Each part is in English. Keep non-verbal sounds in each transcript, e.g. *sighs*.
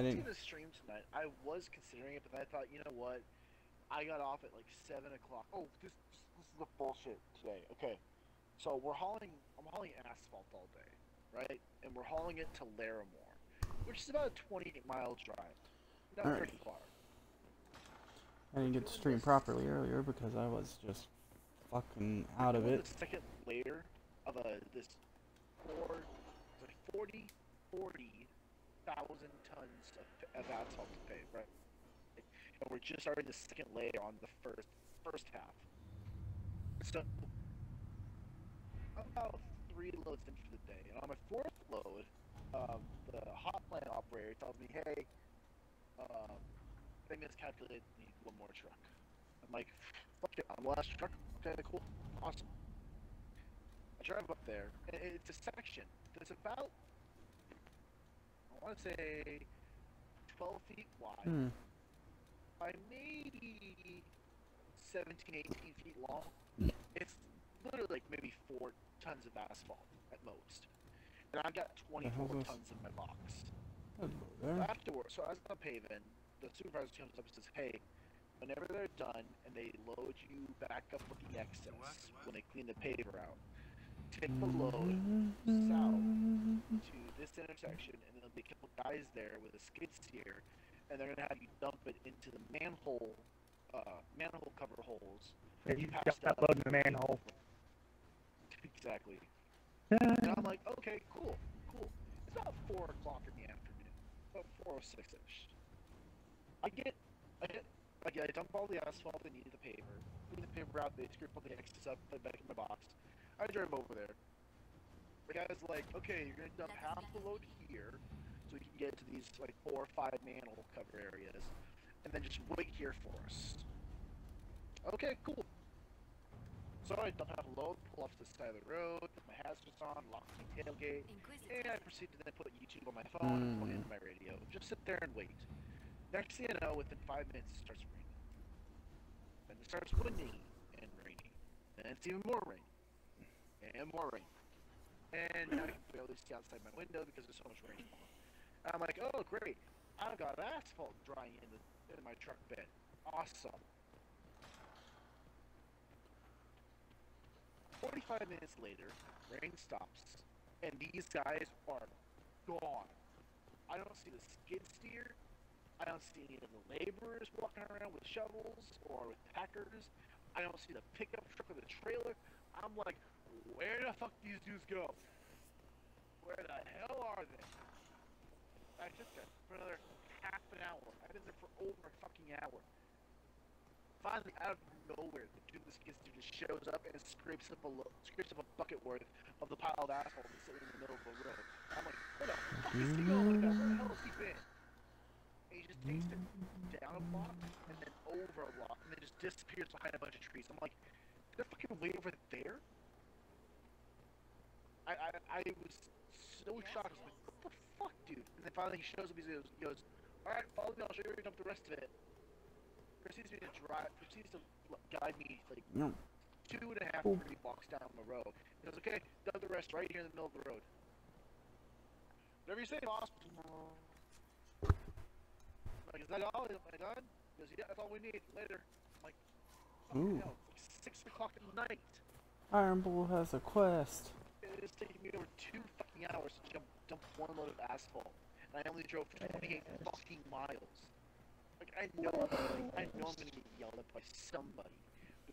I didn't. the stream tonight. I was considering it, but I thought, you know what? I got off at like seven o'clock. Oh, this this, this is the bullshit today. Okay, so we're hauling. I'm hauling asphalt all day, right? And we're hauling it to Larimore, which is about a 28 mile drive. Not Alright. very far. I didn't get to stream properly earlier because I was just fucking out of it. The second layer of a this four, like 40, 40,000 tons of, of asphalt to pave, right? And we're just starting the second layer on the first first half. So about three loads in for the day, and on my fourth load, um, the hotline operator tells me, "Hey, um, I miscalculated. Need one more truck." I'm like, "Fuck it, I'm the last truck. Okay, cool, awesome." I drive up there, it's a section that's about, I want to say, 12 feet wide Hmm. by maybe 17, 18 feet long. It's literally like maybe four tons of asphalt at most. And I've got 24 hell's this? tons in my box. So afterwards, so as I'm paving, the supervisor comes up and says, "Hey, whenever they're done and they load you back up with the excess, when they clean the paver out, take the load south to this intersection, and there'll be a couple guys there with a skid steer, and they're gonna have you dump it into the manhole, uh, manhole cover holes. And you just that loaded in the manhole. Exactly. And I'm like, okay, cool, cool. It's about four o'clock in the afternoon, about four or six ish. I get, I get, I get, I dump all the asphalt I need the paver, clean the paver out, they scrape all the excess up, put it back in my box. I drive over there. The guy's like, okay, you're gonna dump half the load here, so we can get to these like four or five manhole cover areas, and then just wait here for us. Okay, cool. So I dump half the load, pull off to the side of the road, put my hazards on, lock my tailgate, and I proceed to then put YouTube on my phone and plug it into my radio. Just sit there and wait. Next thing you know, within five minutes, it starts raining. Then it starts windy and raining. Then it's even more rain. And more rain. And I can barely see outside my window because there's so much rain. I'm like, oh great, I've got asphalt drying in, the, in my truck bed. Awesome. 45 minutes later, rain stops, and these guys are gone. I don't see the skid steer. I don't see any of the laborers walking around with shovels or with packers. I don't see the pickup truck with the trailer. I'm like, where the fuck these dudes go? Where the hell are they? I took that for another half an hour. I've been there for over a fucking hour. Finally, out of nowhere, the dude the skid just shows up and scrapes up a scrapes up a bucket worth of the pile of asphalt that's sitting in the middle of the road. I'm like, where the fuck is he going? Where the hell has he been? And he just takes it down a block and then over a block and then just disappears behind a bunch of trees. I'm like, they're fucking way over there. I I, I was so shocked. I was like, what the fuck, dude? And then finally he shows up. He goes, he goes all right, follow me. I'll show you where to dump the rest of it. Proceeds me to drive. Proceeds to guide me like No. two and a half, Oh. three blocks down the road. He goes, okay, dump the rest right here in the middle of the road. Whatever you say, boss. Like, is that all? Am I done? He goes, yeah, that's all we need. Later. I'm like, Ooh. hell, it's like six o'clock at night. Iron Bull has a quest. It is taking me over two fucking hours to jump, dump one load of asphalt. And I only drove 28 fucking miles. Like, I know, I'm gonna, I know I'm gonna get yelled at by somebody.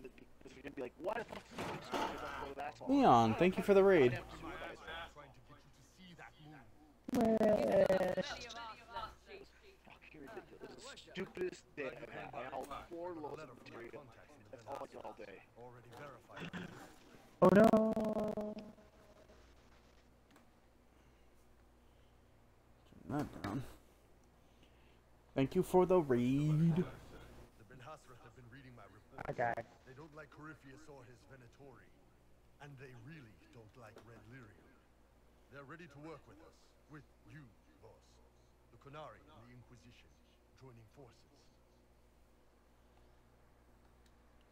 Because they're gonna be like, why the fuck did you do so much dump a load of asphalt? Leon, "Oh, thank you for the I raid. am supervisor." Fucking ridiculous. The stupidest day I've had. I hauled four loads of material. That's all I did all day. Oh no. Turn that down. Thank you for the read. The Ben have been reading my report. Okay. They don't like Corypheus or his Venatori. And they really don't like Red Lyrium. They're ready to work with us. With you, boss. The Qunari and the Inquisition joining forces.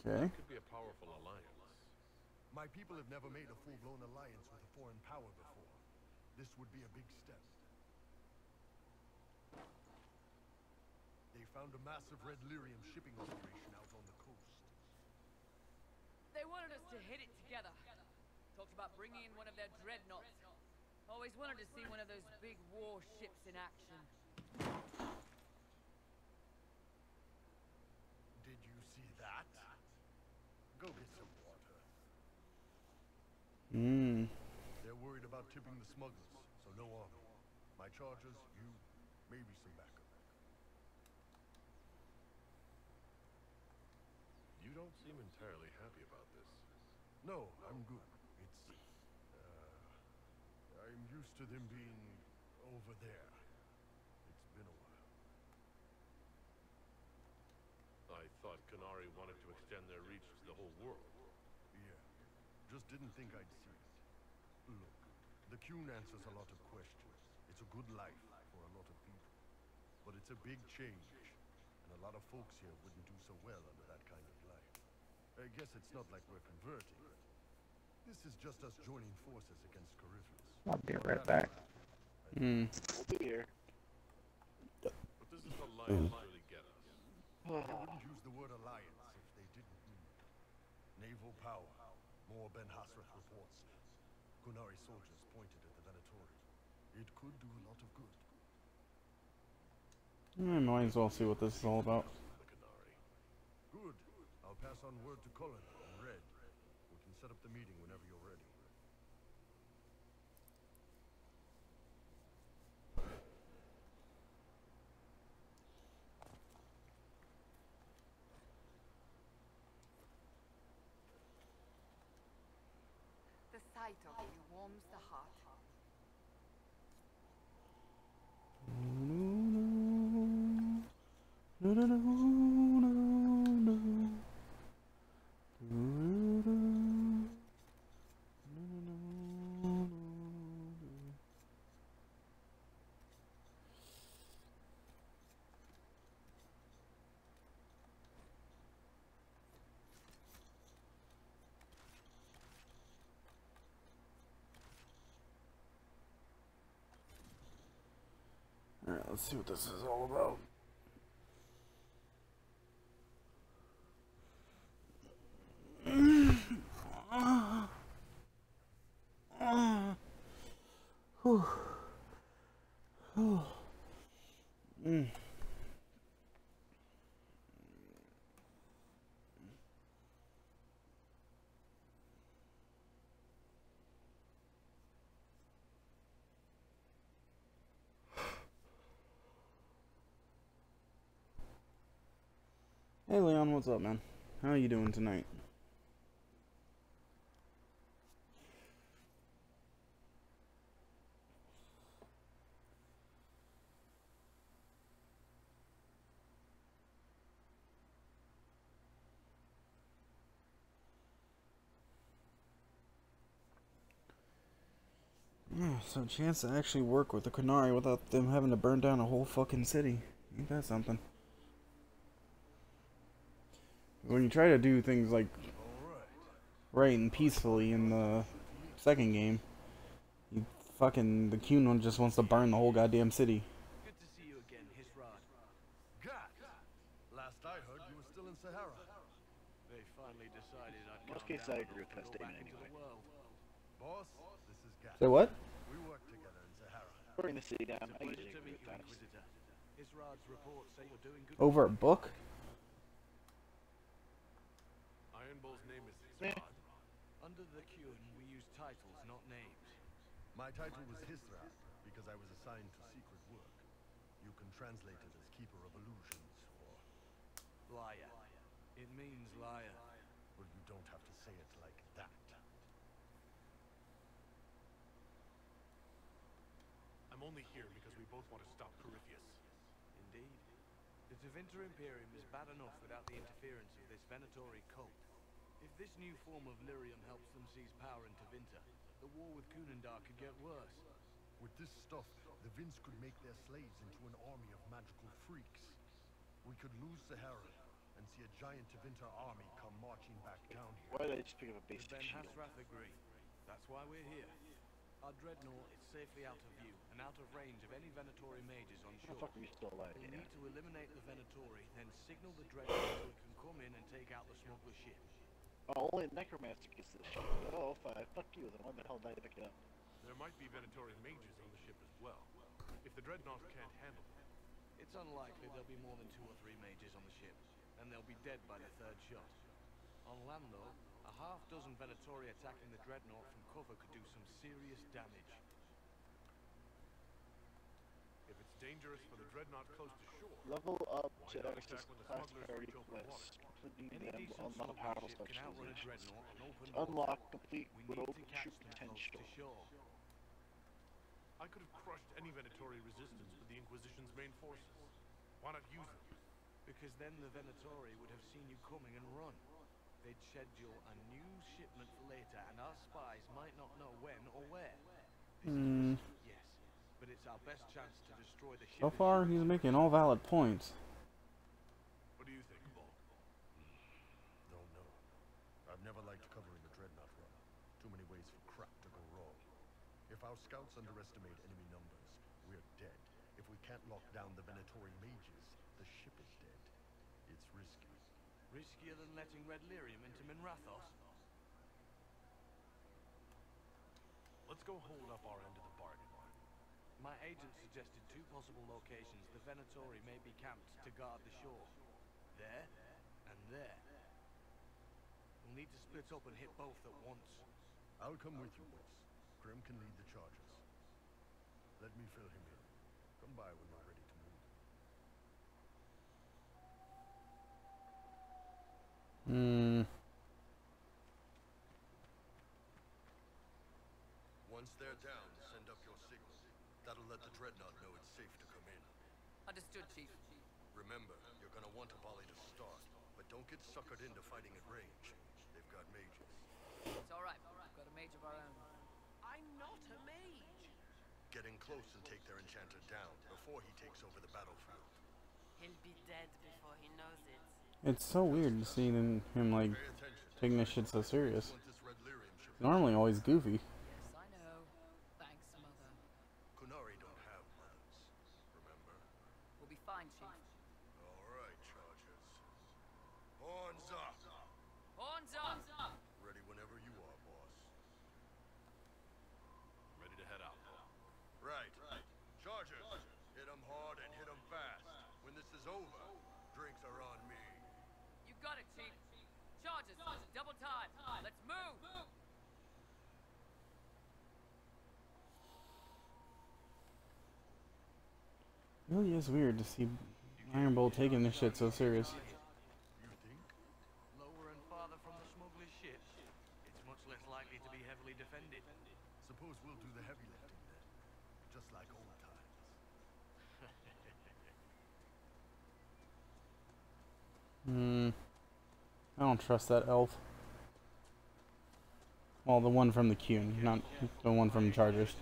Okay. Could be a powerful alliance. My people have never made a full-blown alliance with a foreign power before. this would be a big step. Found a massive red lyrium shipping operation out on the coast. They wanted us to hit it together. Talked about bringing in one of their dreadnoughts. Always wanted to see one of those big warships in action. Did you see that? Go get some water. Mmm. They're worried about tipping the smugglers, so no army. My Chargers, you, maybe some backup. You don't seem entirely happy about this. No, I'm good. It's, uh, I'm used to them being over there. It's been a while. I thought Qunari wanted to extend their reach to the whole world. Yeah, just didn't think I'd see it. Look, the Qun answers a lot of questions. It's a good life for a lot of people. But it's a big change, and a lot of folks here wouldn't do so well under that kind of. I guess it's not like we're converting. This is just us joining forces against Corypheus. I'll be right back. Hmm. We'll be here. But this is alliance really get us. *sighs* I wouldn't use the word alliance if they didn't mean. Naval power. More Ben-Hassrath reports. Qunari soldiers pointed at the Venatori. It could do a lot of good. I might as well see what this is all about. The Qunari. Good. I'll pass on word to Cullen and Red. We can set up the meeting whenever you're ready. The sight of you warms the heart. Alright, let's see what this is all about. Mm. Hey Leon, what's up, man? How are you doing tonight? Yeah, so a chance to actually work with the Qunari without them having to burn down a whole fucking city. Ain't that something? When you try to do things like right and peacefully in the second game, you fucking the Qun one just wants to burn the whole goddamn city. Good to see you again, Hissrad. Gatt! Last I heard, you were still in Seheron. They finally decided I'd Most calm cases down I agree with that statement anyway. Boss, this is Gatt. Say what? We work together in Seheron. Bring the city down. It's a I pleasure usually agree with that. Inquisitor. Hissrad's say you're doing good. Over a book? Iron Bull's name is Eh. Hissrad. Under the Qun, we use titles, not names. My title was Hissrad because I was assigned to secret work. You can translate it as Keeper of Illusions, or... Liar. It means liar. Well, you don't have to say it like that. I'm only here because we both want to stop Corypheus. Indeed. The Tevinter Imperium is bad enough without the interference of this Venatori cult. If this new form of lyrium helps them seize power in Tevinter, the war with Qunandar could get worse. With this stuff, the Vints could make their slaves into an army of magical freaks. We could lose Seheron and see a giant Tevinter army come marching back down here. Why did I just pick up a Does basic Ben shield? Hasrath agree? That's why we're here. Our dreadnought is safely out of view and out of range of any Venatori mages on How the shore. fuck are you still alive? We Yeah. need to eliminate the Venatori, then signal the dreadnought so it can come in and take out the smuggler ship. Oh, only necromancer gets this shit. Oh, fine. Fuck you. Then why the hell did I pick it up? There might be Venatori mages on the ship as well. If the dreadnought can't handle them, It's unlikely there'll be more than two or three mages on the ship, and they'll be dead by the third shot. On land, though, a half dozen Venatori attacking the dreadnought from cover could do some serious damage. if it's dangerous for the dreadnought close to shore, Level up to not access attack when the class smugglers priority reach open quests, including Any them decent on smuggler non-powerful ship can outrun a specializations. dreadnought and open water. Unlock complete We need rogue to catch troop potential. to. I could have crushed any Venatori resistance with the Inquisition's main forces. Why not use them? Because then the Venatori would have seen you coming and run. They'd schedule a new shipment for later, and our spies might not know when or where. This So far, he's making all valid points. What do you think, Ball? Hmm. Don't know. I've never liked covering a dreadnought run. Too many ways for crap to go wrong. If our scouts underestimate enemy numbers, we're dead. If we can't lock down the Venatori mages, the ship is dead. It's risky. Riskier than letting Red Lyrium into Minrathous? Let's go hold up our end of the bargain. My agent suggested two possible locations the Venatori may be camped to guard the shore. There and there. We'll need to split up and hit both at once. I'll come with you, boss. Krem can lead the Chargers. Let me fill him in. Come by when we're ready to move. Hmm. Once they're down, send up your signal. That'll let the dreadnought know it's safe to come in. Understood, Chief. Remember, you're gonna want a volley to start, but don't get suckered into fighting at range. They've got mages. It's alright. We've got a mage of our own. I'm not a mage. Get in close and take their enchanter down before he takes over the battlefield. He'll be dead before he knows it. It's so weird to see him, him like taking this shit so serious. Want this red lyrium ship? Normally always goofy. Yes, I know. Thanks, Mother. Qunari don't have mothers. Remember? We'll be fine, Chief. All right, chargers. Horns up. Horns up! Ready whenever you are, boss. Ready to head out. Right. Chargers, hit 'em hard and hit 'em fast. When this is over, drinks are on me. You got it, Chief. Chargers, double time. Let's move! It really is weird to see Iron Bull taking this shit so serious. You think? Lower and farther from the smuggler's ship, it's much less likely to be heavily defended. Suppose we'll do the heavy lifting then. Just like old times. *laughs* Hmm. I don't trust that elf. Well, the one from the Qun, not the one from Chargers.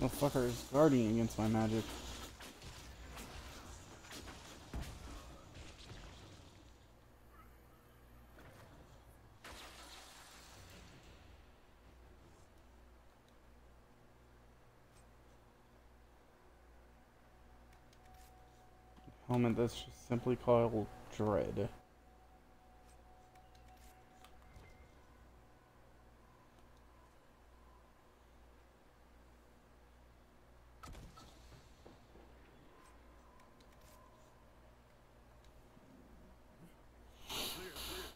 No fucker is guarding against my magic. Helmet that's just simply called Dread. Clear, clear.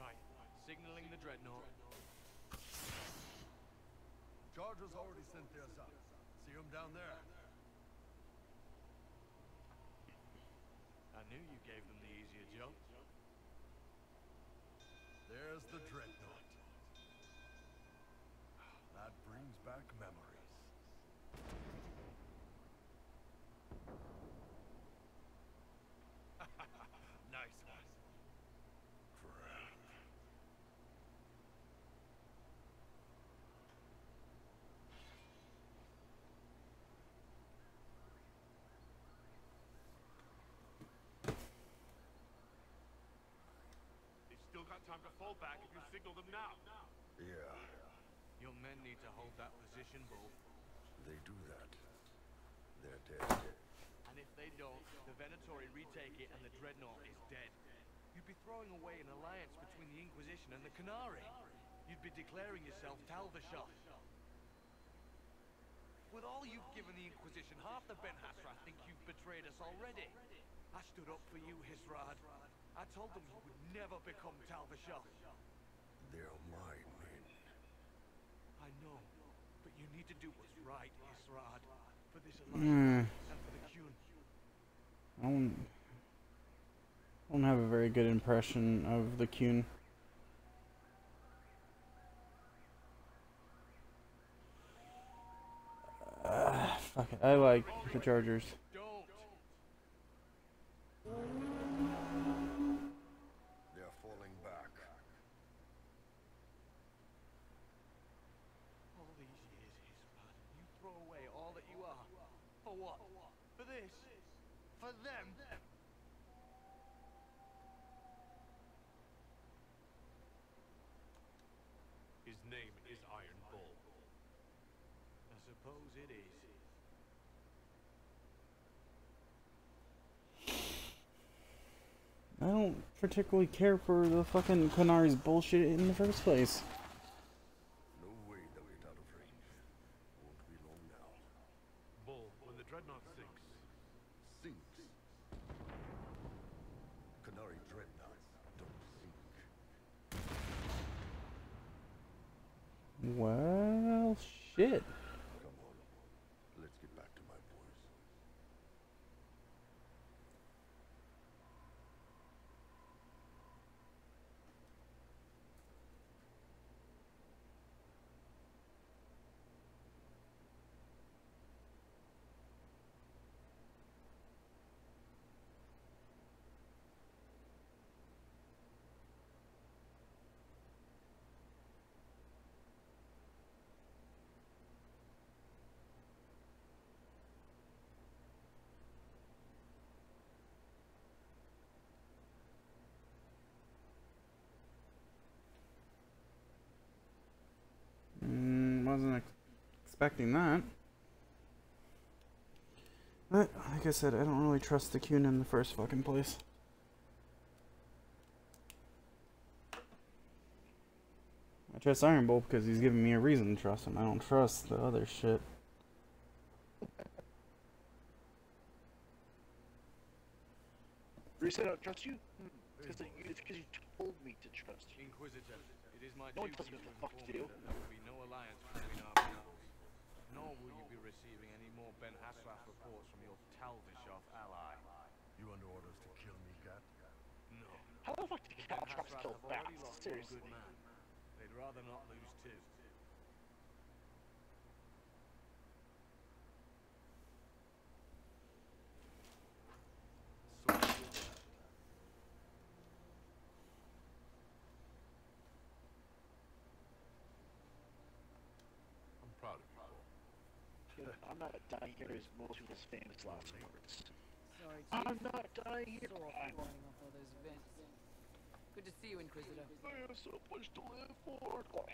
Right, signaling the dreadnought. Chargers already sent theirs up. See them down there? I knew you gave them the easier job. There's the dreadnought. That brings back memories. Nice one. Crap. They've still got time to fall back if you signal them now. Yeah, Your men need to hold that position, Bull. they do that. They're dead. And if they don't, the Venatori retake it and the dreadnought is dead. You'd be throwing away an alliance between the Inquisition and the Qunari. You'd be declaring yourself Tal-Vashoth. With all you've given the Inquisition, half the Ben-Hassrath think you've betrayed us already. I stood up for you, Hissrad. I told them you would never become Tal-Vashoth. They're my men. I know, but you need to do what's right, Hissrad. For this Hmm. alliance and for the Qun. I don't, I don't have a very good impression of the Qun. Uh, fuck it. I like the Chargers. Don't! They're falling back. All these years, Hissrad, you throw away all that you are. For what? For this? For them? His name is Iron Bull. I suppose it is. I don't particularly care for the fucking Qunari's bullshit in the first place. No way they'll get out of range. Won't be long now. Bull, when the dreadnought sinks, Sinks. Qunari dreadnoughts don't sink. Well, shit. Come on. Let's get back to my boys. Mm, wasn't ex- expecting that. But, like I said, I don't really trust the Qun in the first fucking place. I trust Iron Bolt because he's giving me a reason to trust him. I don't trust the other shit. You said I don't trust you? Hmm. It's because you told me to trust you. Inquisitor, it is my No one duty tells me to the fuck to inform you that there will be no alliance between our peoples. Nor will you be receiving any more Ben Hasraf reports from your Tal-Vashoth ally. You under orders to kill me, Gatt? No. How the fuck did Ben Caltrops Hasraf kill have already bats? Seriously. good man. They'd rather not lose two. So will you. I'm proud of you, Bull. I'm not dying here is most people's famous last words. Sorry, Chief. I'm not dying here. Sore from running off all those Vints. Good to see you, Inquisitor. There's so much to live for. Chargers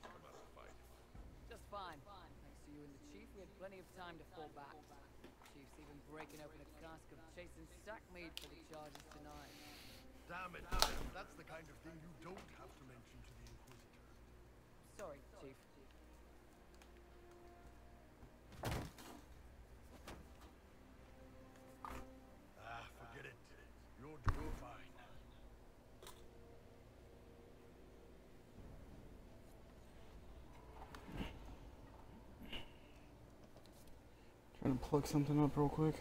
come out. Just fine. Thanks to you and the Chief, we had plenty of time to fall back. Chief's even breaking open a cask of Chasind sack meat for the Chargers tonight. Damn it! That's the kind of thing you don't have to mention to the Inquisitor. Sorry, Chief. Ah, forget it. You're doing fine. Trying to plug something up real quick.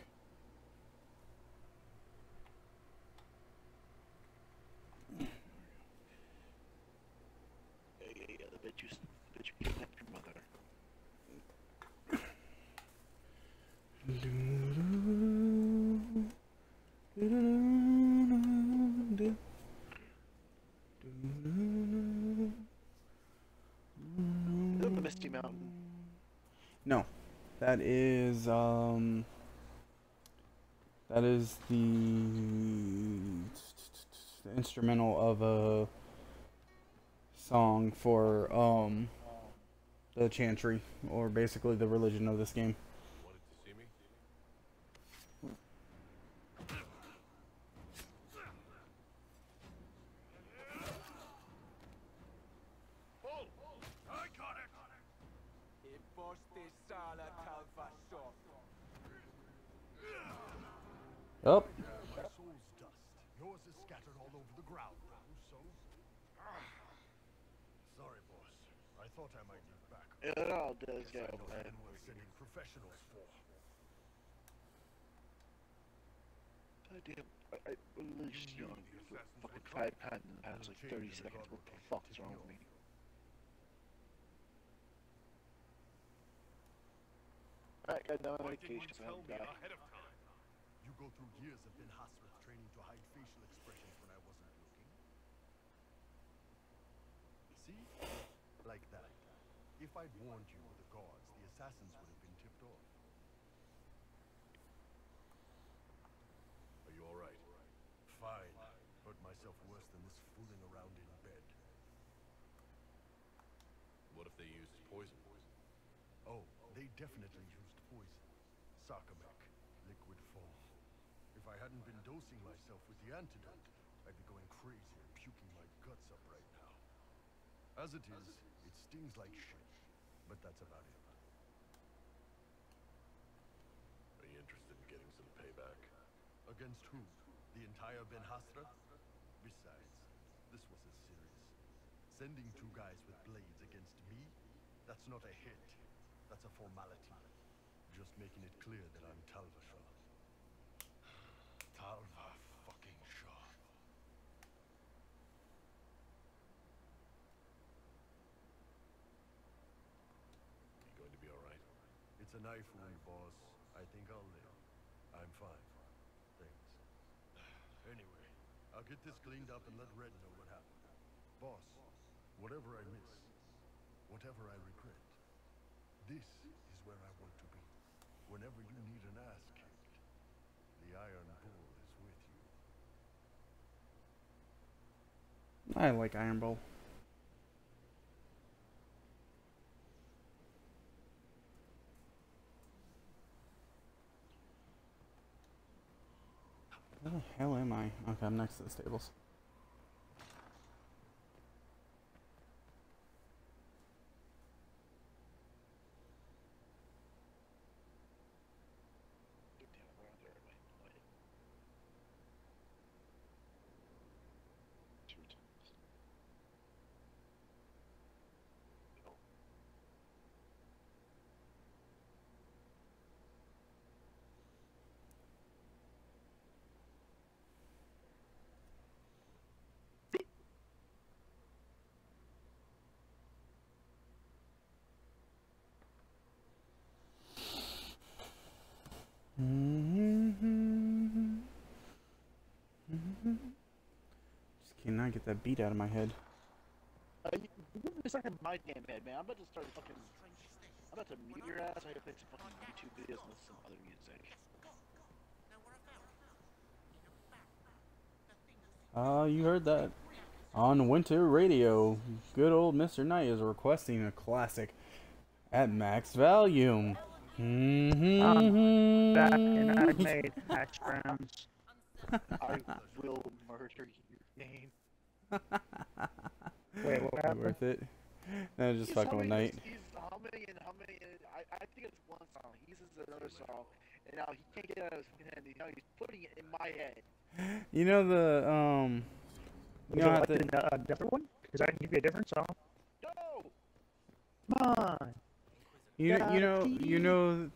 Yeah, yeah, yeah. The bitch you, the bitch you kidnapped your mother. Is that the Misty Mountain? No, that is um. That is the, instrumental of a song for um the chantry or basically the religion of this game. Wanted to see me? Oh! I got it! Up. My soul's dust. Yours is scattered all over the ground now, so... Ah. Sorry, boss. I thought I might need back. It Guess go I know bad. even worth sending professionals for. Goddamn, I, I was just young. Fucking five pounds in the past like 30 seconds. What the fuck is wrong with me? Alright, got done Why with didn't you medication, so I'm back. ahead of time? You go through years of Ben-Hassrath training to hide facial expressions when I wasn't looking. See? Like that. If I'd warned you guards, the assassins would have been tipped off. Are you alright? Fine. Hurt myself worse than this fooling around in bed. What if they used poison? Oh, they definitely used poison. Saar-qamek. Liquid form. If I hadn't been dosing myself with the antidote, I'd be going crazy and puking my guts up right now. As it is, it stings like shit. But that's about it. Are you interested in getting some payback? Against who? The entire Ben-Hassrath? Besides, this wasn't serious. Sending two guys with blades against me? That's not a hit. That's a formality. Just making it clear that I'm Tal-Vashoth. Talva fucking Shah. You going to be alright? It's a knife wound, boss. I think I'll live. I'm fine. Thanks. *sighs* Anyway, I'll get this cleaned up and let Red know what happened. Boss, whatever I miss, whatever I regret, this is where I want to be. Whenever you need an ass kicked, the Iron Bull is with you. I like Iron Bowl. Where the hell am I? Okay, I'm next to the stables. Just Cannot get that beat out of my head. Uh, you, you it's like my damn head, man. I'm about to start fucking. I'm about to mute your ass. I gotta play some fucking YouTube videos and some other music. Uh, you heard that. On Winter Radio, good old Mr. Knight is requesting a classic at max volume. Mm-hmm. Back and I made hash browns. I will murder you, game. Wait, what happened? Worth it. No, just He's fucking with humming Knight. this- He's humming and humming. And I, I think it's one song. He says another song, and now he can't get it out of his fucking head. Now he's putting it in my head. You know the um. You you know how like to, a, a different one? Because I can give you a different song. No. Come on. you know you know you know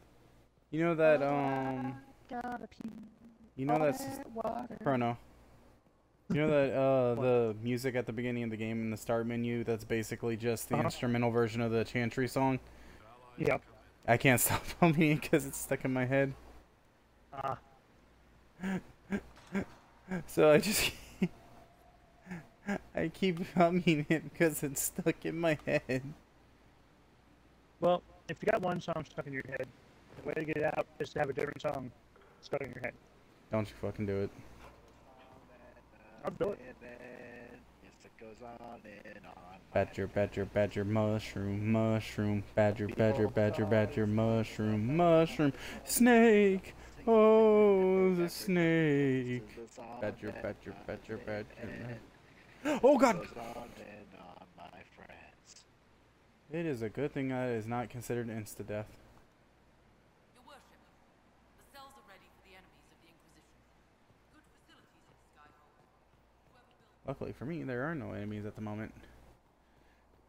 you know that um Gotta pee. You know that's water. Chrono. You know that uh *laughs* the music at the beginning of the game in the start menu that's basically just the Uh-huh. instrumental version of the Chantry song. Yep. I can't *laughs* stop humming because it's stuck in my head. Ah. *laughs* So I just I keep humming it because it's stuck in my head. Well, if you got one song stuck in your head, the way to get it out is to have a different song stuck in your head. Don't you fucking do it. I'll do it. And then, yes, it goes on and on. Badger, badger, badger, mushroom, mushroom, badger, badger, badger, badger, mushroom, mushroom, snake. Oh, the snake. Badger, badger, badger, badger. Oh god! Goes on and on, my friends. It is a good thing that is not considered insta death. Your worship, the cells are ready for the enemies of the Inquisition. Good facilities at Skyhold. Whoever built Luckily for me, there are no enemies at the moment.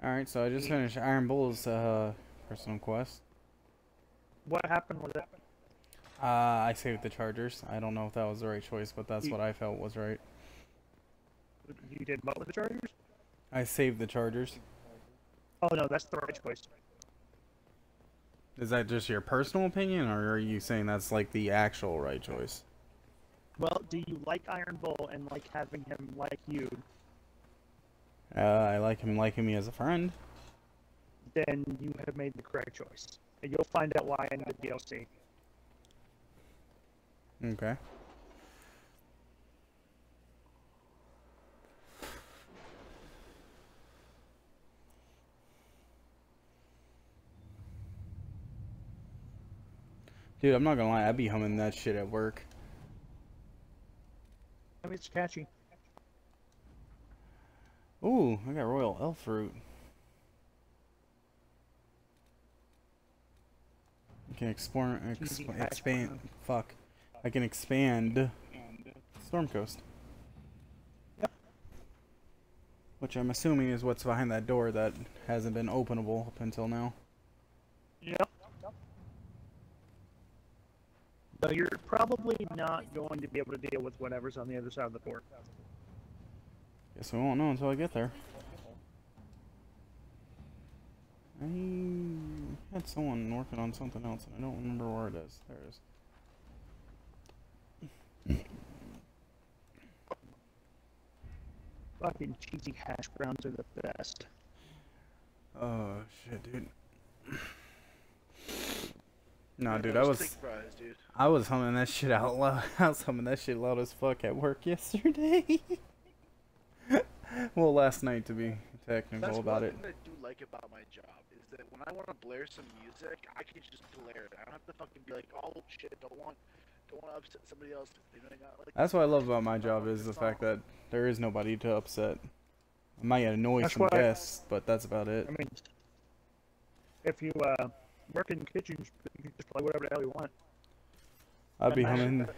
Alright, so I just finished Iron Bull's uh, personal quest. What happened with it? Uh, I saved the Chargers. I don't know if that was the right choice, but that's You- what I felt was right. You did what with the Chargers? I saved the Chargers. Oh no, that's the right choice. Is that just your personal opinion, or are you saying that's like the actual right choice? Well, do you like Iron Bull and like having him like you? Uh, I like him liking me as a friend. Then you have made the correct choice. And you'll find out why in the DLC. Okay. Dude, I'm not gonna lie, I'd be humming that shit at work. I mean, it's catchy. Ooh, I got royal elf fruit. I can explore, exp expand. Fuck, I can expand Storm Coast. Yep. Which I'm assuming is what's behind that door that hasn't been openable up until now. Yep. But you're probably not going to be able to deal with whatever's on the other side of the port. Guess we won't know until I get there. I had someone working on something else and I don't remember where it is. There it is. Fucking cheesy hash browns are the best. Oh shit, dude. No, dude, Yeah, I was fries, dude. I was humming that shit out loud. *laughs* I was humming that shit loud as fuck at work *laughs* yesterday. *laughs* well, last night to be technical That's about one it. thing I do like about my job is that when I want to blare some music, I can just blare it. I don't have to fucking be like, oh shit, don't want, don't want to upset somebody else. You know, I got, like, That's what I love about my job is the fact that there is nobody to upset. I might annoy That's some why- guests, but that's about it. I mean, if you uh, work in kitchens, you can just play whatever the hell you want. I'd be Imagine humming.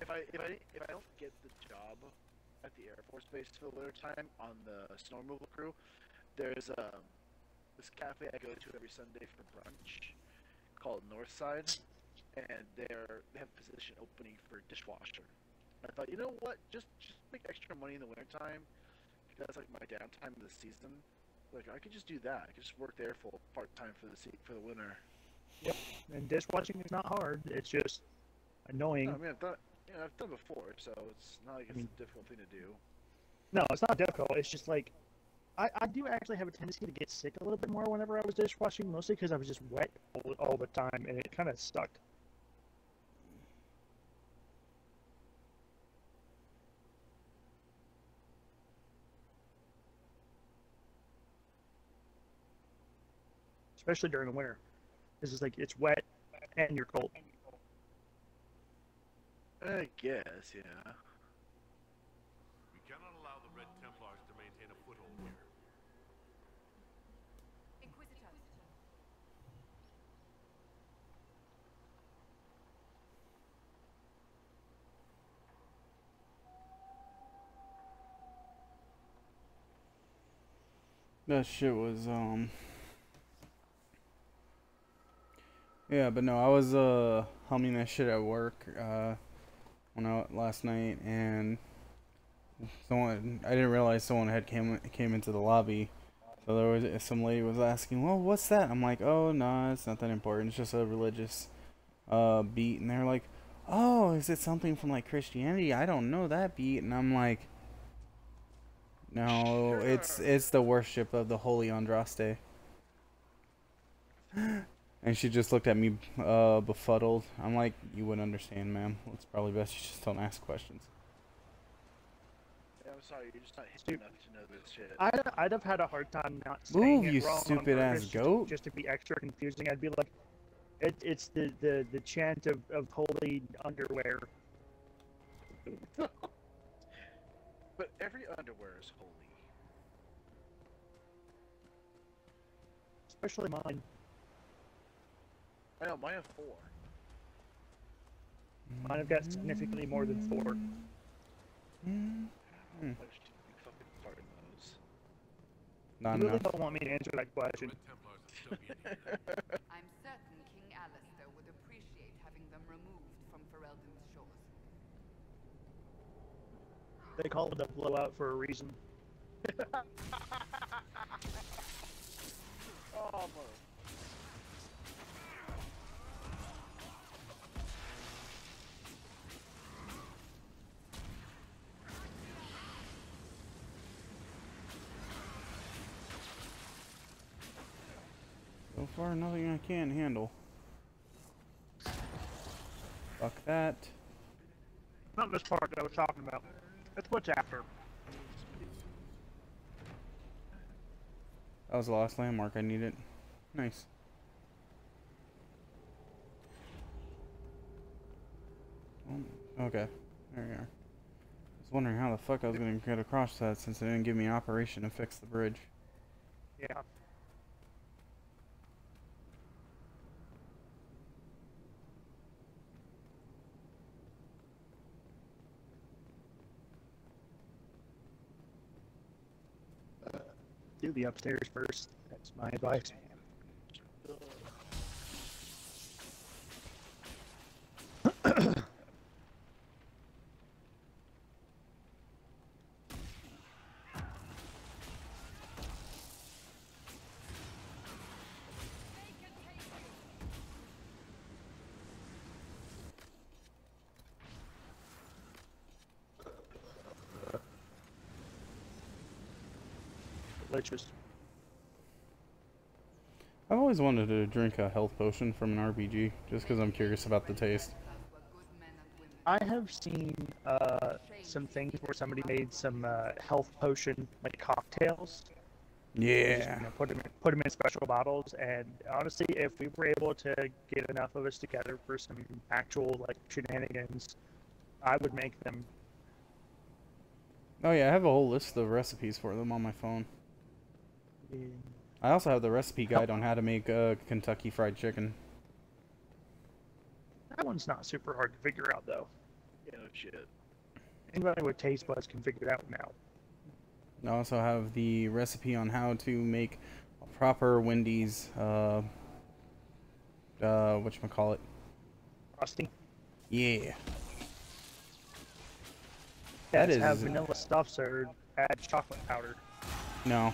if I if I if I don't get the job at the Air Force Base for the winter time on the snow removal crew, there's um this cafe I go to every Sunday for brunch called Northside, and they're they have a position opening for dishwasher. I thought, you know what, just just make extra money in the winter wintertime. That's like my downtime of the season. Like I could just do that. I could just work there full part time for the se- for the winter. And dishwashing is not hard. It's just annoying. No, I mean, I've done, you know, I've done before, so it's not like it's mean- a difficult thing to do. No, it's not difficult. It's just like I, I do actually have a tendency to get sick a little bit more whenever I was dishwashing, mostly because I was just wet all, all the time, and it kind of sucked. Especially during the winter. It's just like it's wet and you're cold. I guess, yeah. We cannot allow the Red Templars to maintain a foothold here. Inquisitor. That shit was um. Yeah, but no, I was uh humming that shit at work uh when I last night and someone I didn't realize someone had came came into the lobby. So there was some lady was asking, "Well, what's that?" I'm like, "Oh, no, it's not that important. It's just a religious uh beat." And they're like, "Oh, is it something from like Christianity? I don't know that beat." And I'm like, "No, it's it's the worship of the Holy Andraste." *gasps* *laughs* And she just looked at me uh, befuddled. I'm like, you wouldn't understand, ma'am. It's probably best you just don't ask questions. yeah I'm sorry, you're just not hip enough to know this shit. I'd, I'd have had a hard time not saying Ooh, it you wrong on stupid ass just goat. Just to be extra confusing, I'd be like, it, it's the, the, the chant of, of holy underwear. But every underwear is holy. Especially mine. I know, mine have four. Mine have got significantly more than four. Mm, Like, you fucking fart you really enough. don't want me to answer that question. Red Templars are still being *laughs* here. I'm certain King Alistair would appreciate having them removed from Ferelden's shores. They call it a blowout for a reason. *laughs* Oh, far, nothing I can't handle. Fuck that. Not this part that I was talking about. That's what's after. That was the last landmark I needed. Nice. Um, okay, there we are. I was wondering how the fuck I was gonna get across that since they didn't give me an operation to fix the bridge. Yeah. Do the upstairs first. That's my advice. I've always wanted to drink a health potion from an RPG, just because I'm curious about the taste. Were good men and women. I have seen uh, some things where somebody made some uh, health potion like cocktails. Just, Yeah. you know, put them in, put 'em in special bottles, and honestly, if we were able to get enough of us together for some actual like shenanigans, I would make them. Oh yeah, I have a whole list of recipes for them on my phone. I also have the recipe guide on how to make uh, Kentucky Fried Chicken. That one's not super hard to figure out, though. Yeah, no shit. Anybody with taste buds can figure it out now. I also have the recipe on how to make a proper Wendy's, uh, uh, whatchamacallit. Frosty. Yeah. That is have vanilla stuffs or add chocolate powder. No.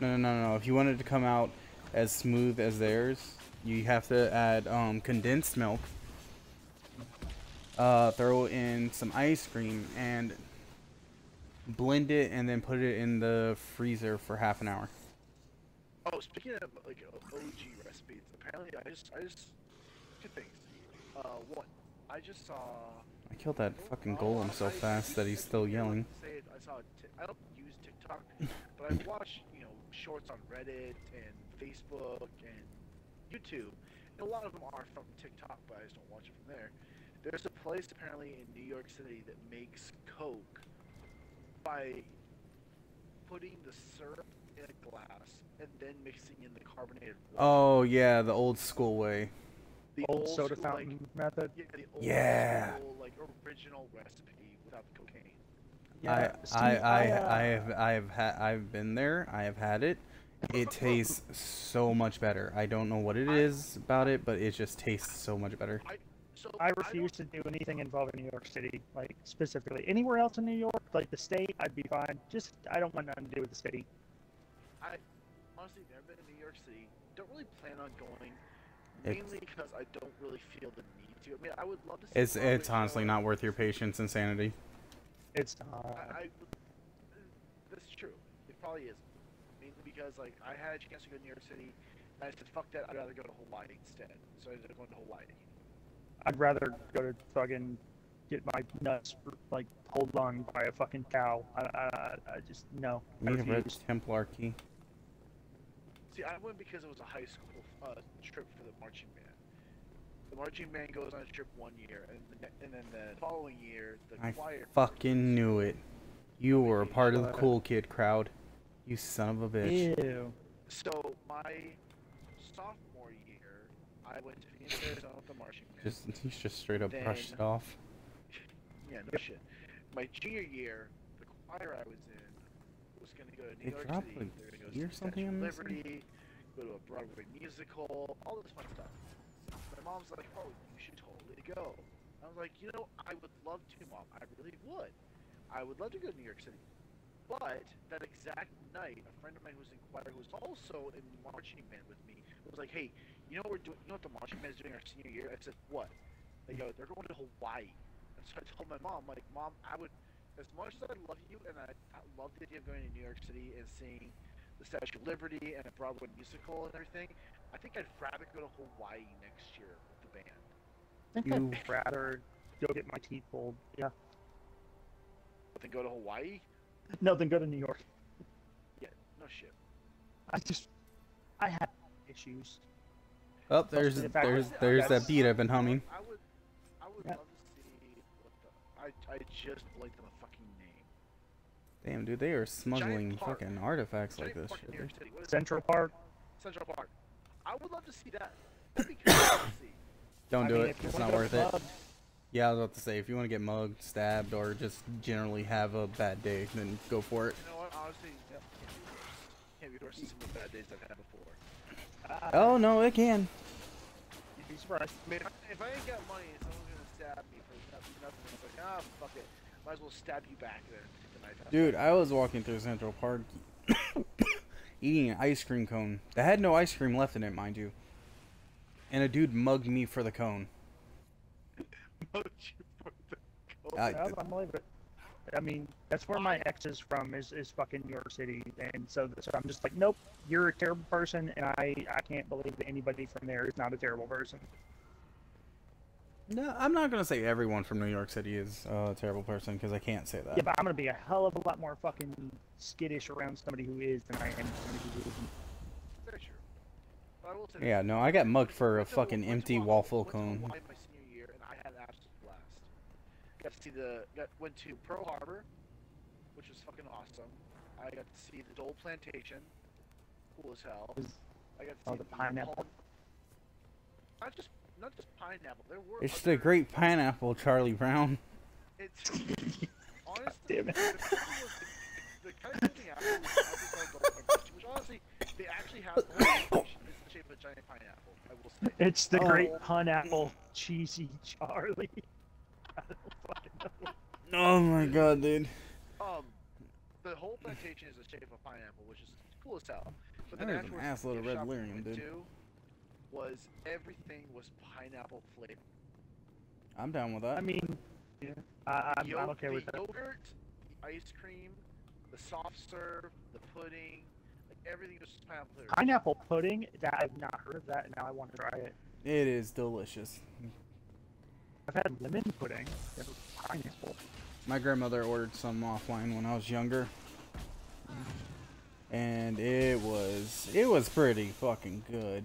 No, no, no, no. If you want it to come out as smooth as theirs, you have to add um, condensed milk. Uh, throw in some ice cream and blend it, and then put it in the freezer for half an hour. Oh, speaking of like OG recipes, apparently I just I just two things. Uh, one, I just saw. I killed that fucking golem so fast that he's still yelling. I Say it, I saw. I don't use TikTok, but I watch you know shorts on Reddit and Facebook and YouTube, and a lot of them are from TikTok, but I just don't watch it from there. There's a place apparently in New York City that makes Coke by putting the syrup in a glass and then mixing in the carbonated water. Oh yeah, the old school way. the Old soda school, like- fountain method. yeah, the old Yeah. school, like original recipe without the cocaine. Yeah, I, see, I, I, uh, I have, I have had, I've been there. I have had it. It tastes so much better. I don't know what it is about it, but it just tastes so much better. I refuse to do anything involving New York City, like specifically. Anywhere else in New York, like the state, I'd be fine. Just I don't want nothing to do with the city. I honestly never been to New York City. Don't really plan on going, It's- mainly because I don't really feel the need to. I mean, I would love to. See It's, it's honestly not worth your patience and sanity. It's I, not. I, that's true. It probably is. Mainly because like I had a chance to go to New York City, and I said, "Fuck that! I'd rather go to Hawaii instead." So I ended up going to Hawaii. I'd rather go to fucking get my nuts like pulled on by a fucking cow. I I, I just no. I Need a red. Templar key. See, I went because it was a high school uh, trip for the marching band. The marching band goes on a trip one year, and the, and then the following year, the I choir. fucking knew it. You were a part of the cool kid crowd. You son of a bitch. Ew. So my sophomore year, I went to Phoenix, Arizona with the marching band. Just he's just straight up brushed it off. Yeah, no shit. My junior year, the choir I was in was gonna go to New They York dropped City. a They were gonna go key or see the something Statue of on this thing? Liberty, go to a Broadway musical, all this fun stuff. Mom's like, "Oh, you should totally go." I was like, "You know, I would love to, mom. I really would. I would love to go to New York City." But that exact night, a friend of mine who was in choir, who was also in marching band with me, was like, "Hey, you know what we're doing? You know what the marching band is doing our senior year?" I said, "What?" They go, "They're going to Hawaii." And so I told my mom, like, "Mom, I would, as much as I love you, and I, I love the idea of going to New York City and seeing the Statue of Liberty and a Broadway musical and everything, I think I'd rather go to Hawaii next year with the band." I think You- I'd rather go get my teeth pulled. Yeah. Than go to Hawaii? No, than go to New York. Yeah, no shit. I just I have issues. Oh, there's in fact, there's there's that beat I've been humming. I would, I would Yeah. love to see what the. I, I just blanked on the fucking name. Damn, dude, they are smuggling fucking artifacts like this park shit. New York dude. City. What is it? Central Park. Central Park. I would love to see that. That'd be *coughs* to see. Don't I do mean, it. It's not worth it. club, Yeah, I was about to say, if you want to get mugged, stabbed, or just generally have a bad day, then go for it. You know what? Honestly, yeah, can't be worse than some of the bad days I've had before. uh, Oh no, it can. You'd be surprised. I mean, if I, ain't got money, someone's gonna stab me for nothing. it's like, ah, fuck it. Might as well stab you back then. Take the knife out. Dude, I was walking through Central Park, eating an ice cream cone that had no ice cream left in it, mind you. And a dude mugged me for the cone. *laughs* I- Yeah, I believe it. I mean, that's where my ex is from. Is, is fucking New York City, and so, so I'm just like, nope, you're a terrible person, and I I can't believe that anybody from there is not a terrible person. No, I'm not gonna say everyone from New York City is uh, a terrible person because I can't say that. Yeah, but I'm gonna be a hell of a lot more fucking skittish around somebody who is than I am somebody who isn't. Very true. But I will say Yeah, no, I got mugged for a fucking went to empty Hawaii- waffle went cone. Hawaii my senior year, and I had an absolute blast. Got to see the got went to Pearl Harbor, which was fucking awesome. I got to see the Dole Plantation, cool as hell. I got to Oh, see the pineapple. palm- Not just not just pineapple. There were. It's other- the great pineapple, Charlie Brown. It's *laughs* honestly. damn it. The, the, the kind of thing after was after Dole Plantation, which honestly they actually have *laughs* the whole plantation is the shape of a giant pineapple. I will say. It's the Oh. great pineapple cheesy Charlie. *laughs* I don't fucking know. Oh my god, dude. Um, the whole plantation is the shape of a pineapple, which is cool as hell. But then is an afterwards, ass the load of red shop lyrium, dude. to Was everything was pineapple flavored. I'm down with that. I mean, yeah, I, I'm, Yo- I'm okay with that. Yogurt, ice cream, the soft serve, the pudding, like everything was pineapple. flavor. Pineapple pudding. That I've not heard of that, and now I want to try it. It is delicious. I've had lemon pudding. Never pineapple. My grandmother ordered some offline when I was younger. And it was it was pretty fucking good.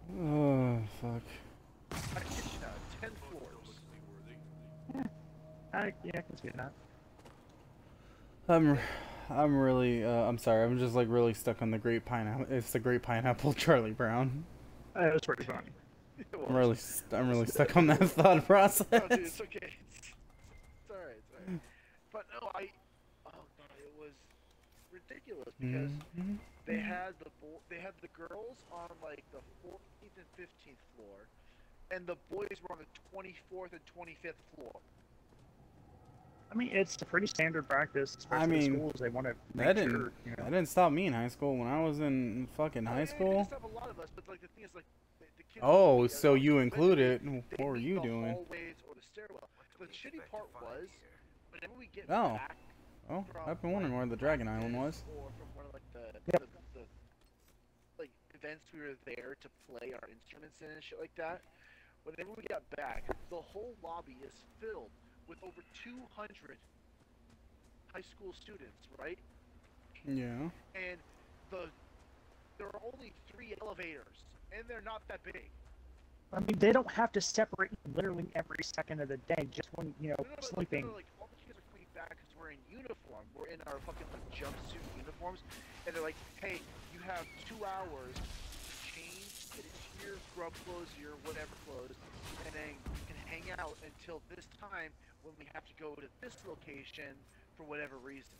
Oh fuck. I kid you not, ten floors. I, yeah, I can see that. I'm I'm really uh, I'm sorry. I'm just like really stuck on the great pineapple. It's the great pineapple *laughs* Charlie Brown. Uh, It was pretty funny. I'm really st- I'm really stuck on that *laughs* thought *laughs* process. No, dude, it's okay. It's, it's alright, it's alright. But no, I. Oh god, it was ridiculous because Mhm. they had the they had the girls on like the 14th and 15th floor, and the boys were on the 24th and 25th floor. I mean, it's a pretty standard practice, especially I mean, in schools. They want to make That didn't sure, you know. that didn't stop me in high school. When I was in fucking high school. They stop a lot of us, like is like. The, the kids Oh, so you eventually included. What were you the doing? or the stairwell. The shitty part was, whenever we get Oh. back Oh, I've been wondering where the Dragon Island was. Or from one of like the, Yep. The, the like events we were there to play our instruments in and shit like that. Whenever we got back, the whole lobby is filled with over 200 high school students, right? Yeah. And the there are only three elevators, and they're not that big. I mean, they don't have to separate literally every second of the day just when you know No, no, but, sleeping. no, no, like all the kids are coming back because we're in uniform. We're in our fucking like jumpsuit uniforms, and they're like, "Hey, you have two hours to change, get into your scrub clothes, your whatever clothes, and then you can hang out until this time when we have to go to this location for whatever reason."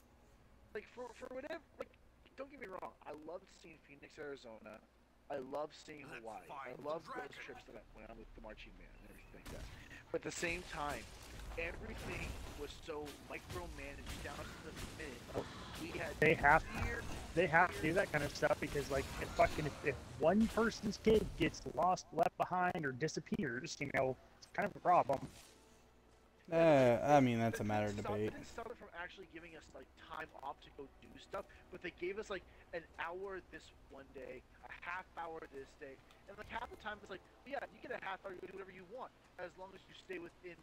Like for for whatever, like don't get me wrong, I loved seeing Phoenix, Arizona. I love seeing Hawaii. I love those trips that I went on with the marching band and everything like that. But at the same time, everything was so micromanaged down to the minute. We had They have clear, they have to do that kind of stuff because like if fucking if, if one person's kid gets lost, left behind, or disappears, you know, it's kind of a problem. Uh, I mean that's a matter of debate. It didn't from actually giving us like time off to go do stuff, but they gave us like an hour this one day, a half hour this day, and like half the time it's like, yeah, you get a half hour to do whatever you want as long as you stay within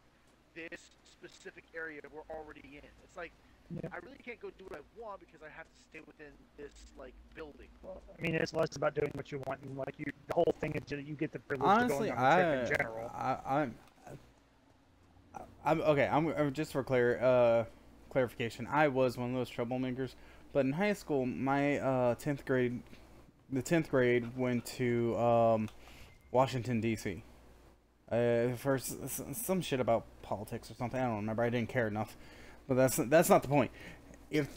this specific area we're already in. It's like Yeah. I really can't go do what I want because I have to stay within this like building. I mean, it's less about doing what you want and like you. The whole thing is that you get the privilege Honestly, of going on a I, trip in general. I, I'm, I'm okay. I'm, I'm just for clear, uh, clarification. I was one of those troublemakers, but in high school, my uh, tenth grade, the tenth grade went to um, Washington D.C. Uh, for some shit about politics or something. I don't remember. I didn't care enough, but that's that's not the point. If,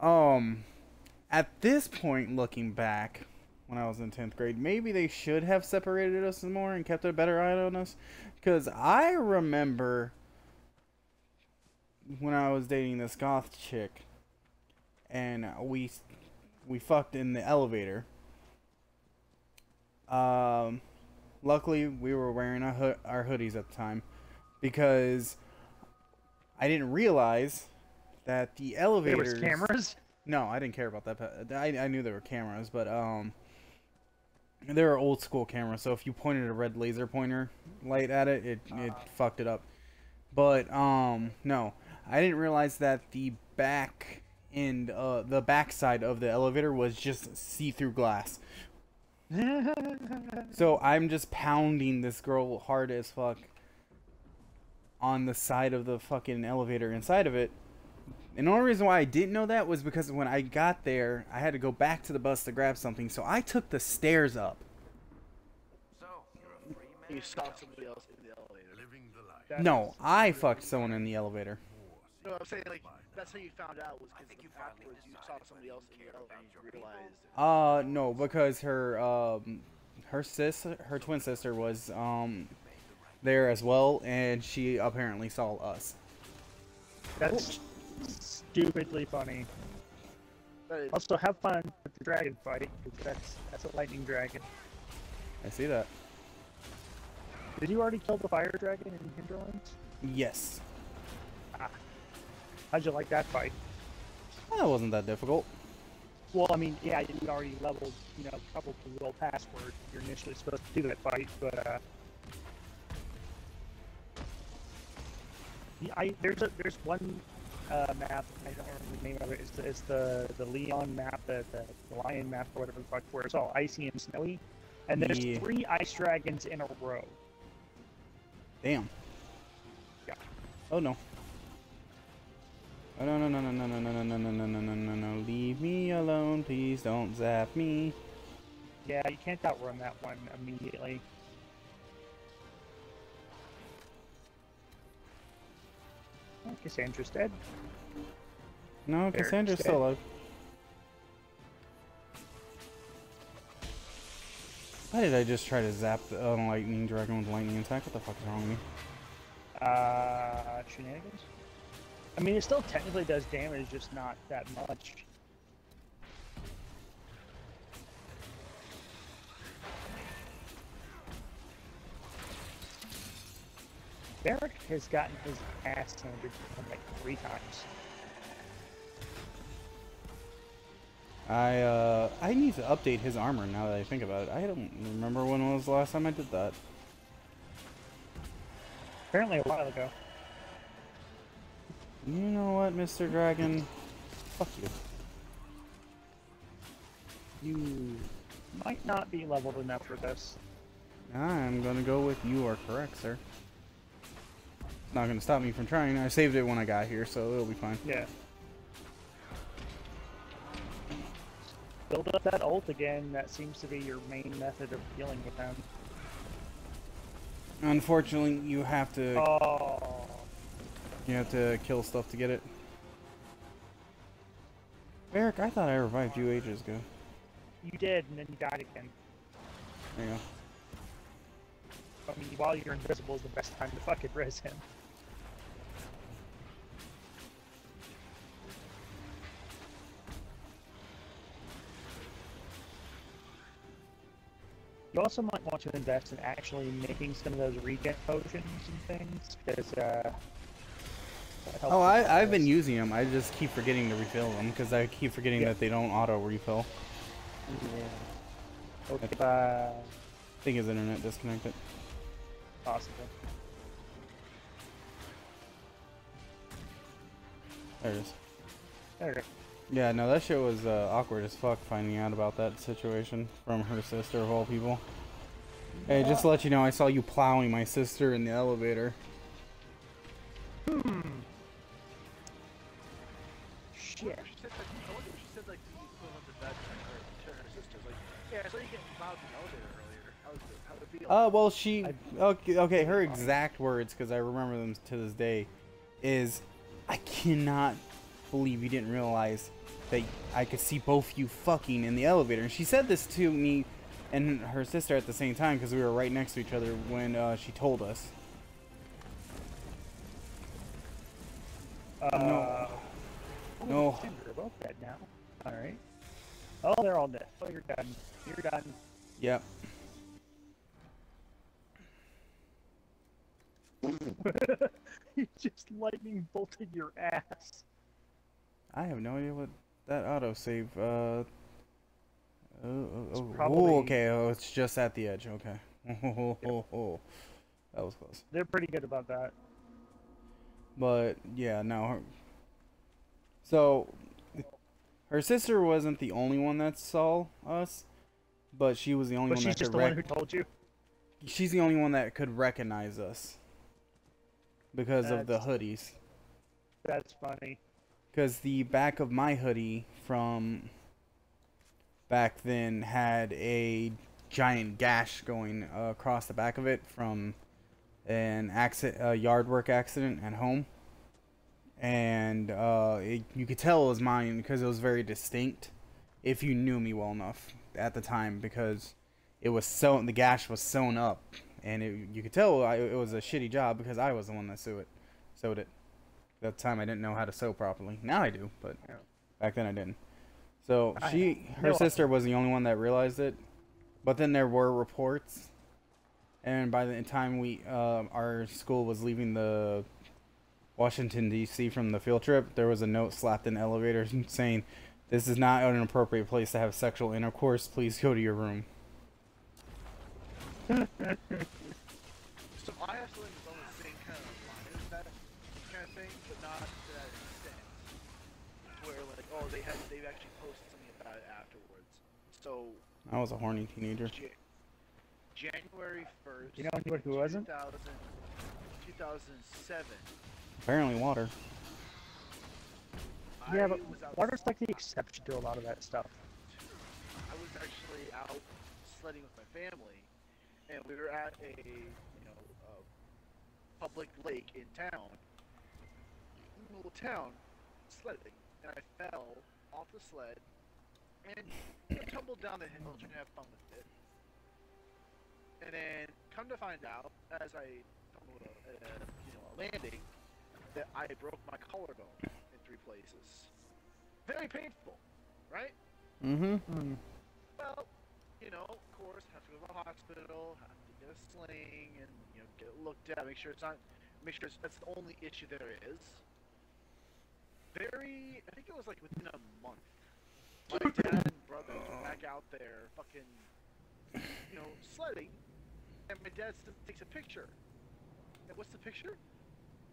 um, at this point, looking back, when I was in 10th grade. Maybe they should have separated us more and kept a better eye on us. Because I remember when I was dating this goth chick and we we fucked in the elevator. Um, luckily, we were wearing our, hoo- our hoodies at the time because I didn't realize that the There was cameras. No, I didn't care about that. I, I knew there were cameras, but um, they were old school cameras. So if you pointed a red laser pointer light at it, it it fucked it up. But um, no, I didn't realize that the back end, uh, the back side of the elevator was just see-through glass. *laughs* So I'm just pounding this girl hard as fuck on the side of the fucking elevator inside of it And the only reason why I didn't know that was because when I got there, I had to go back to the bus to grab something. So I took the stairs up. So, you're a free man. You saw somebody else in the elevator. Living the life. No, I fucked someone in the elevator. No, I'm saying like that's how you found out was because you finally afterwards you saw somebody else in the care and you realized. Uh, no, because her um, her sis, her twin sister was um there as well, and she apparently saw us. That's stupidly funny. Also, have fun with the dragon fight, because that's that's a lightning dragon. I see that. Did you already kill the fire dragon in Hinterlands? Yes, How'd you like that fight? that wasn't that difficult. Well, I mean, yeah, you already leveled, you know, a couple of world password. You're initially supposed to do that fight, but uh, yeah, I there's a there's one uh, map. I don't remember the name of it. It's the, it's the the Leon map, the, the the lion map, or whatever the fuck, where it's all icy and snowy, and there's Yeah. three ice dragons in a row. Damn. Yeah. Oh no. Oh no no no no no no no no no no no no no no leave me alone please don't zap me. Yeah, you can't outrun that one immediately. Oh, Cassandra's dead. No, Cassandra's stay. still alive. Why did I just try to zap the uh, lightning dragon with lightning attack? What the fuck is wrong with me? Uh, shenanigans? I mean, it still technically does damage, just not that much. Varric has gotten his ass handed to him like three times. I uh I need to update his armor now that I think about it. I don't remember when was the last time I did that. Apparently a while ago. You know what, Mr. Dragon? Fuck you. You might not be leveled enough for this. I'm gonna go with you are correct, sir. It's not gonna stop me from trying. I saved it when I got here, so it'll be fine. Yeah. Build up that ult again. That seems to be your main method of dealing with them. Unfortunately, you have to Oh. You have to kill stuff to get it. Eric, I thought I revived you ages ago. You did, and then you died again. There you go. I mean, while you're invisible is the best time to fucking res him. You also might want to invest in actually making some of those regen potions and things, because, uh... Oh, I, I've been using them. I just keep forgetting to refill them because I keep forgetting Yeah. that they don't auto refill. Yeah. Okay, uh, I think his internet disconnected. possible. There it is. There we go. Yeah, no, that shit was uh, awkward as fuck finding out about that situation from her sister of all people. Hey, just to let you know, I saw you plowing my sister in the elevator. Shit. Uh, well, she I- okay, okay. Her exact words, because I remember them to this day, is, "I cannot believe you didn't realize that I could see both you fucking in the elevator." And she said this to me and her sister at the same time because we were right next to each other when uh, she told us. Uh, No. No. They're both dead now. Alright. Oh, they're all dead. Oh, you're done. You're done. Yep. *laughs* you just lightning bolted your ass. I have no idea what that autosave. Uh. Oh, oh, oh, probably- oh, okay. Oh, it's just at the edge. Okay. Oh, oh, oh, That was close. They're pretty good about that. But yeah, no. Her, so her sister wasn't the only one that saw us, but she was the only But one she's that just the one who told you. She's the only one that could recognize us because of the hoodies. That's funny. because the back of my hoodie from back then had a giant gash going uh, across the back of it from an accident, a yard work accident at home, and uh, it, you could tell it was mine because it was very distinct. If you knew me well enough at the time, because it was sewn, the gash was sewn up, and it, you could tell I, it was a shitty job because I was the one that sewed it. Sewed it. At the time, I didn't know how to sew properly. Now I do, but back then I didn't. So I- she, her no, sister was the only one that realized it, but then there were reports, and by the time we, uh, our school was leaving the Washington D.C. from the field trip, there was a note slapped in the elevator *laughs* saying, "This is not an appropriate place to have sexual intercourse. Please go to your room." So my Iceland is on the same kind of line as that kind of thing, but not to that extent. Where like, oh, they had they've actually posted something about it afterwards. So I was a horny teenager. Ja- January first. You know anyone who wasn't? 2000, 2007. Apparently, water. Yeah, but water's like the exception to a lot of that stuff. I was actually out sledding with my family, and we were at a you know a public lake in town, in the middle of town, sledding, and I fell off the sled and you know, tumbled down the hill trying to have fun with it. And then come to find out, as I tumbled a, a you know a landing, that I broke my collarbone in three places. Very painful, right? Mm-hmm. Hmm. Well, you know, of course, have to go to the hospital, have to get a sling, and you know, get looked at, make sure it's not, make sure it's, that's the only issue there is. Very, I think it was like within a month. My *laughs* dad and brother were back out there, fucking, you know, sledding, and my dad takes a picture. And what's the picture?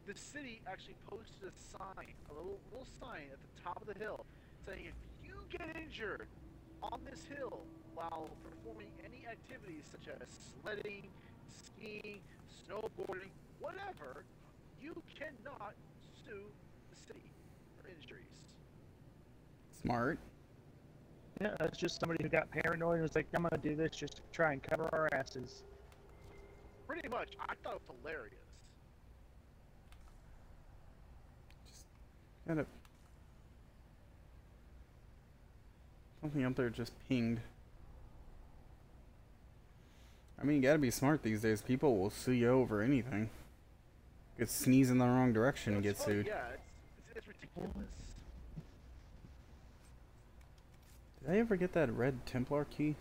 The city actually posted a sign, a little little sign at the top of the hill, saying if you get injured on this hill while performing any activities such as sledding, skiing, snowboarding, whatever, you cannot sue the city for injuries. Smart. Yeah, that's just somebody who got paranoid and was like, I'm gonna do this just to try and cover our asses. Pretty much, I thought it was hilarious. Just kind of. Something up there just pinged. I mean, you gotta be smart these days. People will sue you over anything. Could sneeze in the wrong direction and get sued. Yeah, it's, it's, ridiculous. Did I ever get that red Templar key?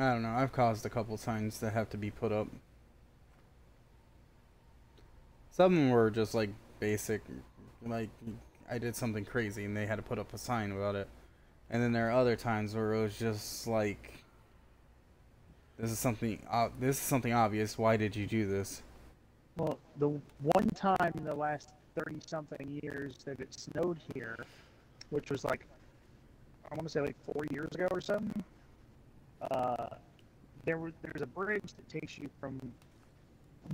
I don't know. I've caused a couple signs that have to be put up. Some were just like basic, like I did something crazy and they had to put up a sign about it. And then there are other times where it was just like, this is something. Uh, this is something obvious. Why did you do this? Well, the one time in the last 30 something years that it snowed here, which was like, I want to say like four years ago or something, uh, there was, there's a bridge that takes you from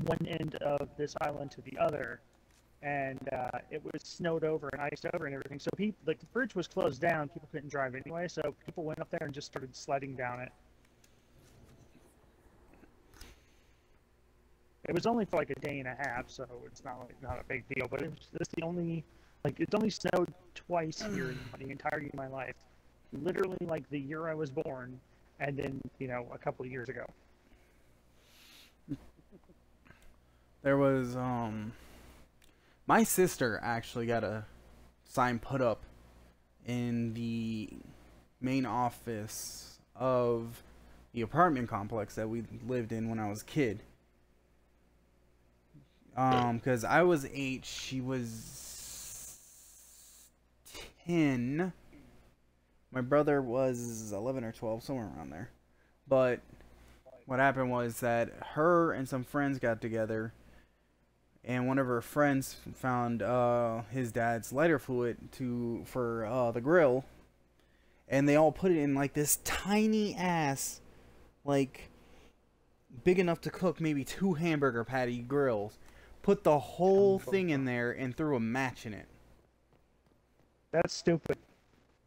one end of this island to the other, and uh, it was snowed over and iced over and everything. So people, like the bridge was closed down, people couldn't drive anyway. So people went up there and just started sledding down it. It was only for like a day and a half, so it's not like not a big deal. But it's the only like it's only snowed twice here in the entirety of my life. Literally like the year I was born, and then you know a couple of years ago. There was um my sister actually got a sign put up in the main office of the apartment complex that we lived in when I was a kid. Um, because I was eight, she was ten. My brother was eleven or twelve, somewhere around there. But what happened was that her and some friends got together and one of her friends found uh, his dad's lighter fluid to for uh, the grill, and they all put it in like this tiny ass like big enough to cook maybe two hamburger patty grills. Put the whole thing in there and threw a match in it. That's stupid.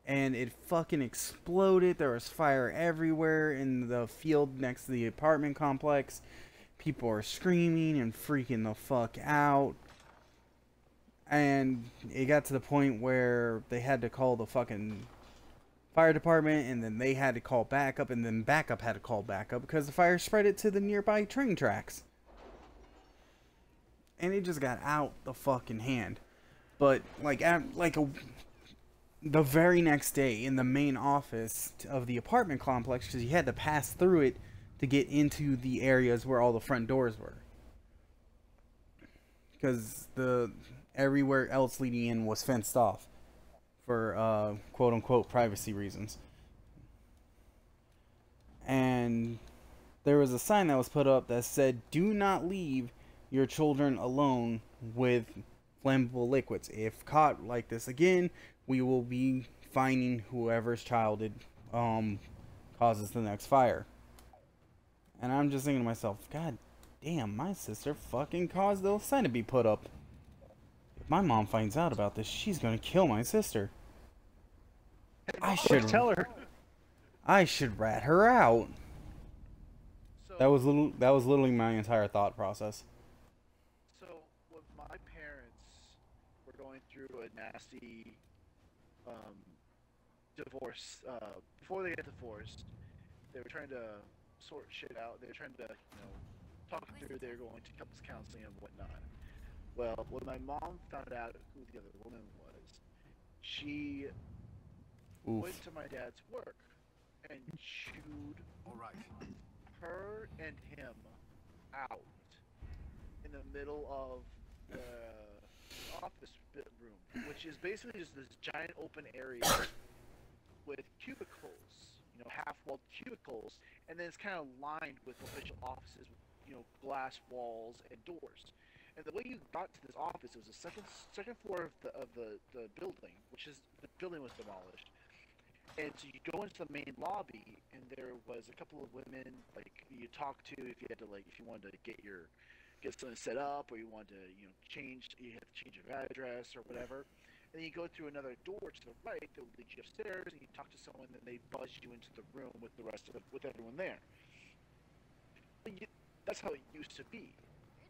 and it fucking exploded. There was fire everywhere in the field next to the apartment complex. People are screaming and freaking the fuck out. And it got to the point where they had to call the fucking fire department and then they had to call backup and then backup had to call backup because the fire spread it to the nearby train tracks. And it just got out the fucking hand. But like at, like a the very next day in the main office of the apartment complex because you had to pass through it to get into the areas where all the front doors were. Because the everywhere else leading in was fenced off for uh, quote unquote privacy reasons. And there was a sign that was put up that said do not leave your children alone with flammable liquids. If caught like this again we will be finding whoever's child it um causes the next fire. And I'm just thinking to myself, God damn, my sister fucking caused the sign to be put up. If my mom finds out about this, she's gonna kill my sister. I should Tell her. I should rat her out. So, That was little that was literally my entire thought process. so when my parents were going through a nasty um, divorce, uh, before they get divorced, they were trying to sort shit out. They're trying to, you know, talk through. they're going to couples counseling and whatnot. Well, when my mom found out who the other woman was, she Oof. went to my dad's work and chewed All right. her and him out in the middle of the office room, which is basically just this giant open area *coughs* with cubicles, you know, half-walled cubicles, and then it's kind of lined with official offices, with, you know, glass walls and doors. And the way you got to this office it was the second second floor of the of the, the building, which is the building was demolished. And so you go into the main lobby, and there was a couple of women like you talk to if you had to like if you wanted to get your get something set up or you wanted to you know change you had to change your address or whatever. And then you go through another door to the right that will lead you upstairs, and you talk to someone, and they buzz you into the room with the rest of the, with everyone there. You, that's how it used to be.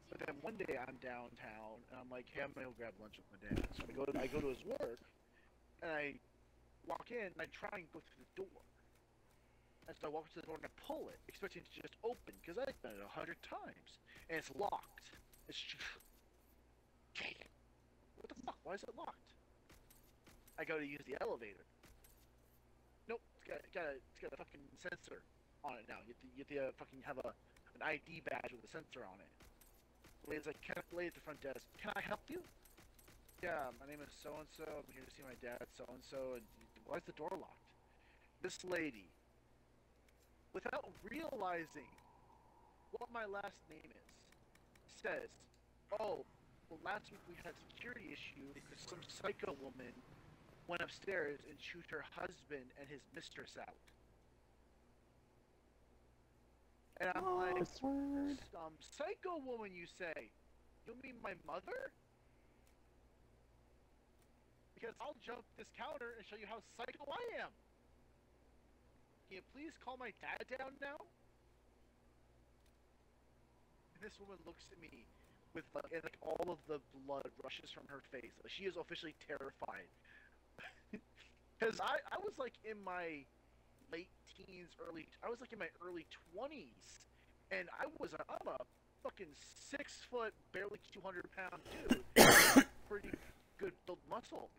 But then one day I'm downtown, and I'm like, hey, I'm gonna go grab lunch with my dad. So I go, to, I go to his work, and I walk in, and I try and go through the door. And so I walk to the door and I pull it, expecting it to just open, because I've done it a hundred times, and it's locked. It's just... What the fuck? Why is it locked? I go to use the elevator. Nope, it's got, it's got, a, it's got a fucking sensor on it now. You have to, you have to uh, fucking have a an ID badge with a sensor on it. Lady's like, can lady at the front desk, can I help you? Yeah, my name is so and so. I'm here to see my dad, so and so. And why is the door locked? This lady, without realizing what my last name is, says, "Oh, well, last week we had a security issue because some psycho woman went upstairs and chewed her husband and his mistress out." And I'm like, Password. some psycho woman, you say? You mean my mother? Because I'll jump this counter and show you how psycho I am. Can you please calm my dad down now? And this woman looks at me with like, and like all of the blood rushes from her face. Like, she is officially terrified. *laughs* Because I, I was like in my late teens, early. I was like in my early twenties, and I was a, I'm a fucking six foot, barely two hundred pound dude, *coughs* pretty good built muscle.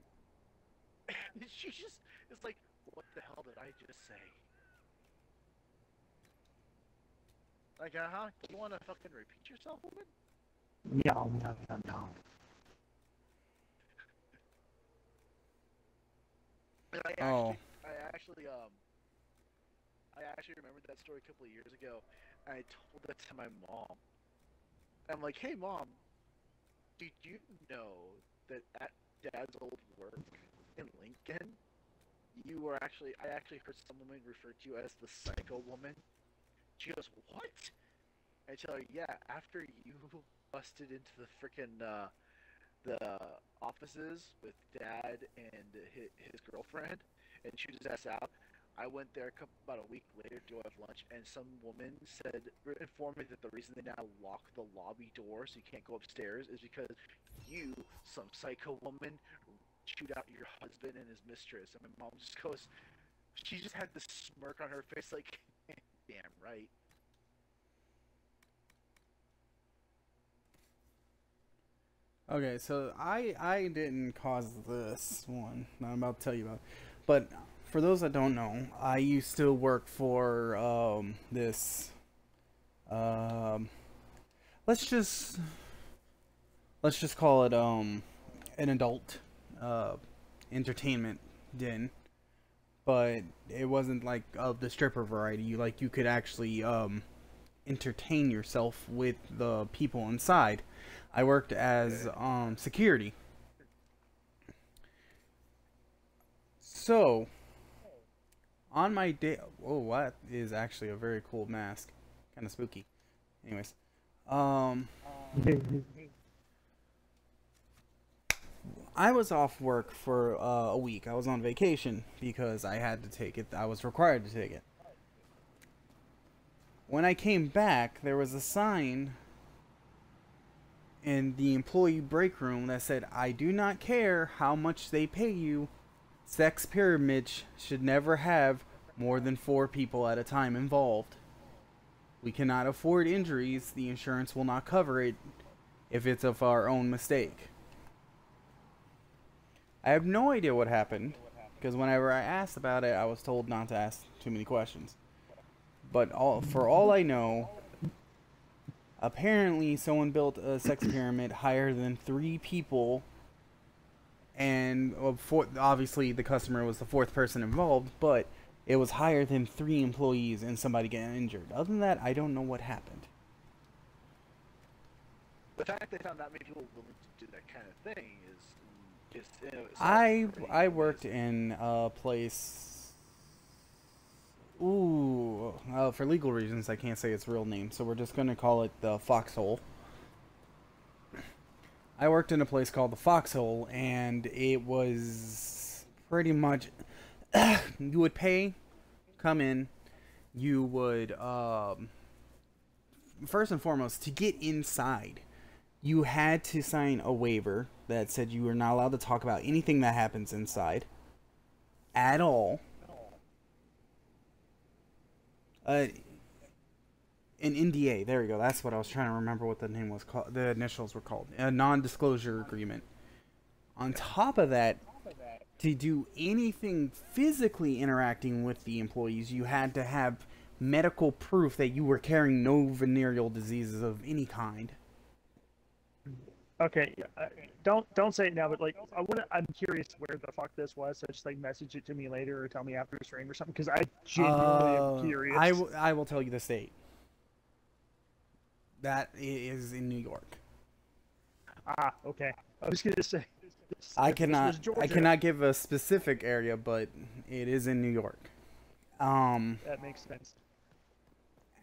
*laughs* And she just is like, what the hell did I just say? Like, uh huh. You want to fucking repeat yourself, woman? Yum, yum, yum, yum. I Oh. actually, I actually, um, I actually remembered that story a couple of years ago, and I told that to my mom. I'm like, hey, mom, did you know that at Dad's old work in Lincoln, you were actually, I actually heard some woman refer to you as the psycho woman, She goes, what? I tell her, yeah, after you *laughs* busted into the freaking uh, the offices with dad and his, girlfriend and chewed his ass out. I went there a couple, about a week later to have lunch, and some woman said, informed me that the reason they now lock the lobby door so you can't go upstairs is because you, some psycho woman, chewed out your husband and his mistress. And my mom just goes, she just had this smirk on her face, like, *laughs* damn right. Okay, so I I didn't cause this one. I'm about to tell you about, but for those that don't know, I used to work for um, this. Um, let's just let's just call it um, an adult uh, entertainment den, but it wasn't like of the stripper variety. You like you could actually um, entertain yourself with the people inside. I worked as um, security. So, on my day, oh, that is actually a very cool mask, kind of spooky. Anyways, um, I was off work for uh, a week. I was on vacation because I had to take it. I was required to take it. When I came back, there was a sign in the employee break room that said, I do not care how much they pay you. Sex pyramids should never have more than four people at a time involved. We cannot afford injuries. The insurance will not cover it if it's of our own mistake. I have no idea what happened because whenever I asked about it, I was told not to ask too many questions. But all for all I know, apparently someone built a sex *clears throat* pyramid higher than three people and obviously the customer was the fourth person involved but it was higher than three employees and somebody getting injured. Other than that i don't know what happened. The fact they found that many people willing to do that kind of thing is, just you know, i i worked in a place ooh uh, for legal reasons i can't say its real name so we're just going to call it the foxhole I worked in a place called the Foxhole, and it was pretty much *coughs* you would pay, come in, you would um, first and foremost to get inside, you had to sign a waiver that said you were not allowed to talk about anything that happens inside at all. Uh, an NDA. There we go. That's what I was trying to remember what the name was called. The initials were called a non-disclosure agreement. On top of that, to do anything physically interacting with the employees, you had to have medical proof that you were carrying no venereal diseases of any kind. Okay, uh, don't don't say it now, but like I want I'm curious where the fuck this was. So just like message it to me later or tell me after the stream or something because I genuinely Uh, am curious. I, w- I will tell you the state. That is in New York. ah, okay. I was gonna say. this- I if this was cannot I cannot give a specific area, but it is in New York. Um That makes sense.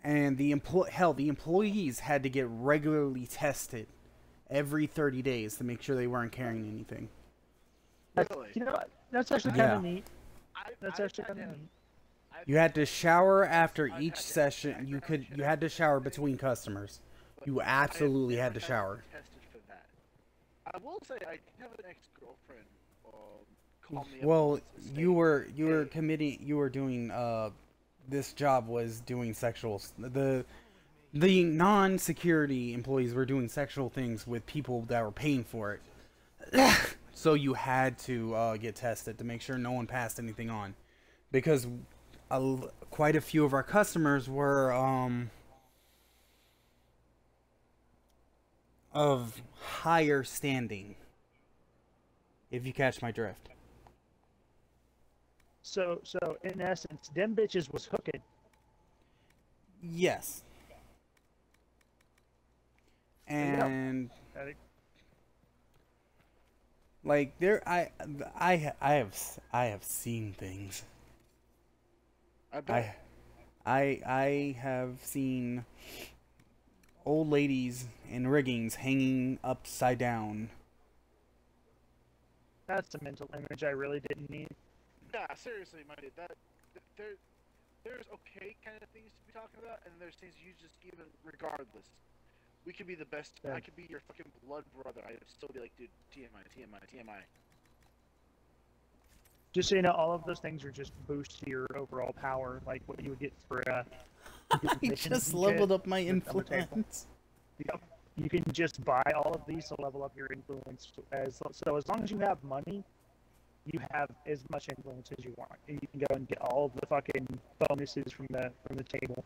and the employ hell the employees had to get regularly tested every 30 days to make sure they weren't carrying anything. Really? You know, what? that's actually kind of Yeah. neat. That's I've actually kind of neat. You had to shower after I've each had to have session. You could you had to shower between customers. You absolutely had to shower. Tested for that. I will say I have an ex-girlfriend um, call me Well, you were you were committing you were doing uh this job was doing sexual the the non-security employees were doing sexual things with people that were paying for it. *clears throat* so you had to uh, get tested to make sure no one passed anything on because a quite a few of our customers were um of higher standing if you catch my drift. So, so in essence, them bitches was hooking. Yes. You go. And I like there I I I have I have seen things. I bet. I I have seen old ladies in riggings hanging upside down. That's a mental image I really didn't need. Yeah, seriously, my dude. That th- there, there's okay kind of things to be talking about, and there's things you just even regardless. We could be the best. Yeah. I could be your fucking blood brother. I'd still be like, dude, TMI, TMI, TMI. Just so you know, all of those things are just boost to your overall power, like what you would get for uh. *laughs* I just leveled up my on the table. influence. Yep. You can just buy all of these to level up your influence. As so, as long as you have money, you have as much influence as you want, and you can go and get all of the fucking bonuses from the from the table.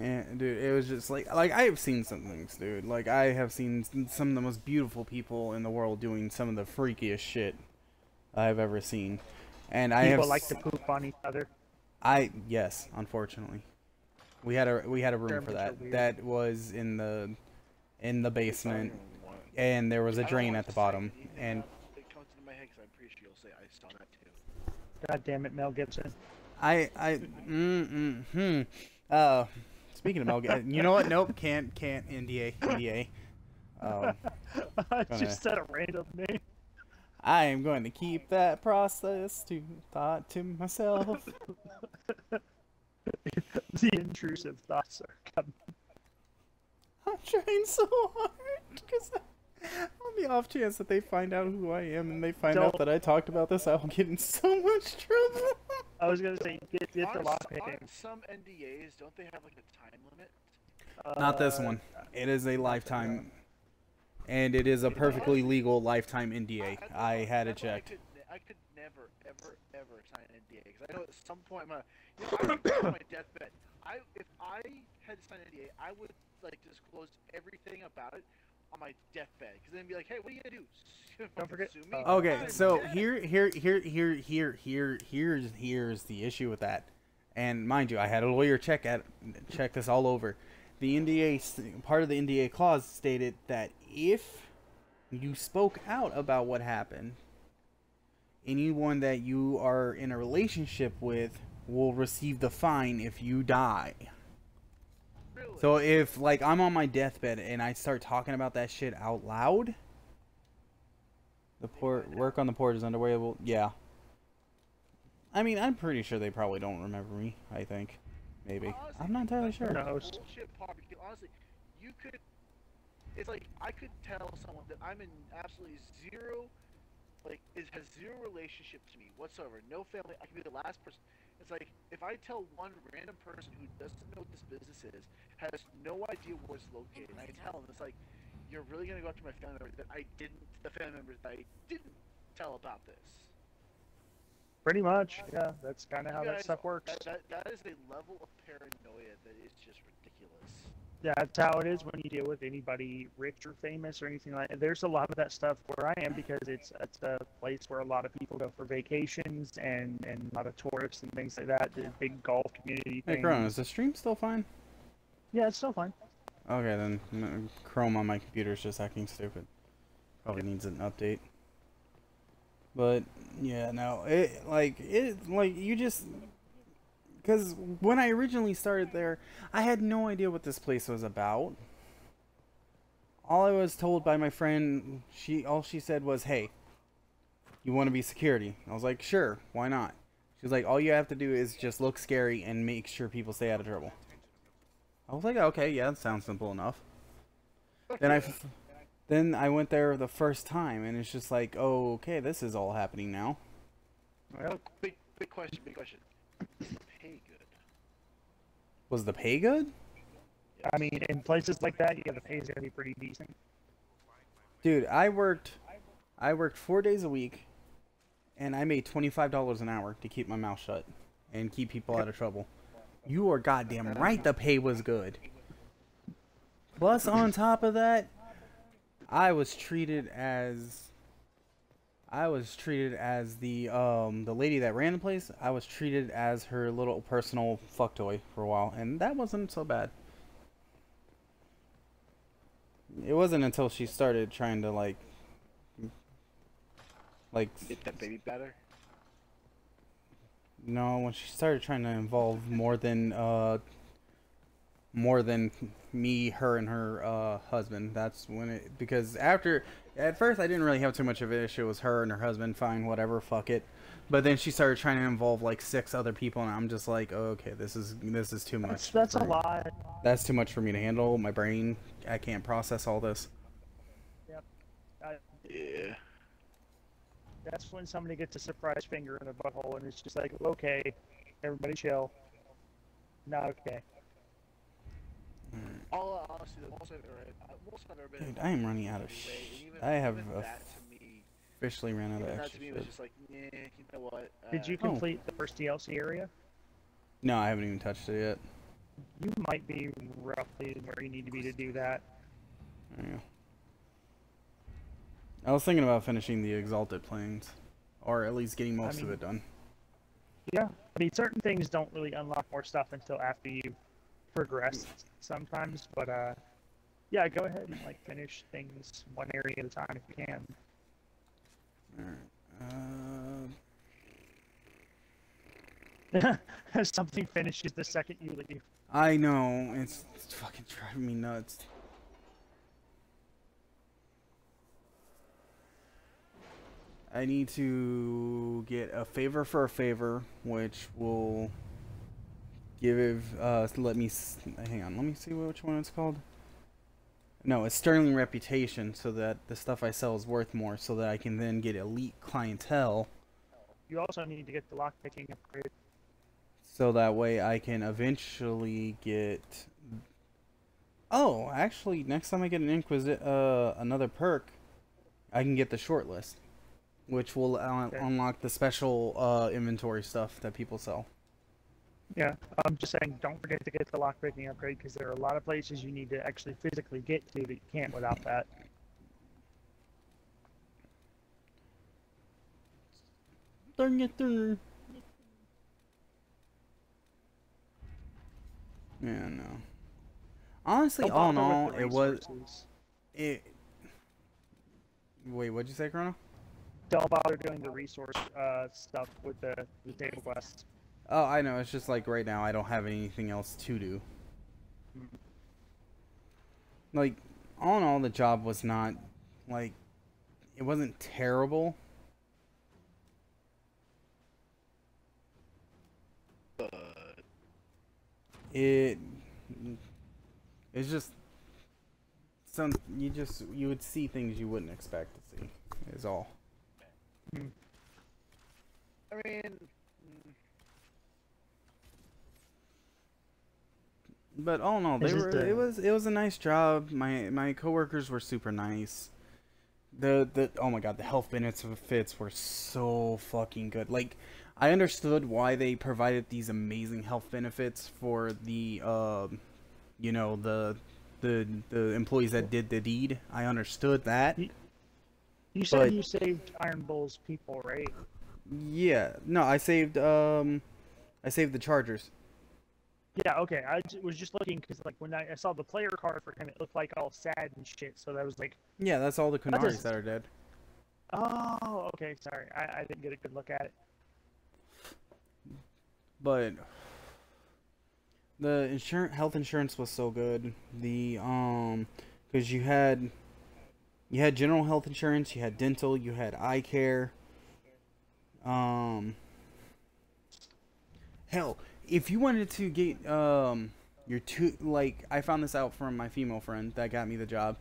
Yeah, dude, it was just like like I have seen some things, dude. Like I have seen some of the most beautiful people in the world doing some of the freakiest shit I've ever seen, and I have People like to poop on each other. I yes, unfortunately, we had a we had a room for Germans are that. That was in the in the basement, I don't even want- and there was a drain at the bottom, and it comes into my head because I'm pretty sure you'll say I saw that too. God damn it, Mel Gibson. I I mm mm hmm. Uh, speaking of Mel, Gibson, you know what? Nope, can't can't NDA NDA. Um, *laughs* I Gonna- just said a random name. I am going to keep that process to thought to myself. *laughs* the intrusive thoughts are coming. I'm trying so hard because *laughs* on the off chance that they find out who I am and they find out Don't- that I talked about this, I'll get in so much trouble. I was gonna say get get the Aren't lock s- picking. aren't some NDAs don't they have like a time limit? Not this Uh, one. It is a lifetime, and it is a perfectly legal lifetime NDA. I had it that's why I checked. could, I could never, ever, ever sign an NDA because I know at some point my, you know, I would go on my deathbed. I if I had to sign an NDA, I would like disclose everything about it on my deathbed because then be like, hey, what are you gonna do? *laughs* Don't forget- Sue me? uh, Okay, I'm so dead. here, here, here, here, here, here, here's here's the issue with that. And mind you, I had a lawyer check at check this all over. The NDA part of the NDA clause stated that if you spoke out about what happened, anyone that you are in a relationship with will receive the fine if you die. Really? So if like I'm on my deathbed and I start talking about that shit out loud, the port work on the port is underway. Well, yeah. I mean, I'm pretty sure they probably don't remember me. I think, maybe. Honestly, I'm not entirely sure. No. a Bullshit part because honestly, you could. It's like I could tell someone that I'm in absolutely zero, like it has zero relationship to me whatsoever. No family. I could be the last person. It's like if I tell one random person who doesn't know what this business is, has no idea where it's located, and I tell them it's like, you're really gonna go after my family members that I didn't, the family members that I didn't tell about this. Pretty much, yeah. That's kind of You how that stuff works. That, that, that is a level of paranoia that is just ridiculous. That's how it is when you deal with anybody rich or famous or anything like that. There's a lot of that stuff where I am because it's it's a place where a lot of people go for vacations and, and a lot of tourists and things like that. The big golf community Hey, thing. Chrome, is the stream still fine? Yeah, it's still fine. Okay, then Chrome on my computer is just acting stupid. Probably needs an update. But yeah, no, it like it like you just because when I originally started there, I had no idea what this place was about. All I was told by my friend, she all she said was, "Hey, you want to be security?" I was like, "Sure, why not?" She's like, "All you have to do is just look scary and make sure people stay out of trouble." I was like, "Okay, yeah, that sounds simple enough." Then I, then I went there the first time, and it's just like, "Oh, okay, this is all happening now." Well, Big, big question, big question. Is the pay good? Was the pay good? I mean, in places like that, yeah, the pay is gonna be pretty decent. Dude, I worked I worked 4 days a week and I made $25 an hour to keep my mouth shut and keep people out of trouble. You are goddamn right the pay was good. Plus on top of that, I was treated as I was treated as the um the lady that ran the place. I was treated as her little personal fuck toy for a while, and that wasn't so bad. It wasn't until she started trying to like like Get that baby better? No, when she started trying to involve more than uh more than me, her, and her uh husband. That's when it because after at first I didn't really have too much of an issue. It was her and her husband. Fine, whatever, fuck it. But then she started trying to involve like six other people, and I'm just like, oh, okay, this is this is too much. That's, that's a lot. That's too much for me to handle. My brain, I can't process all this. I, Yeah. that's when somebody gets a surprise finger in the butthole, and it's just like, okay, everybody chill. Not okay. All honestly, the most I've ever, uh, most I've ever been. Dude, I am running out of involved in sh- anyway, and I have a that to me, Officially ran out of even that extra to me was just like, yeah, you know what? Did you uh, Oh. complete the first DLC area? No, I haven't even touched it yet. You might be roughly where you need to be to do that. There you go. I was thinking about finishing the Exalted Plains, or at least getting most of mean- it done. Yeah. I mean, certain things don't really unlock more stuff until after you progress sometimes, but uh, yeah, go ahead and like finish things one area at a time if you can. Alright. Uh, *laughs* Something finishes the second you leave. I know it's, it's fucking driving me nuts. I need to get a favor for a favor, which will give uh let me hang on. Let me see which one it's called. No, a sterling reputation, so that the stuff I sell is worth more, so that I can then get elite clientele. You also need to get the lockpicking upgrade. so that way I can eventually get. Oh, actually, next time I get an Inquisi- uh, another perk, I can get the shortlist, which will uh, Okay. unlock the special uh, inventory stuff that people sell. Yeah, I'm just saying, don't forget to get the lockpicking upgrade because there are a lot of places you need to actually physically get to that you can't without that. Dang it, dang. Yeah, no. Honestly, Don't all in all, it was it. Wait, what'd you say, Chrono? Don't bother doing the resource uh, stuff with the, the table quests. Oh, I know. It's just like right now, I don't have anything else to do. Like, all in all, the job was not like it wasn't terrible. It it's just some you just you would see things you wouldn't expect to see. Is all. I mean, But all in all, they were. a- It was. It was a nice job. My my coworkers were super nice. The the oh my god, the health benefits were so fucking good. Like, I understood why they provided these amazing health benefits for the um, you know the the the employees that did the deed. I understood that. You said But- you saved Iron Bull's people, right? Yeah. No, I saved um, I saved the Chargers. Yeah, okay. I was just looking because, like, when I, I saw the player card for him, it looked like all sad and shit. So that was like, Yeah, that's all the Qunaris does- that are dead. oh, okay. Sorry, I, I didn't get a good look at it. but the insurance health insurance was so good the um because you had you had general health insurance you had dental you had eye care um hell if you wanted to get um your two like i found this out from my female friend that got me the job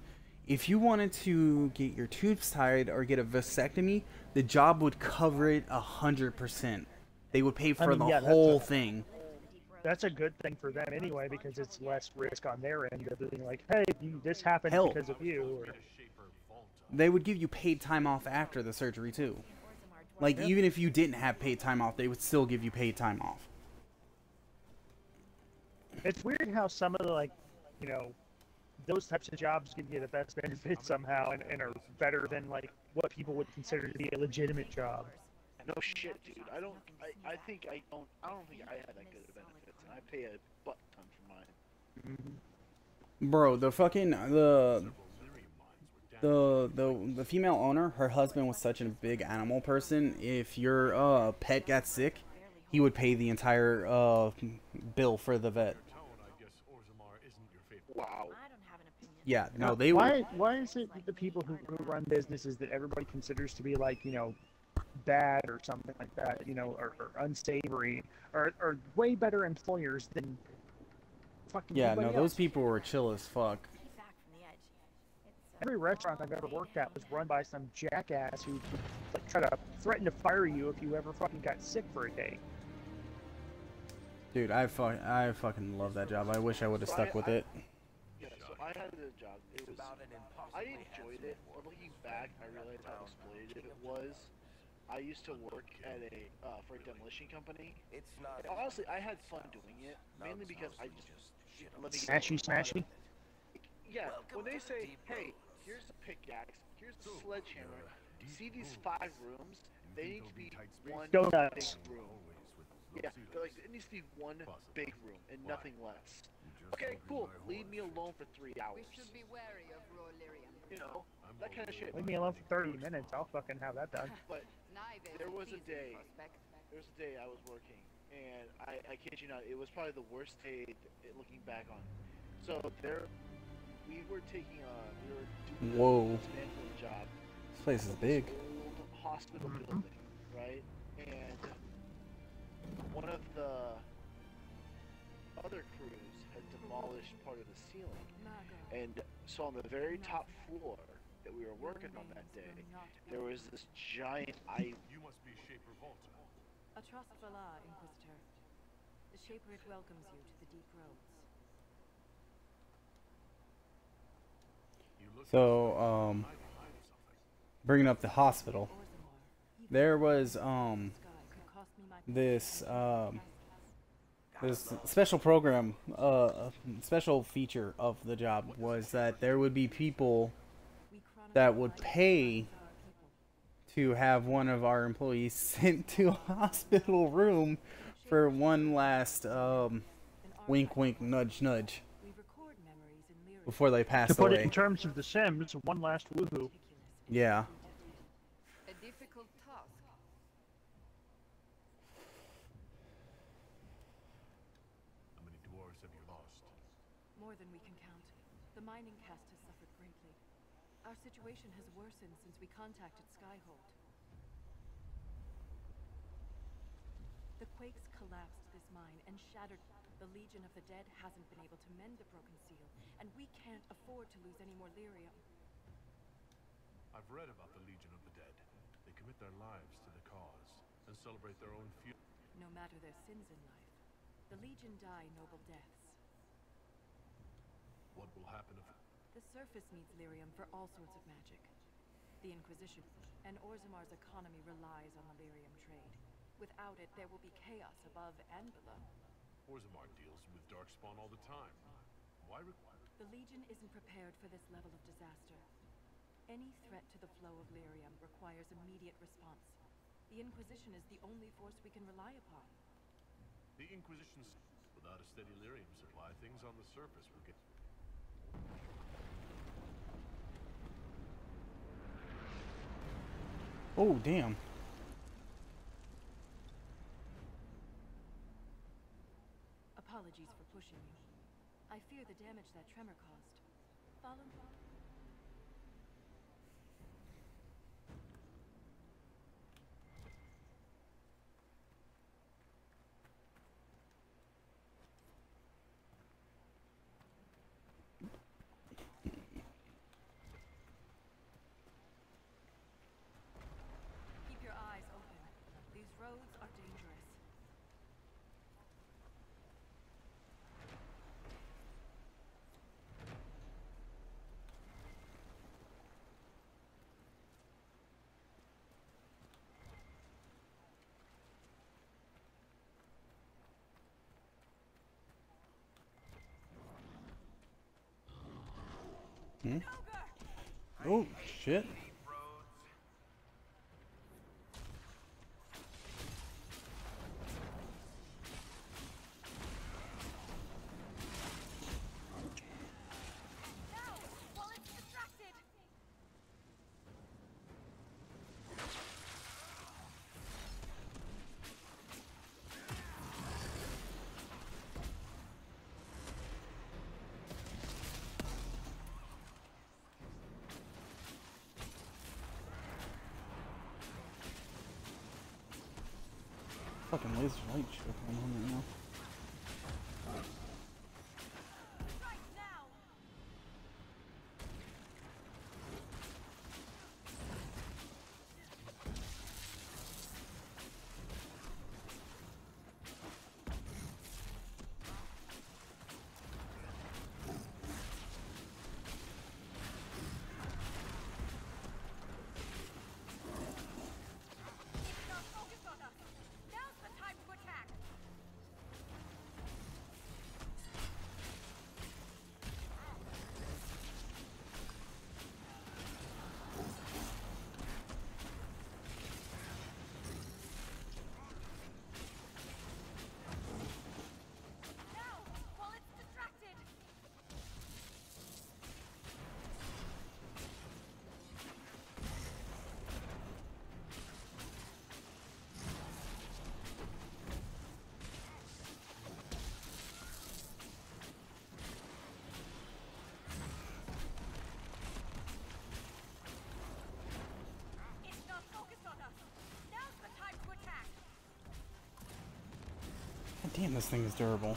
if you wanted to get your tubes tied or get a vasectomy the job would cover it a hundred percent they would pay for mean, the yeah, whole a- thing That's a good thing for them anyway because it's less risk on their end of being like, hey, this happened Hell. because of you. Or, they would give you paid time off after the surgery too. Like Yeah. even if you didn't have paid time off, they would still give you paid time off. It's weird how some of the like, you know, those types of jobs give you the best benefits somehow and, and are better than like what people would consider to be a legitimate job. no shit, dude. I don't. I, I think I don't. I don't think I had that good of benefits, and I pay a butt ton for mine. Bro, the fucking the the the the female owner, her husband was such a big animal person. If your uh pet got sick, he would pay the entire uh, bill for the vet. Your tone, I guess Orzammar isn't your favorite. Wow. I don't have an opinion. Yeah, no, they were. why why is it that the people who, who run businesses that everybody considers to be like you know bad or something like that you know or, or unsavory are, are way better employers than fucking Yeah, no, everybody those people were chill as fuck. Keep back from the edge. It's, uh, Every restaurant I've ever worked at was run by some jackass who like try to threaten to fire you if you ever fucking got sick for a day. Dude, I fuck, I fucking love that job. I wish I would have stuck with it. Yeah, so I had a job. It was. I enjoyed it. But looking back, I realized how exploitative it was. I used to work at a uh, for a demolition company. It's not. And honestly, I had fun doing it, mainly because I just let me get Smashy, over smashy. Yeah, when they say, "Hey, here's a pickaxe, here's a sledgehammer," see these five rooms? They need to be one Go big nuts. room. Yeah, they're like it needs to be one big room and nothing less. Okay, cool. Leave me alone for three hours. We hours. should be wary of raw lyrium. You know, that kind of shit. Leave me alone for 30 minutes. I'll fucking have that done. But *laughs* There was a day- there was a day I was working, and I, I kid you not, it was probably the worst day th- looking back on. So there, we were taking a, we were doing Whoa. a dismantling job. This place is big. Old hospital mm-hmm. building, right? And one of the other crews had demolished part of the ceiling. And so on the very top floor that we were working on that day, there was this giant ivy. You must be Shaper Valta. A trust for law, Inquisitor. The Shaperate welcomes you to the deep roads. So, um, bringing up the hospital, there was um Sky could cost me my this um this special program, uh, special feature of the job was that there would be people that would pay lives of our people. to have one of our employees *laughs* sent to a hospital room for one last um wink, wink, nudge, nudge We record memories in lyrium. before they To pass put it in terms of The Sims, one last woohoo. Meticulous and Yeah. a difficult task. How many dwarves have you lost? More than we can count. The mining caste has suffered greatly. Our situation has worsened since we contacted Skyhold. The quakes collapsed this mine and shattered. The Legion of the Dead hasn't been able to mend the broken seal, and we can't afford to lose any more lyrium. I've read about the Legion of the Dead. They commit their lives to the cause and celebrate their own few. No matter their sins in life, the Legion die noble deaths. What will happen if The surface needs lyrium for all sorts of magic. The Inquisition and Orzammar's economy relies on the lyrium trade. Without it, there will be chaos above and below. Orzammar deals with Darkspawn all the time? Why require? The Legion isn't prepared for this level of disaster. Any threat to the flow of lyrium requires immediate response. The Inquisition is the only force we can rely upon. The Inquisition's without a steady lyrium supply, things on the surface will get. Oh damn. Apologies for pushing you. I fear the damage that tremor caused. Follow me. Keep your eyes open. These roads are dangerous. Hmm? Oh shit. Laser light show damn, this thing is durable.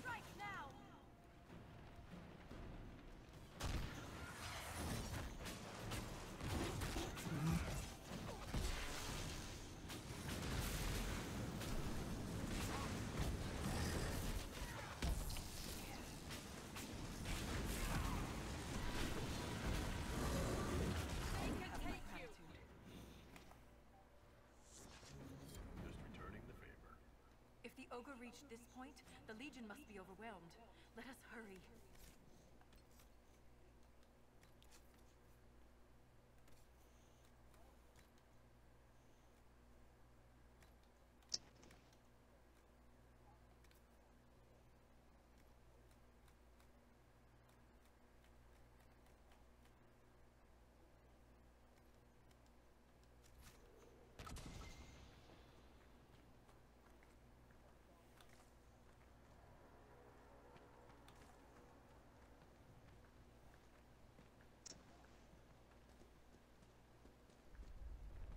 Strike now! Just returning the favor. If the ogre reached this point, the Legion must be overwhelmed. Let us hurry.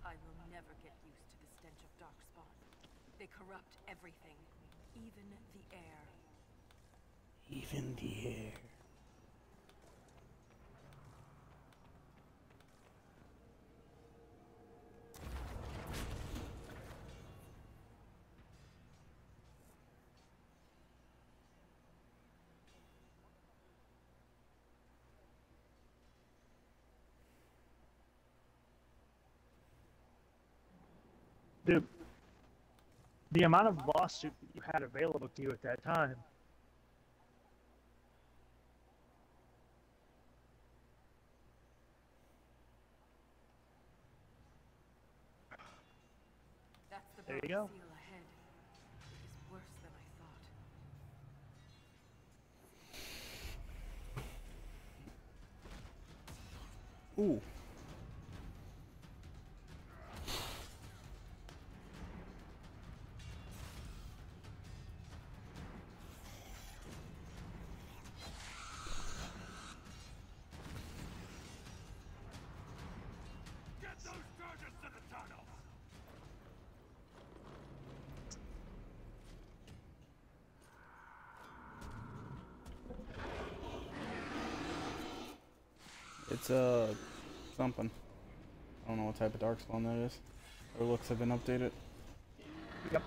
I will never get used to the stench of Darkspawn. They corrupt everything, even the air. Even the air. The the amount of lawsuit that you had available to you at that time. That's the There you go. seal It's uh something. I don't know what type of darkspawn that is. Their looks have been updated. Yep.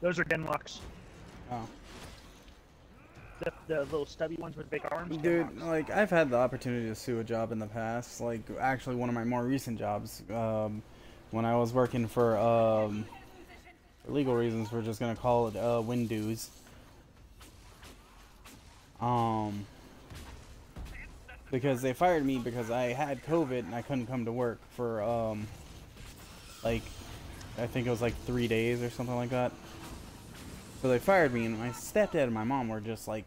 Those are Genlocks. Oh. The, the little stubby ones with big arms. Dude, like I've had the opportunity to sue a job in the past. Like actually, one of my more recent jobs, um, when I was working for, um, for legal reasons, we're just gonna call it uh, Windows. Um, because they fired me because I had COVID and I couldn't come to work for um, like, I think it was like three days or something like that. So they fired me, and my stepdad and my mom were just like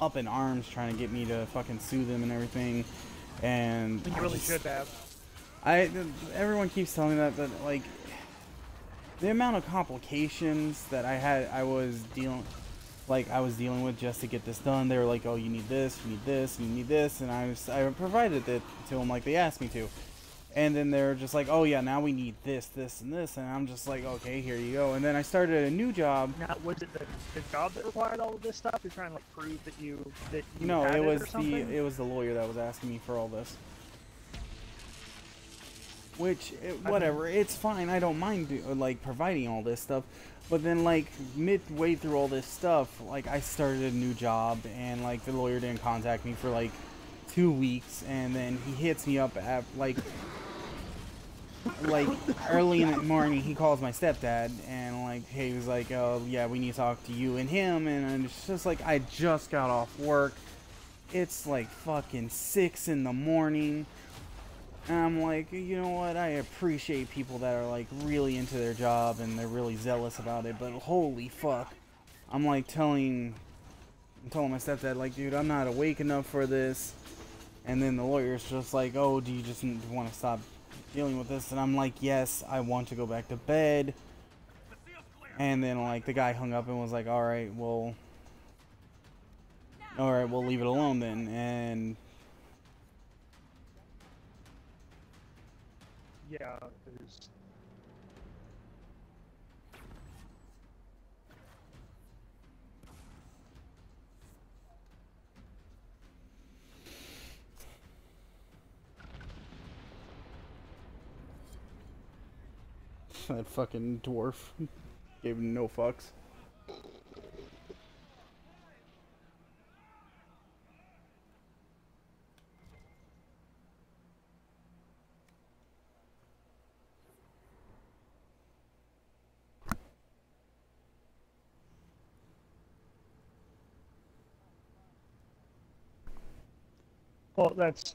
up in arms trying to get me to fucking sue them and everything. And You I really just- should have. I everyone keeps telling me that, but like the amount of complications that I had, I was dealing, like I was dealing with just to get this done. They were like, "Oh, you need this, you need this, you need this," and I was I provided it to them like they asked me to. And then they're just like, "Oh yeah, now we need this, this, and this," and I'm just like, "Okay, here you go." And then I started a new job. Now, was it the, the job that required all of this stuff? You're trying to like prove that you that you No, it was the it was the lawyer that was asking me for all this. Which it, I whatever, it's fine. I don't mind do, like providing all this stuff, but then like midway through all this stuff, like I started a new job and like the lawyer didn't contact me for like two weeks, and then he hits me up at like like early in the morning. He calls my stepdad and like hey, he was like, oh yeah, we need to talk to you and him, and it's just like I just got off work. It's like fucking six in the morning. And I'm like, you know what? I appreciate people that are like really into their job and they're really zealous about it, but holy fuck. I'm like telling I'm telling my stepdad, like, dude, I'm not awake enough for this. And then the lawyer's just like, oh, do you just want to stop dealing with this? And I'm like, yes, I want to go back to bed. And then, like, the guy hung up and was like, alright, well, alright, we'll leave it alone then. And Yeah, there's. *laughs* that fucking dwarf gave him no fucks. Well, that's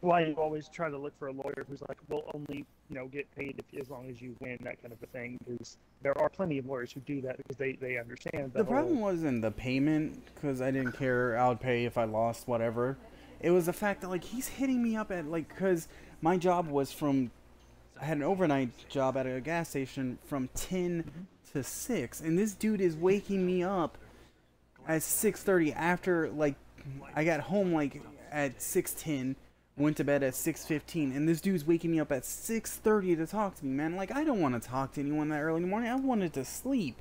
why you always try to look for a lawyer who's like, we'll only you know get paid if as long as you win that kind of a thing. Because there are plenty of lawyers who do that because they they understand. The whole- problem wasn't the payment, because I didn't care. I would pay if I lost, whatever. It was the fact that, like, he's hitting me up at, like, because my job was from. I had an overnight job at a gas station from 10 to 6. And this dude is waking me up at 6.30 after, like, I got home, like, at 6.10. Went to bed at 6.15. And this dude's waking me up at 6.30 to talk to me, man. Like, I don't want to talk to anyone that early in the morning. I wanted to sleep.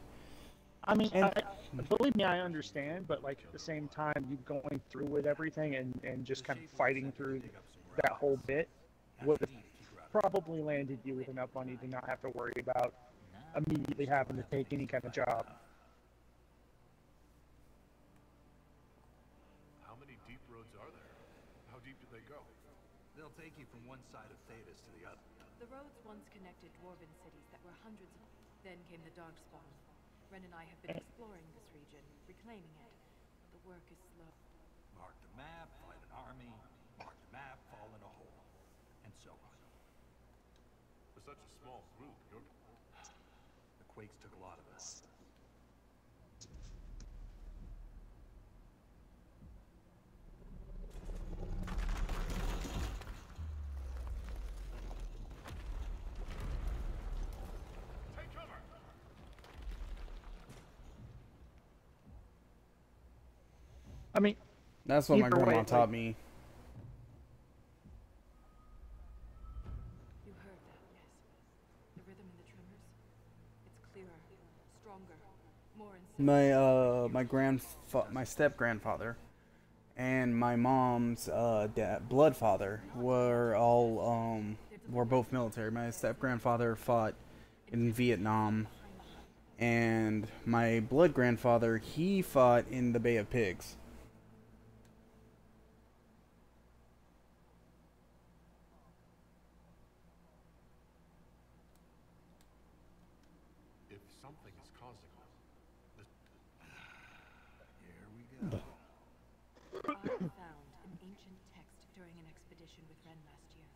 I mean, And- I, believe me, I understand, but like at the same time, you going through with everything and and just kind of fighting through that whole bit would have probably landed you with enough money to not have to worry about immediately having to take any kind of job. How many deep roads are there? How deep do they go? They'll take you from one side of Thedas to the other. The roads once connected dwarven cities that were hundreds of... Then came the Darkspawn. Renn and I have been exploring this region, reclaiming it. The work is slow. Mark the map, fight an army. Mark the map, fall in a hole. And so on. For such a small group, you're... The Quakes took a lot of us. Take cover! I mean, That's what my grandma way, taught like- me. You heard that, yes? The rhythm and the tremors? It's clearer, stronger, more insistent. my uh my grandfa- my step grandfather and my mom's uh dad blood father were all um were both military my step grandfather fought in vietnam and my blood grandfather he fought in the bay of pigs If something is causing this, this Here we go. I found an ancient text during an expedition with Renn last year.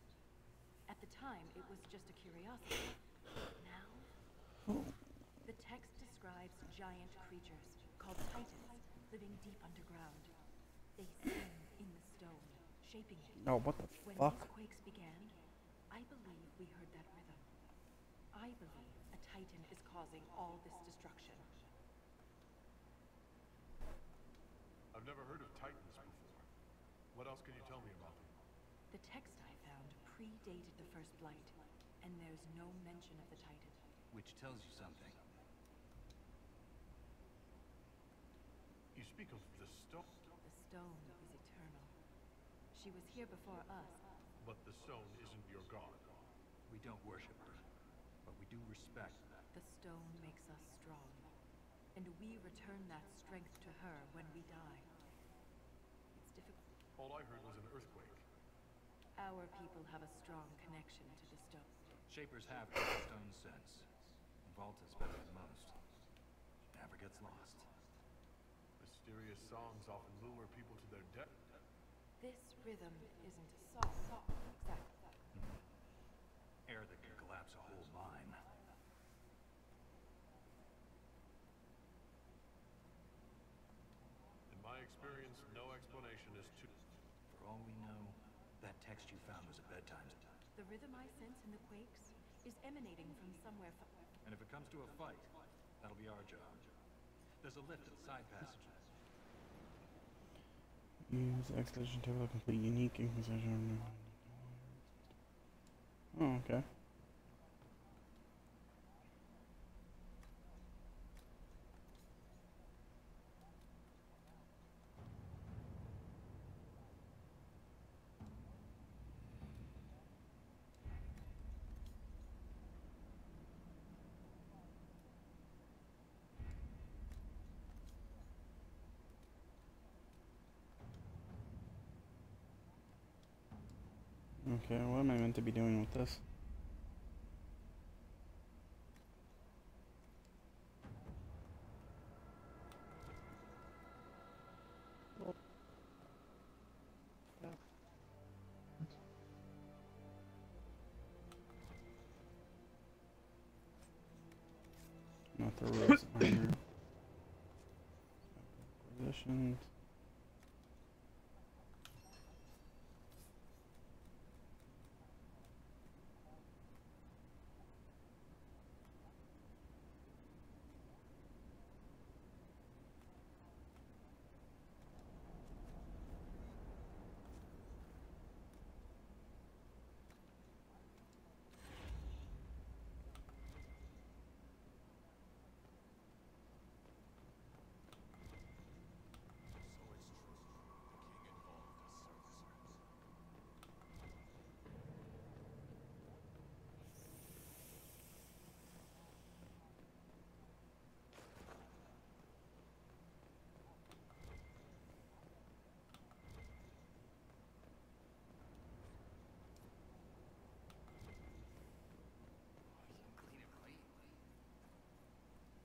At the time, it was just a curiosity. Now, the text describes giant creatures called titans living deep underground. They sing in the stone, shaping it. oh what the When fuck these quakes began, I I believe we heard that rhythm. I believe a titan is causing all this destruction. I've never heard of Titans before. What else can you tell me about them? The text I found predated the first blight, and there's no mention of the titan. Which tells you something. You speak of the stone, The stone is eternal. She was here before us. but the stone isn't your god. We don't worship her, but we do respect. Her. The stone makes us strong, and we return that strength to her when we die. It's difficult. All I heard was an earthquake. Our people have a strong connection to the stone. Shapers have good stone sense. Valta's better than most. Never gets lost. Mysterious songs often lure people to their death. This rhythm isn't a song, exactly. Air that can collapse a whole mine. In my experience, no explanation is too... For all we know, that text you found was a bedtime. The rhythm I sense in the quakes is emanating from somewhere fa- And if it comes to a fight, that'll be our job. There's a lift at the side passage. Use expedition table to complete unique inquisition. Oh, okay. Okay, what am I meant to be doing with this?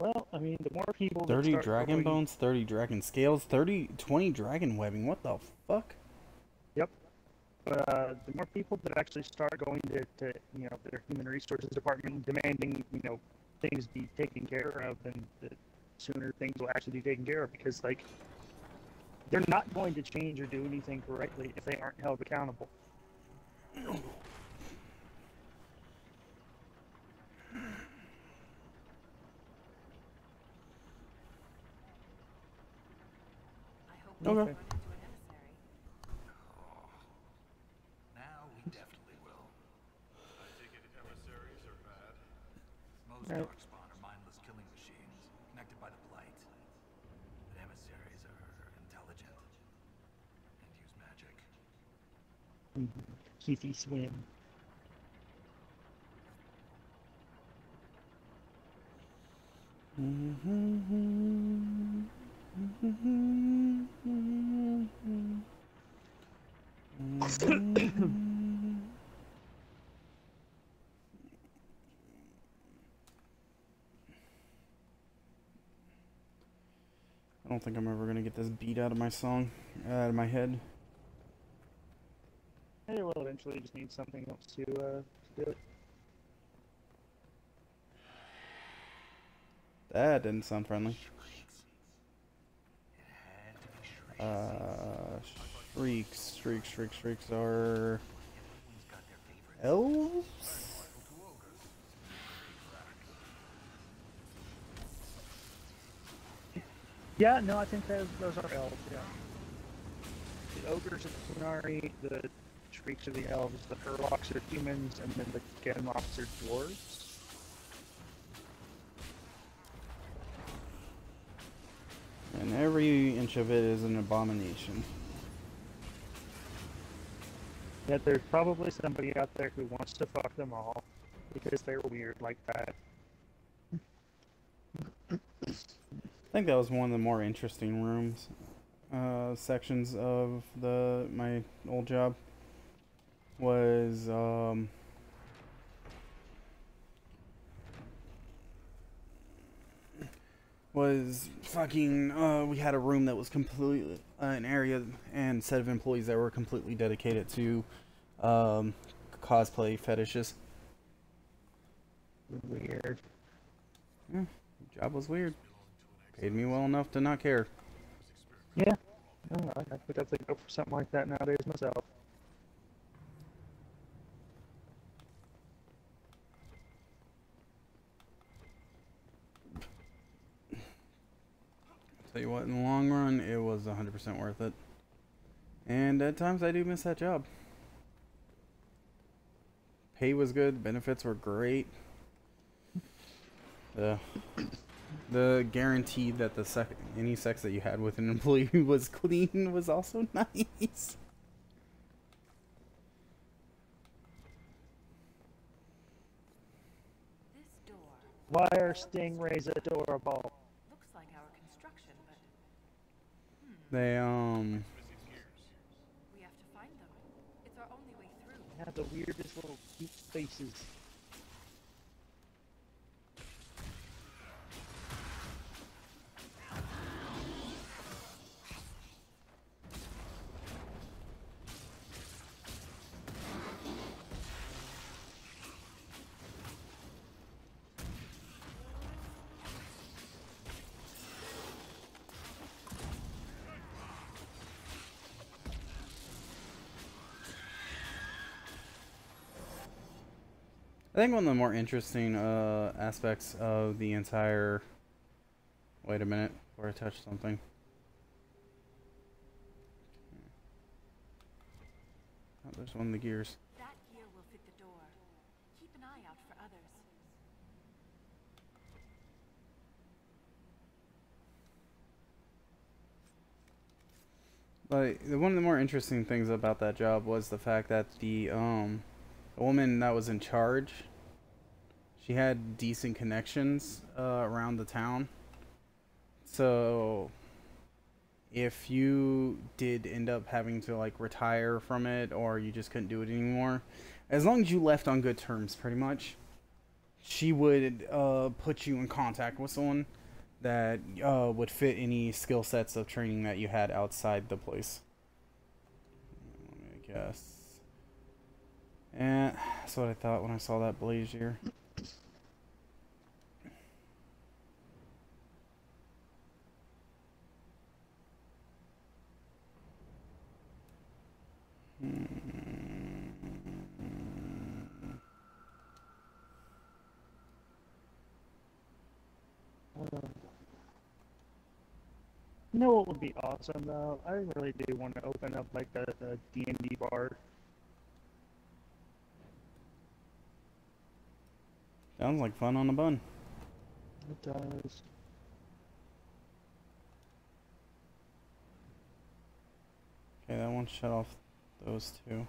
Well, I mean, the more people. that 30 start dragon going- bones, 30 dragon scales, 30, 20 dragon webbing. What the fuck? Yep. But uh, the more people that actually start going to, to, you know, their human resources department demanding, you know, things be taken care of, then the sooner things will actually be taken care of. Because, like, they're not going to change or do anything correctly if they aren't held accountable. I hope we Okay. run into an emissary. Now we definitely will. I take it emissaries are bad. Most Right. Darkspawn are mindless killing machines, connected by the Blight. But emissaries are intelligent and use magic. Mm-hmm. Keithy swim. I don't think I'm ever gonna get this beat out of my song, out of my head. Hey, well, eventually you just need something else to, uh, to do it. That didn't sound friendly. It had to be Shrieks. Uh, shrieks, shrieks, shrieks, shrieks are Everyone's got their favorite elves. Yeah, no, I think those, those are elves, yeah. The ogres are the Qunari, the Shrieks are the elves, the Hurlocks are humans, and then the Genlocks are dwarves. And every inch of it is an abomination. Yet there's probably somebody out there who wants to fuck them all because they're weird like that. *clears throat* I think that was one of the more interesting rooms, uh, sections of the my old job. Was um, was fucking. Uh, we had a room that was completely uh, an area and set of employees that were completely dedicated to um, cosplay fetishes. Weird. Yeah, job was weird. Paid me well enough to not care. Yeah. No, I, I could definitely go for something like that nowadays myself. Tell you what, in the long run, it was 100% worth it. And at times, I do miss that job. Pay was good, benefits were great. The the guarantee that the sec any sex that you had with an employee who was clean was also *laughs* nice. This door Why are stingrays adorable? looks like our construction, but They um we have to find them. It's our only way through. They have the weirdest little cute faces. Think one of the more interesting uh, aspects of the entire. Wait a minute, before I touch something. Oh, there's one of the gears. That gear will fit the door. Keep an eye out for others. But one of the more interesting things about that job was the fact that the um, the woman that was in charge, she had decent connections uh, around the town. So, if you did end up having to like retire from it, or you just couldn't do it anymore, as long as you left on good terms, pretty much, she would uh, put you in contact with someone that uh, would fit any skill sets of training that you had outside the place. Let me guess. And that's what I thought when I saw that Blazier. You know what would be awesome though? I really do want to open up like a, a D&D bar. Sounds like fun on a bun. It does. Okay, that one shut off those two.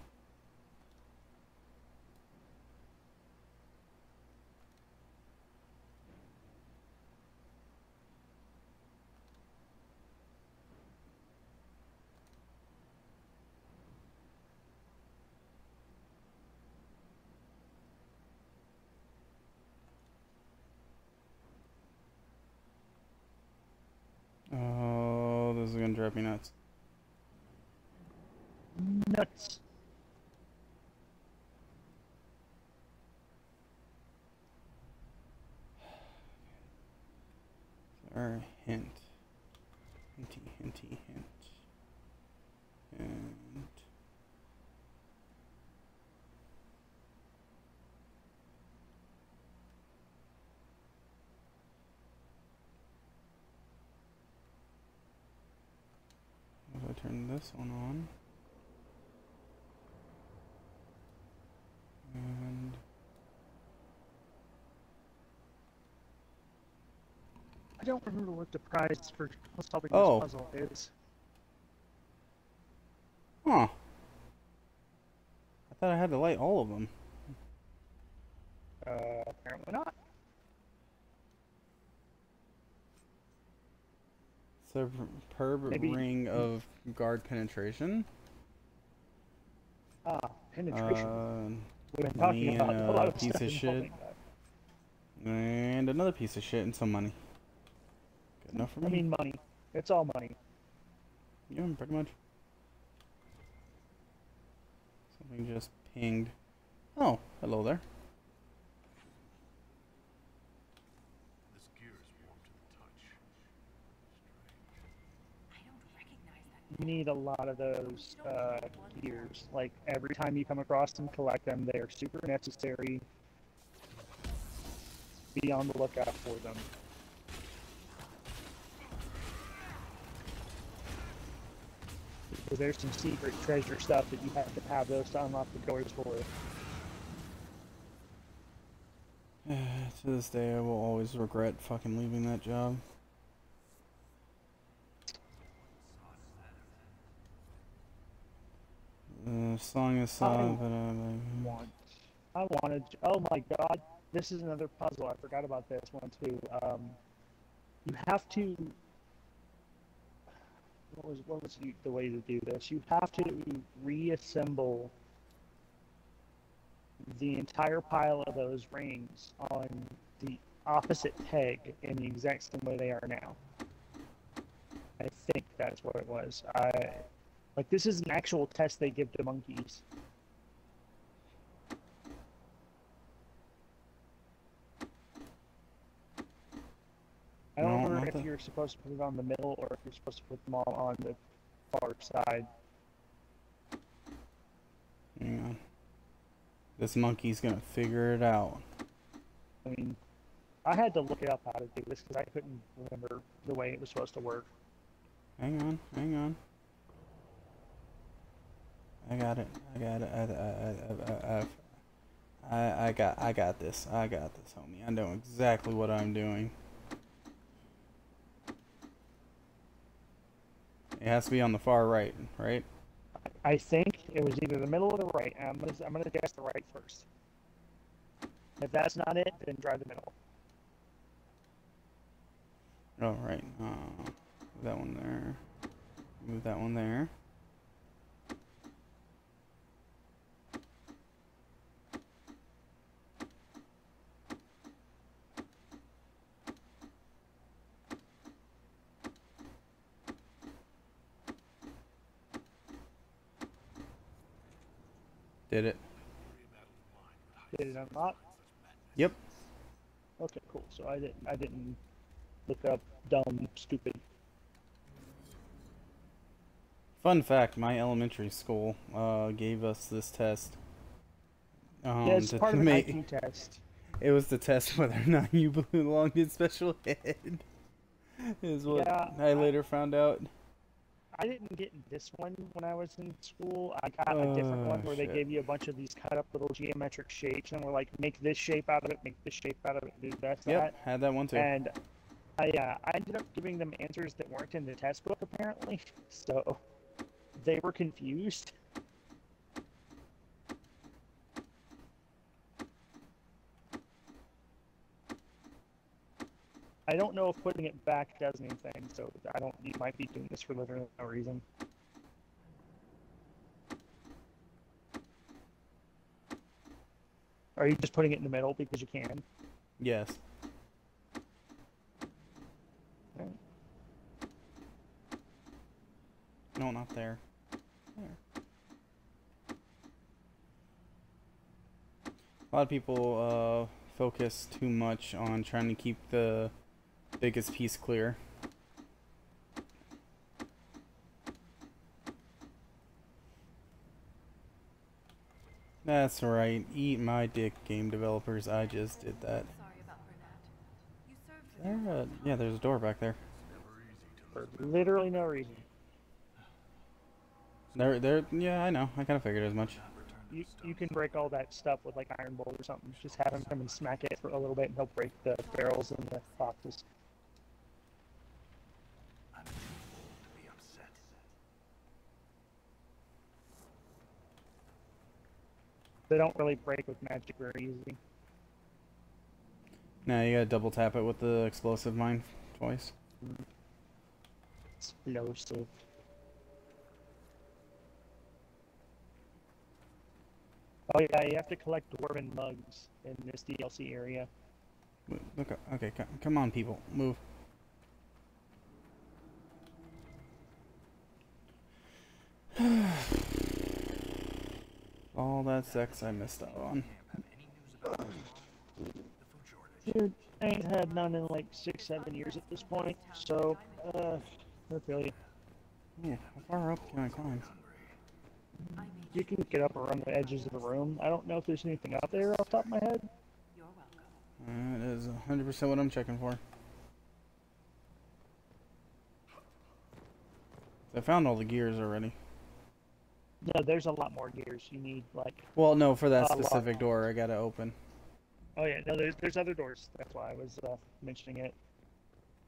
Gonna drive me nuts. Nuts. Or hint. Hinty, hinty, hint. And turn this one on. And I don't remember what the prize for solving Oh. this puzzle is. huh. I thought I had to light all of them. Uh, apparently not. Superb Maybe- ring of guard penetration. Ah, penetration. Uh, We've been talking about and a lot of piece of shit. and another piece of shit and some money. Good enough for me. I mean, money. It's all money. yeah, pretty much. Something just pinged. Oh, hello there. This gear is warm to the touch. I don't recognize that. You need a lot of those uh, gears. Like every time you come across them, collect them. They are super necessary. Be on the lookout for them. Because there's some secret treasure stuff that you have to have those to unlock the doors for. *sighs* to this day, I will always regret fucking leaving that job. The song is song, but uh, want. I wanted. Oh my god, this is another puzzle. I forgot about this one too. Um, you have to. What was what was the- the way to do this? You have to reassemble the entire pile of those rings on the opposite peg in the exact same way they are now. I think that's what it was. I like this is an actual test they give to monkeys. I don't No, remember if you're supposed to put it on the middle or if you're supposed to put them all on the far side. hang on. This monkey's gonna figure it out. I mean, I had to look it up how to do this because I couldn't remember the way it was supposed to work. Hang on, hang on. I got it. I got it. I, I, I, I, I, I got, I got this. I got this, homie. I know exactly what I'm doing. It has to be on the far right, right? I think it was either the middle or the right. I'm gonna I'm gonna guess the right first. If that's not it, then drive the middle. Oh, right. Uh, move that one there. Move that one there. Did it. Did it unlock? Yep. Okay, cool. So I didn't I didn't look up dumb stupid. Fun fact: My elementary school uh, gave us this test. Um, yeah, it's to part of an IQ test. *laughs* It was to test *laughs* whether or not you belonged in special ed. *laughs* Is what Yeah, I later found out. I didn't get this one when I was in school. I got a different one where they gave you a bunch of these cut up little geometric shapes and were like, make this shape out of it, make this shape out of it, do this, Yep, that. had that one too. And I, uh, I ended up giving them answers that weren't in the test book apparently, *laughs* so they were confused. I don't know if putting it back does anything, so I don't. You might be doing this for literally no reason. Are you just putting it in the middle because you can? Yes. Okay. No, not there. There. A lot of people uh, focus too much on trying to keep the biggest piece clear. That's right. Eat my dick, game developers. I just did that. Sorry about Bernat. You served with There, uh, yeah, there's a door back there. For literally no reason. They're, they're, yeah, I know. I kind of figured as much. You, you can break all that stuff with like Iron Bull or something. Just have him come and smack it for a little bit, and he'll break the barrels and the boxes. I'm too old to be upset. They don't really break with magic very easy. Now you gotta double tap it with the explosive mine twice. Explosive. Oh yeah, you have to collect dwarven mugs in this DLC area. Wait, Look, okay, come on, people, move. *sighs* *sighs* *sighs* All that sex I missed out on. Dude, I ain't had none in like six, seven years at this point, so, uh, I feel you. Yeah, how far up can I climb? You can get up around the edges of the room. I don't know if there's anything out there off the top of my head. You're welcome. It is 100% what I'm checking for. I found all the gears already. No, there's a lot more gears. You need like, Well, no, for that specific door, I gotta open. oh yeah, no, there's there's other doors. That's why I was uh, mentioning it.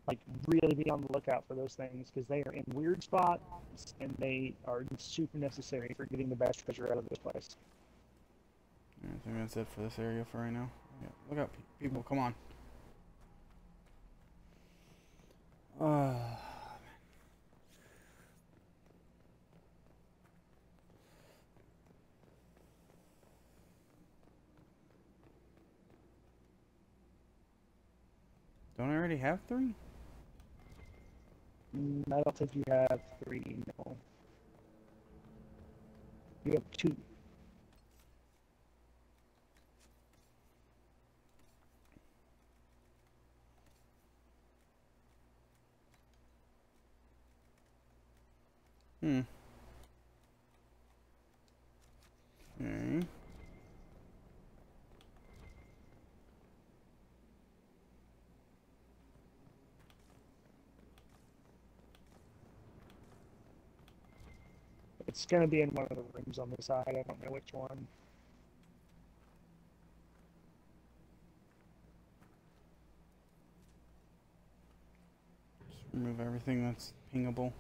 Like, really be on the lookout for those things because they are in weird spots and they are super necessary for getting the best treasure out of this place. I think that's it for this area for right now. Yeah, look out, people, come on. Uh, don't I already have three? Mm, I don't think you have three. No, you have two. Hmm. Okay. It's gonna be in one of the rooms on the side. I don't know which one. Just remove everything that's pingable.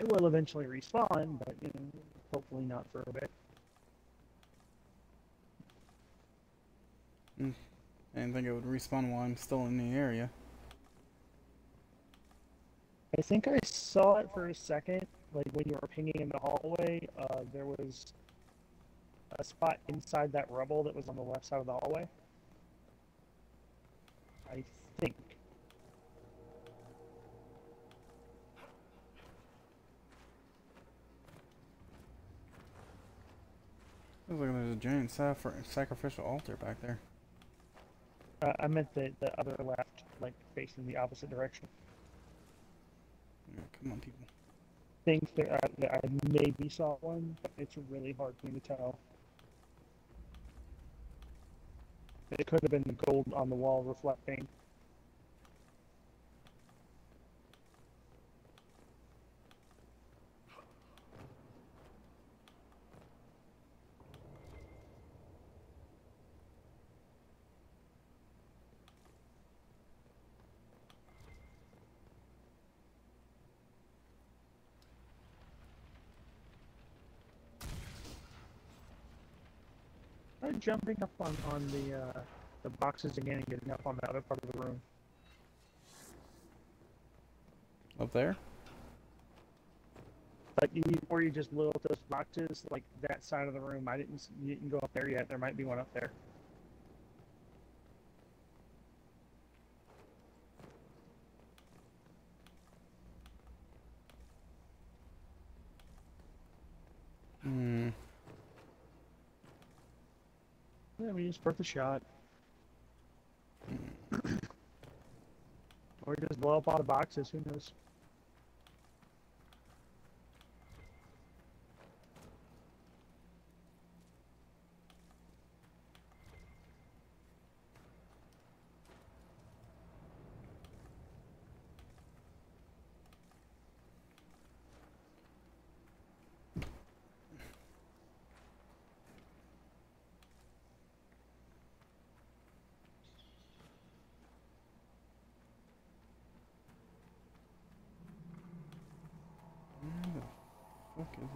It will eventually respawn, but you know, hopefully not for a bit. Hmm. I didn't think it would respawn while I'm still in the area. I think I saw it for a second, like when you were pinging in the hallway. Uh, there was a spot inside that rubble that was on the left side of the hallway. I think. Looks like there's a giant sacrificial altar back there. Uh, I meant the the other left, like facing the opposite direction. Yeah, come on, people. I think I, that I maybe saw one, but it's really hard for me to tell. It could have been gold on the wall reflecting. Jumping up on, on the uh, the boxes again and getting up on the other part of the room. Up there? Like you, or you just blew up those boxes, like that side of the room. I didn't, you didn't go up there yet. There might be one up there. Yeah, we just worth a shot. Hmm. or just blow up all the boxes. Who knows?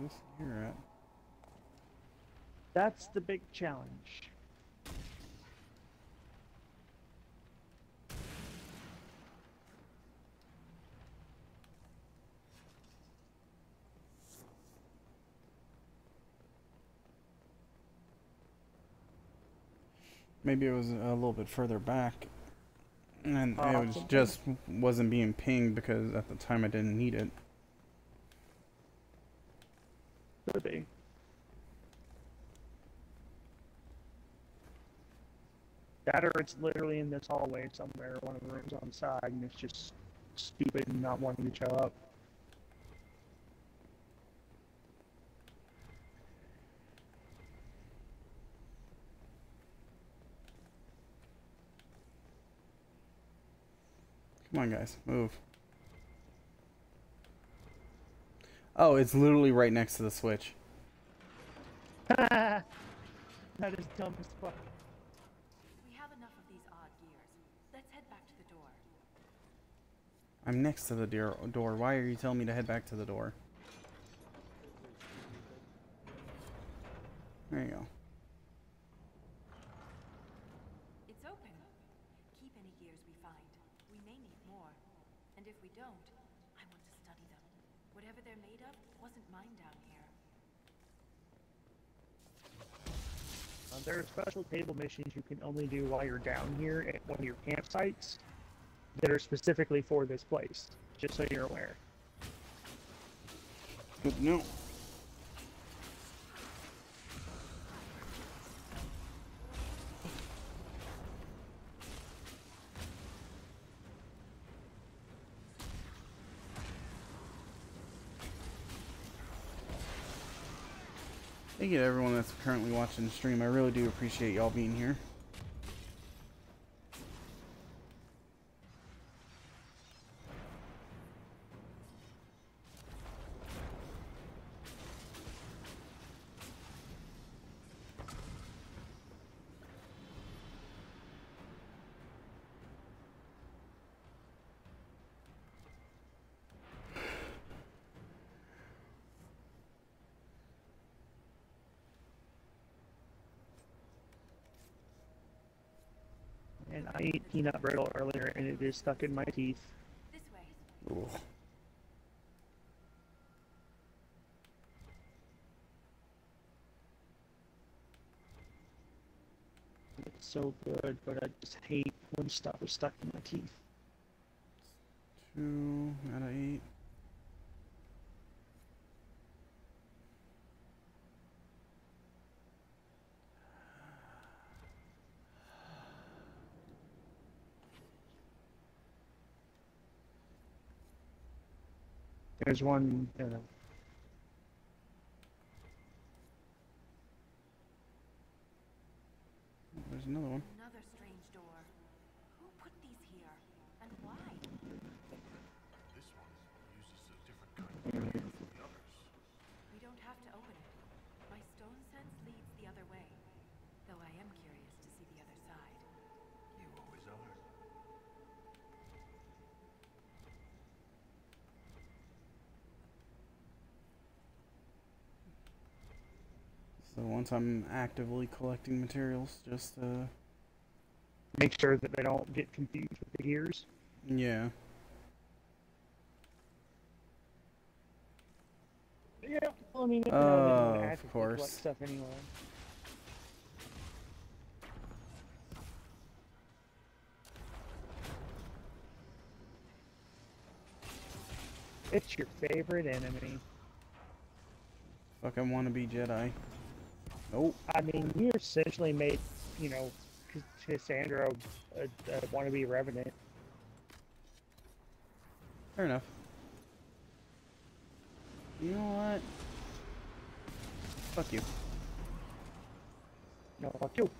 This here at? That's the big challenge. Maybe it was a little bit further back. And it was just wasn't being pinged because at the time I didn't need it. Could be. That or it's literally in this hallway somewhere, one of the rooms on the side, and it's just stupid and not wanting to show up. Come on, guys, move. Oh, it's literally right next to the switch. *laughs* that is dumb as fuck. We have enough of these odd gears. Let's head back to the door. I'm next to the dear door. Why are you telling me to head back to the door? There you go. It's open. Keep any gears we find. We may need more. And if we don't, I want to study them. Whatever they're made of wasn't mine down here. Uh, there are special table missions you can only do while you're down here at one of your campsites that are specifically for this place, just so you're aware. Good to know. Thank you to everyone that's currently watching the stream. I really do appreciate y'all being here. And I ate peanut brittle earlier, and it is stuck in my teeth. This way. Ugh. It's so good, but I just hate when stuff is stuck in my teeth. Two out of eight. There's one. There's another one. Another strange door. Who put these here? And why? This one uses a different kind of barrier from the others. We don't have to open it. My stone sense leads the other way. Though I am curious to see the other side. You always are. So once I'm actively collecting materials, just uh, make sure that they don't get confused with the gears. yeah. Yeah, well, I mean, you Oh, know, of course. stuff anyway. It's your favorite enemy. Fucking wanna be Jedi. Nope. I mean, you essentially made, you know, Cass- Cassandra a, a, a wannabe revenant. Fair enough. You know what? Fuck you. No, fuck you.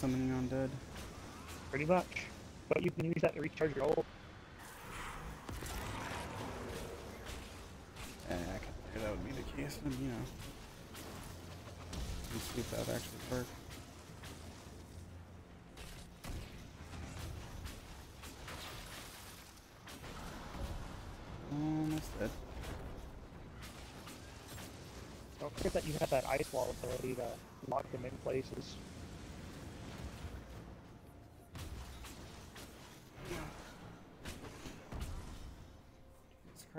Summoning undead. Pretty much. But you can use that to recharge your ult. Yeah, I could figure that would be the case, but you know. Let's see if that would actually work. Almost dead. Don't forget that you have that ice wall ability to lock them in places.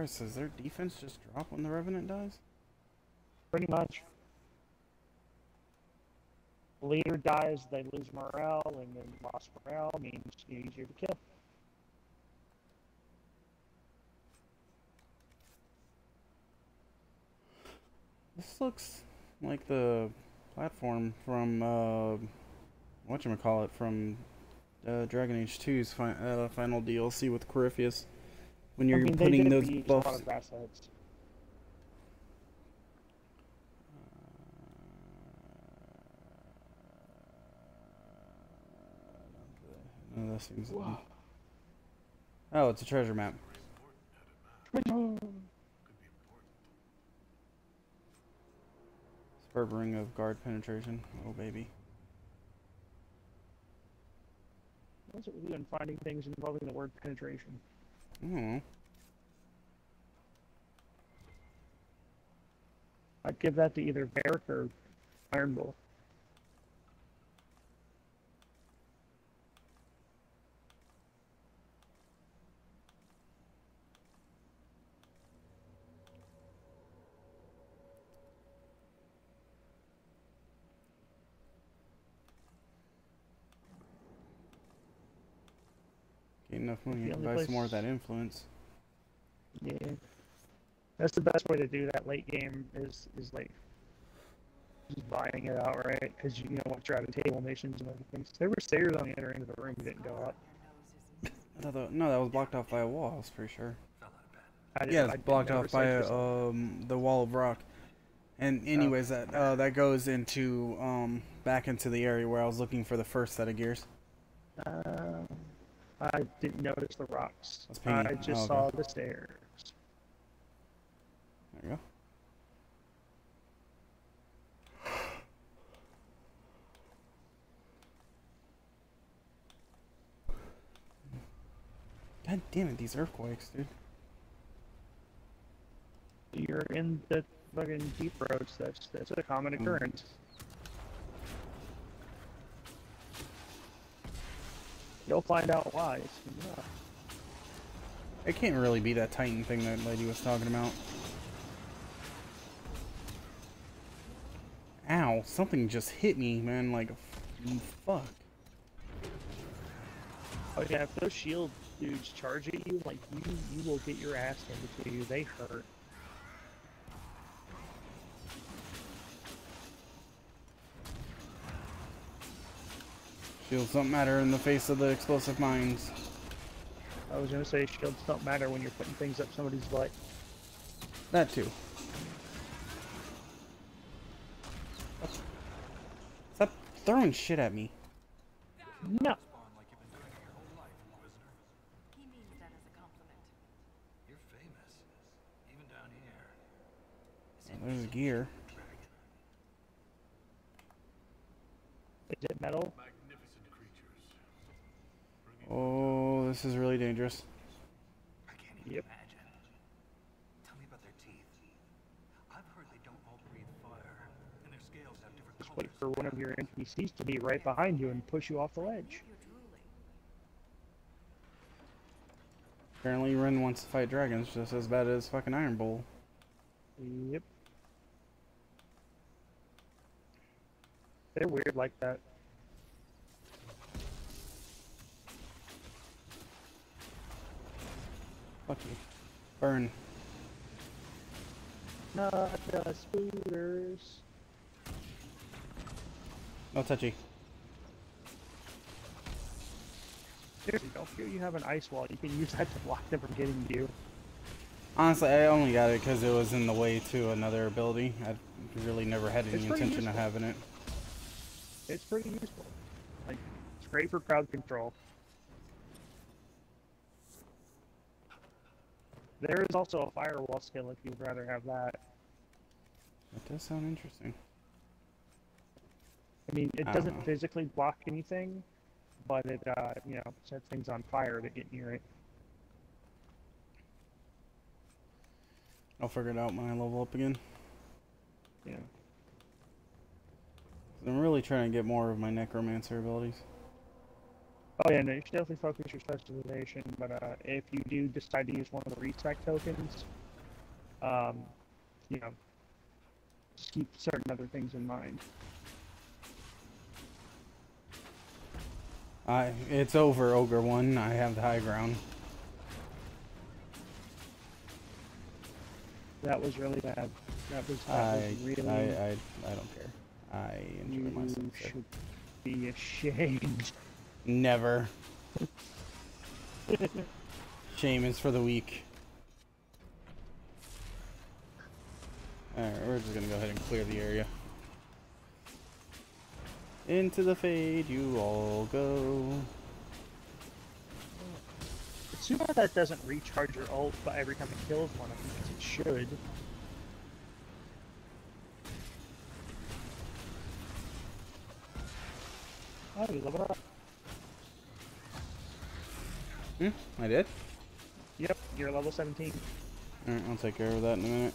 Christ, does their defense just drop when the Revenant dies? Pretty much. Leader dies, they lose morale, and then lost morale means easier to kill. This looks like the platform from uh, whatchamacallit from uh, Dragon Age 2's fi- uh, final DLC with Corypheus. When you're I mean, putting those use a lot buffs. of grass. Uh, no, that seems. Oh, it's a treasure map. Spurring of guard penetration. Oh, baby. What's it with you and finding things involving the word penetration? Know. I'd give that to either Varric or Iron Bull. Get enough money to only buy some more of that influence. Yeah. That's the best way to do that late game is is like just buying it outright because you know once you're out of table missions and other things. There were stairs on the other end of the room you didn't go up. I thought that, no, that was blocked off by a wall. I was pretty sure. I didn't- Yeah, it's blocked off by a, um the wall of rock. And anyways, that uh, that goes into um back into the area where I was looking for the first set of gears. Uh, I didn't notice the rocks. I just Oh, okay. saw the stairs. There you go. God damn it, these earthquakes, dude. You're in the fucking deep roads. That's that's a common Mm. You'll find out why. enough. It can't really be that Titan thing that lady was talking about. Ow, something just hit me, man, like, fuck. Oh yeah, if those shield dudes charge at you, like you, you will get your ass handed to you. They hurt. Shields don't matter in the face of the explosive mines. I was gonna say shields don't matter when you're putting things up somebody's butt. That too. Stop throwing shit at me. No. He means that as a compliment. You're famous, even down here. There's gear. Is it metal? Magnificent creatures. Oh, this is really dangerous. I can't even Yep. imagine. Tell me about their teeth. I've heard they don't all breathe fire, and their scales have different Just colors. wait for one of your NPCs to be right behind you and push you off the ledge. Apparently, Renn wants to fight dragons just as bad as fucking Iron Bull. Yep. They're weird like that. Fuck you. Burn. Not the spooters. No touchy. Seriously, don't feel you have an ice wall. You can use that to block them from getting you. Honestly, I only got it because it was in the way to another ability. I really never had any intention of having it. it's pretty useful. Like, it's great for crowd control. There is also a firewall skill if you'd rather have that. That does sound interesting. I mean, it I doesn't physically block anything, but it, uh, you know, sets things on fire that get near it. I'll figure it out when I level up again. Yeah. I'm really trying to get more of my necromancer abilities. Oh yeah, no, you should definitely focus your specialization, but uh, if you do decide to use one of the respect tokens, um, you know, just keep certain other things in mind. I it's over ogre one. I have the high ground. That was really bad. That was, that I, was really. I I I don't care. I enjoy you myself. should be ashamed. Never. *laughs* Shame is for the weak. Alright, we're just gonna go ahead and clear the area. Into the fade you all go. It's too bad that doesn't recharge your ult but every time it kills one of them, because it should. Oh, you leveled up. Hmm, I did? Yep, you're level 17. Alright, I'll take care of that in a minute.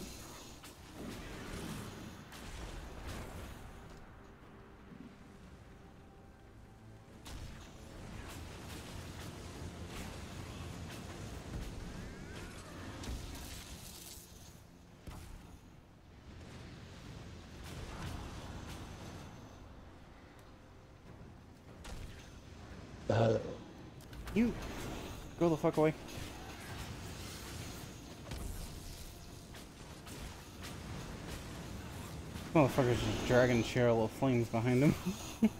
The fuck away. Motherfucker's just dragging trail of flames behind him. *laughs*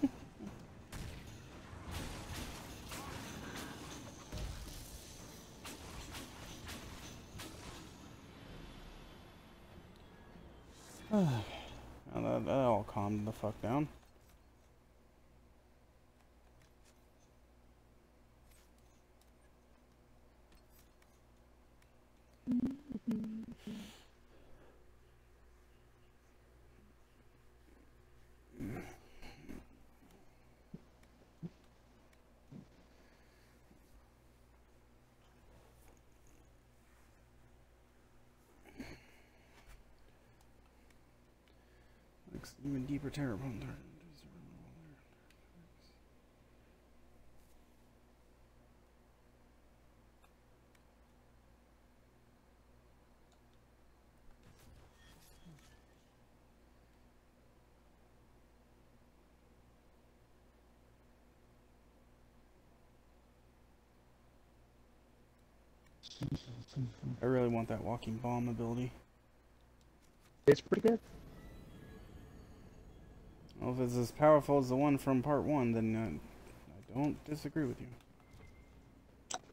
Ah, now that, that all calmed the fuck down. Looks even deeper terror. I really want that walking bomb ability. It's pretty good. Well, if it's as powerful as the one from part one, then uh, I don't disagree with you.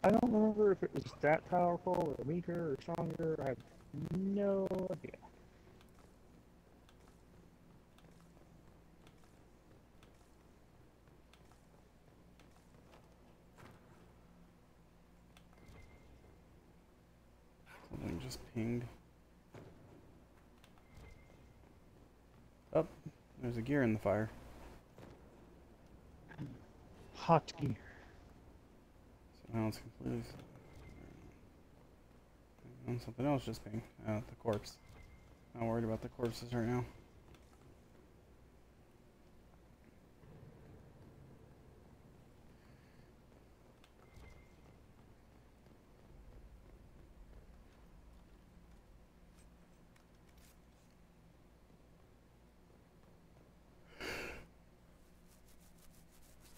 I don't remember if it was that powerful or weaker or stronger. I have no idea. Something just pinged. Oh, there's a gear in the fire. Hot gear. So now it's completely. And something else just pinged. Uh, the corpse. Not worried about the corpses right now.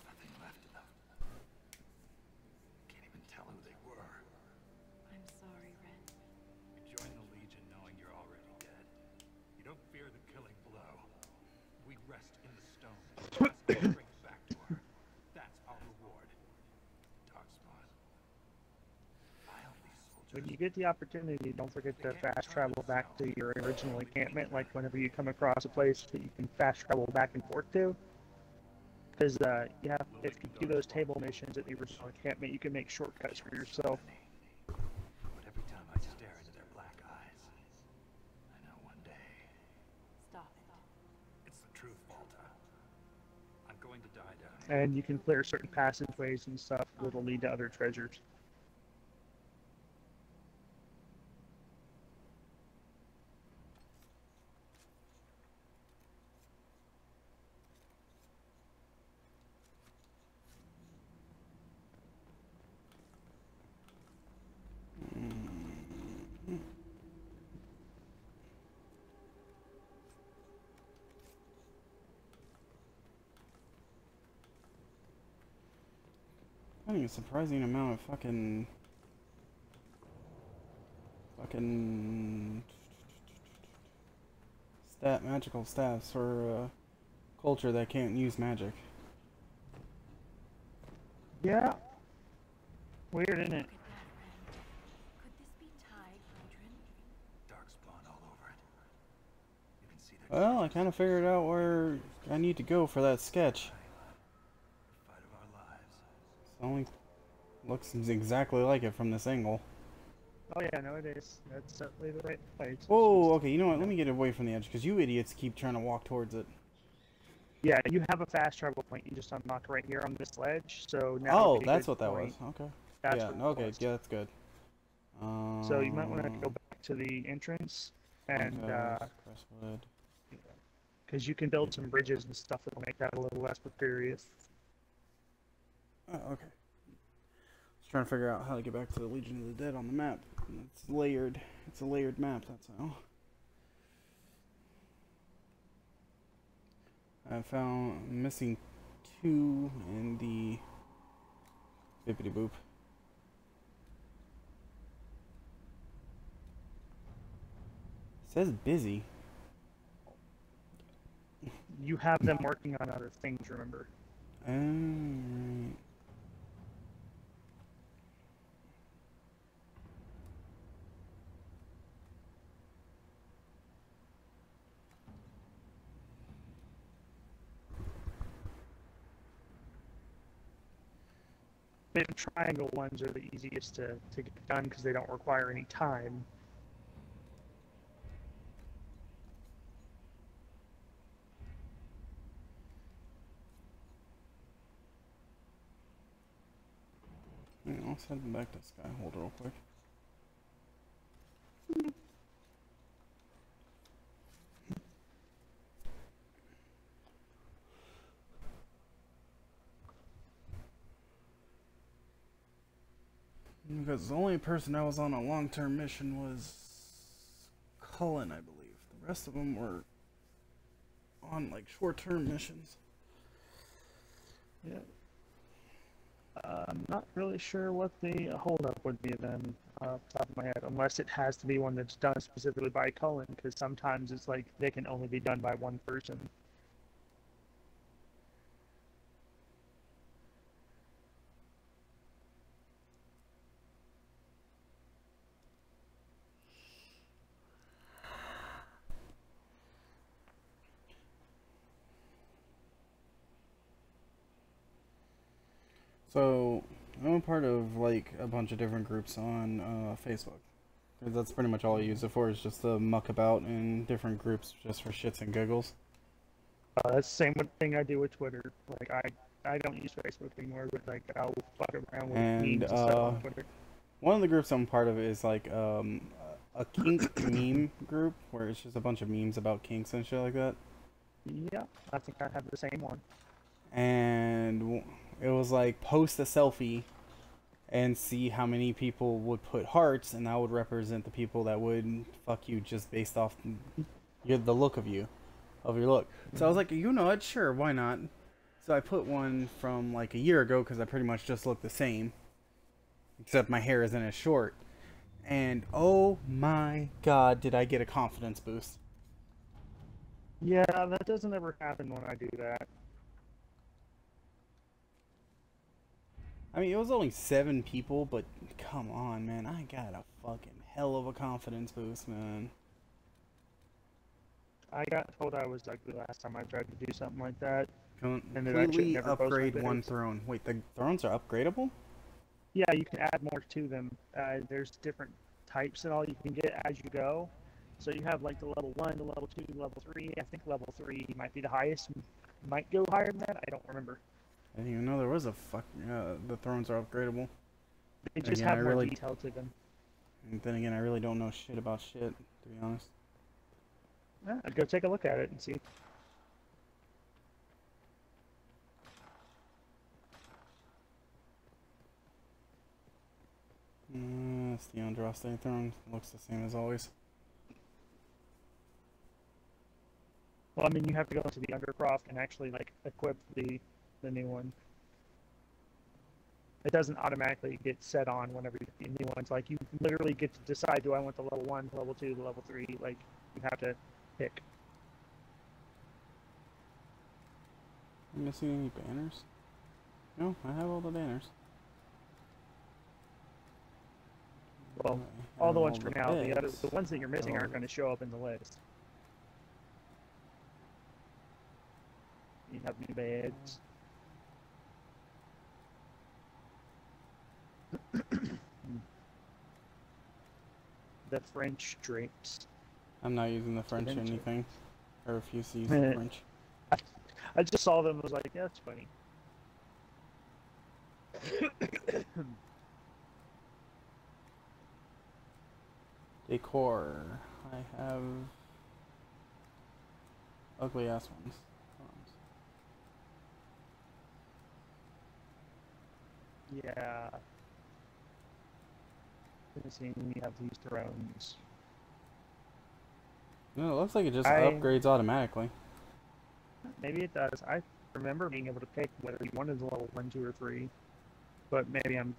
Nothing left of them. Can't even tell who they were. I'm sorry, Renn. You join the Legion knowing you're already dead. You don't fear the killing blow. We rest in the stone. Trust and bring back to her. That's our reward. Darkspawn. I own these soldiers. When you get the opportunity, don't forget to fast travel back to your original encampment. Like whenever you come across a place that you can fast travel back and forth to, Because uh, yeah, if you do those table missions at the original encampment, you can make shortcuts for yourself. But every time I stare into their black eyes, I know one day Stop it. it's the truth, Valta. I'm going to die down. And you can clear certain passageways and stuff that'll lead to other treasures. Finding a surprising amount of fucking fucking stat magical staffs for a culture that can't use magic. Yeah. Weird, isn't it? Look at that, Renn. Could this be Tide Hydran? Dark spawn all over it. You can see their Well, I kind of figured out where I need to go for that sketch. fight of our lives. It only looks exactly like it from this angle. Oh yeah, no, it is. That's certainly the right place. Oh, okay, you know what? Let me get away from the edge because you idiots keep trying to walk towards it. Yeah, you have a fast travel point. You just unlocked right here on this ledge. So now. Oh, would be a that's what that point. was. Okay. That's yeah, okay, yeah, that's good. Um, So you might want to go back to the entrance, and okay, uh because you can build some bridges and stuff that'll make that a little less precarious. Oh, okay. Just trying to figure out how to get back to the Legion of the Dead on the map. It's layered. It's a layered map. That's how. I found missing two in the bippity boop. says busy. You have them working on other things. Remember? Alright. The triangle ones are the easiest to, to get done because they don't require any time. Yeah, I'll send back to Skyhold real quick. Hmm. Because the only person I was on a long-term mission was Cullen, I believe. The rest of them were on like short-term missions. Yeah. Uh, I'm not really sure what the holdup would be then, off the top of my head, unless it has to be one that's done specifically by Cullen, because sometimes it's like they can only be done by one person. So I'm a part of like a bunch of different groups on uh, Facebook. that's pretty much all I use it for is just to muck about in different groups just for shits and giggles. Uh, that's the same thing I do with Twitter. Like I, I don't use Facebook anymore, but like I'll fuck around with And, memes and stuff uh, on Twitter. One of the groups I'm part of is like um, a kink *coughs* meme group where it's just a bunch of memes about kinks and shit like that. Yeah, I think I have the same one. And it was like post a selfie and see how many people would put hearts, and that would represent the people that would fuck you just based off your the look of you, of your look. So I was like, you know what? Sure, why not? So I put one from like a year ago because I pretty much just look the same, except my hair isn't as short. And oh my god, did I get a confidence boost? Yeah, that doesn't ever happen when I do that. I mean, it was only seven people, but come on, man. I got a fucking hell of a confidence boost, man. I got told I was ugly last time I tried to do something like that. And Completely upgrade one throne. Wait, the thrones are upgradable? Yeah, you can add more to them. Uh, there's different types and all you can get as you go. So you have like the level one, the level two, level three. I think level three might be the highest. Might go higher than that. I don't remember. I didn't even know there was a fuck. Uh, the thrones are upgradable. They just Again, I have more really- detail to them. And then again, I really don't know shit about shit, to be honest. Yeah, go take a look at it and see. It's the Andraste throne. Looks the same as always. Well, I mean, you have to go into the Undercroft and actually like equip the the new one. It doesn't automatically get set on whenever you get the new ones. Like you literally get to decide: do I want the level one, level two, the level three? Like you have to pick. I'm missing any banners? No, I have all the banners. Well, all the ones for now. The other, the ones that you're missing Oh. aren't going to show up in the list. You have new beds. *coughs* the French drapes. I'm not using the French French. anything. I refuse to use the eh. French. I just saw them and was like, yeah, that's funny. *coughs* Decor. I have ugly ass ones. Yeah. Missing, we have these thrones. No, it looks like it just I- upgrades automatically. Maybe it does. I remember being able to pick whether you wanted the level one, two, or three, but maybe I'm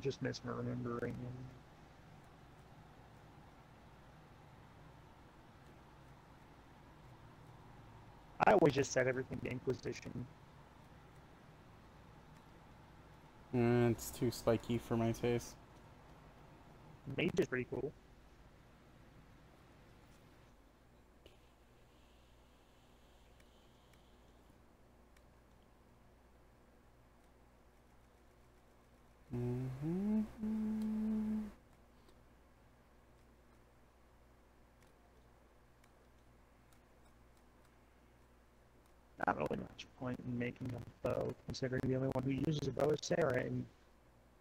just misremembering. I always just set everything to Inquisition. Mm, it's too spiky for my taste. Mage is pretty cool. Mm-hmm. Not really much point in making a bow, considering the only one who uses a bow is Sera, and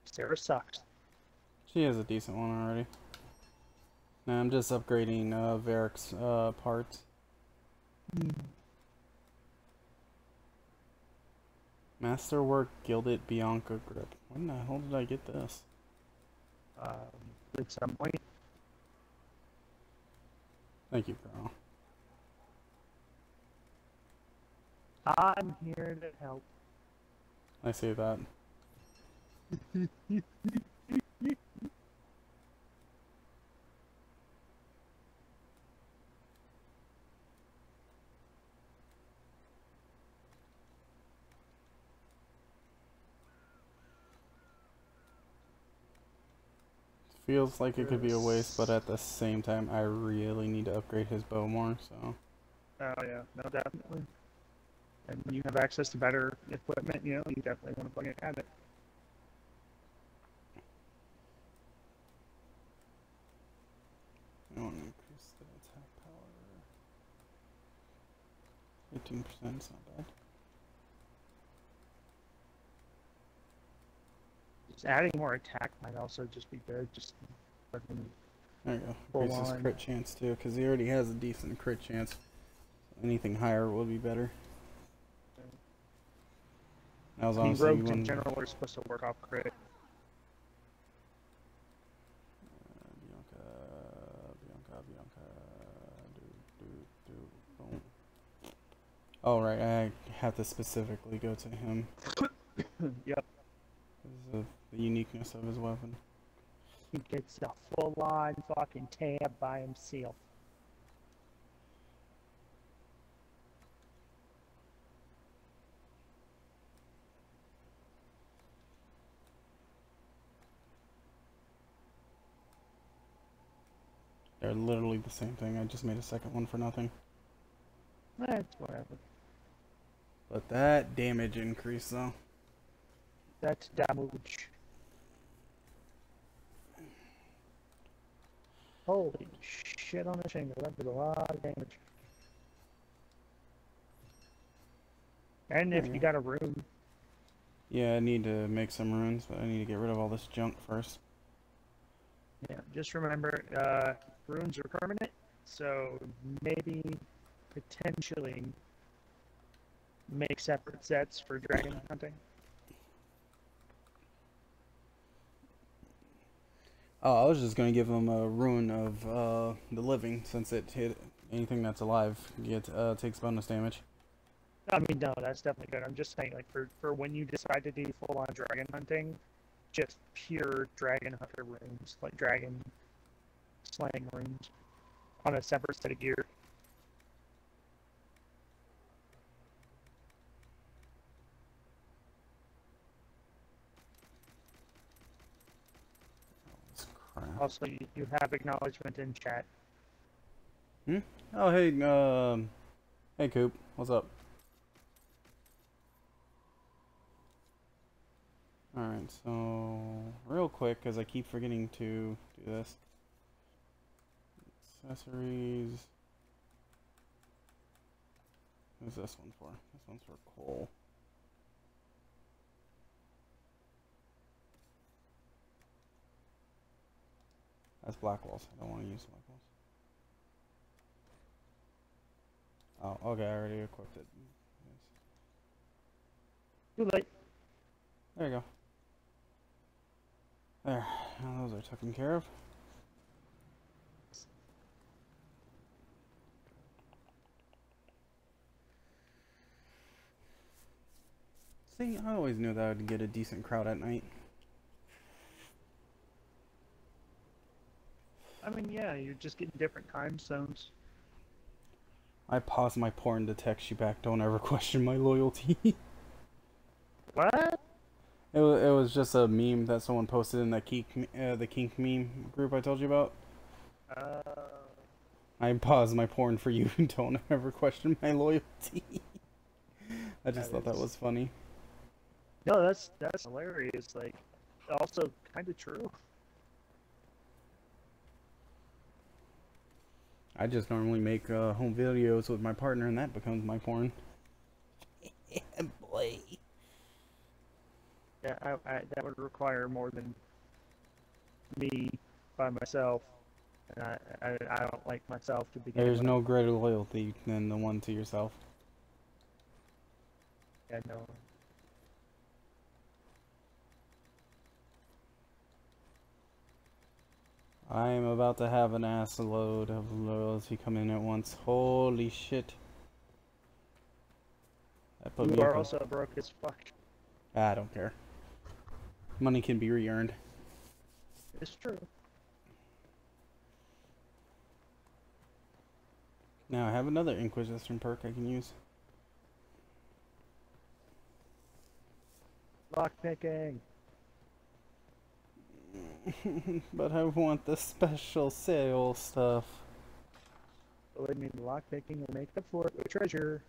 Sera sucks. She has a decent one already. Now I'm just upgrading uh, Varric's uh, parts. Masterwork Gilded Bianca Grip. When the hell did I get this? Um, at some point, Thank you, Carl. I'm here to help. I see that. *laughs* Feels like it could be a waste, but at the same time, I really need to upgrade his bow more, so. Oh yeah, no, definitely. And when you have access to better equipment, you know, you definitely want to fucking add it. I want to increase the attack power. 15% is not bad. Just adding more attack might also just be good. Just There you go. Increases on. crit chance too, because he already has a decent crit chance. Anything higher will be better. That was I mean, rogues in general are supposed to work off crit. Bianca, Bianca, Bianca. Do, do, do. Boom. Oh right, I have to specifically go to him *coughs* yep, the uniqueness of his weapon. he gets a full-on fucking tab by himself. They're literally the same thing. I just made a second one for nothing. That's whatever. But that damage increase though. That's damage. Holy shit on the shingle. That did a lot of damage. And if you got a room, Yeah, I need to make some runes, but I need to get rid of all this junk first. yeah, just remember, uh, runes are permanent, so maybe potentially make separate sets for dragon hunting. Oh, I was just gonna give them a rune of uh, the living, since it hit anything that's alive get uh, takes bonus damage. I mean, no, that's definitely good. I'm just saying, like, for, for when you decide to do full on dragon hunting, just pure dragon hunter runes, like dragon slaying runes, on a separate set of gear. This crap. Also, you, have acknowledgement in chat. Hmm? Oh hey, um, hey Coop, what's up? Alright, so real quick, because I keep forgetting to do this. Accessories. Who's this one for? This one's for Cole. That's Blackwall's. I don't want to use black walls. Oh, okay, I already equipped it. Too late. There you go. There. Now those are taken care of. See, I always knew that I would get a decent crowd at night. I mean, yeah, you're just getting different time zones. I paused my porn to text you back. Don't ever *laughs* question my loyalty. it, What? was, it was just a meme that someone posted in that kink, uh, the kink meme group I told you about. Uh, I paused my porn for you. And *laughs* don't ever question my loyalty. *laughs* I just That thought that was funny. no, that's that's hilarious. Like, also kind of true. I just normally make uh, home videos with my partner, and that becomes my porn. *laughs* boy. Yeah, I, I, that would require more than me by myself, and I, I, I don't like myself to begin There's with. no greater loyalty than the one to yourself. Yeah, no. I am about to have an ass load of loyalty come in at once. Holy shit. That put You me are up also broke as fuck. I don't care. Money can be re-earned. It's true. Now I have another Inquisition perk I can use. Lockpicking. But I want the special sale stuff. Believe me, lockpicking will make up for it with treasure.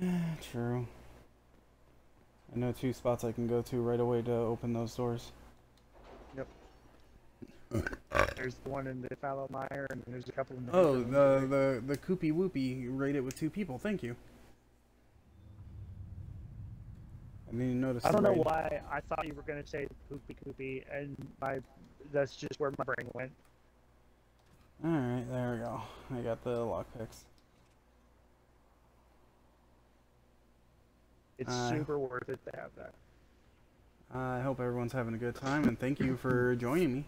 *sighs* True. I know two spots I can go to right away to open those doors. Yep. there's the one in the fallow mire, and there's a couple in the. Oh, hinterlands. the the the Koopy Whoopy it with two people. Thank you. I notice. I don't know why I thought you were gonna say poopy koopy, and my that's just where my brain went. All right, there we go. I got the lockpicks. It's Uh, super worth it to have that. I hope everyone's having a good time, and thank you for *laughs* joining me.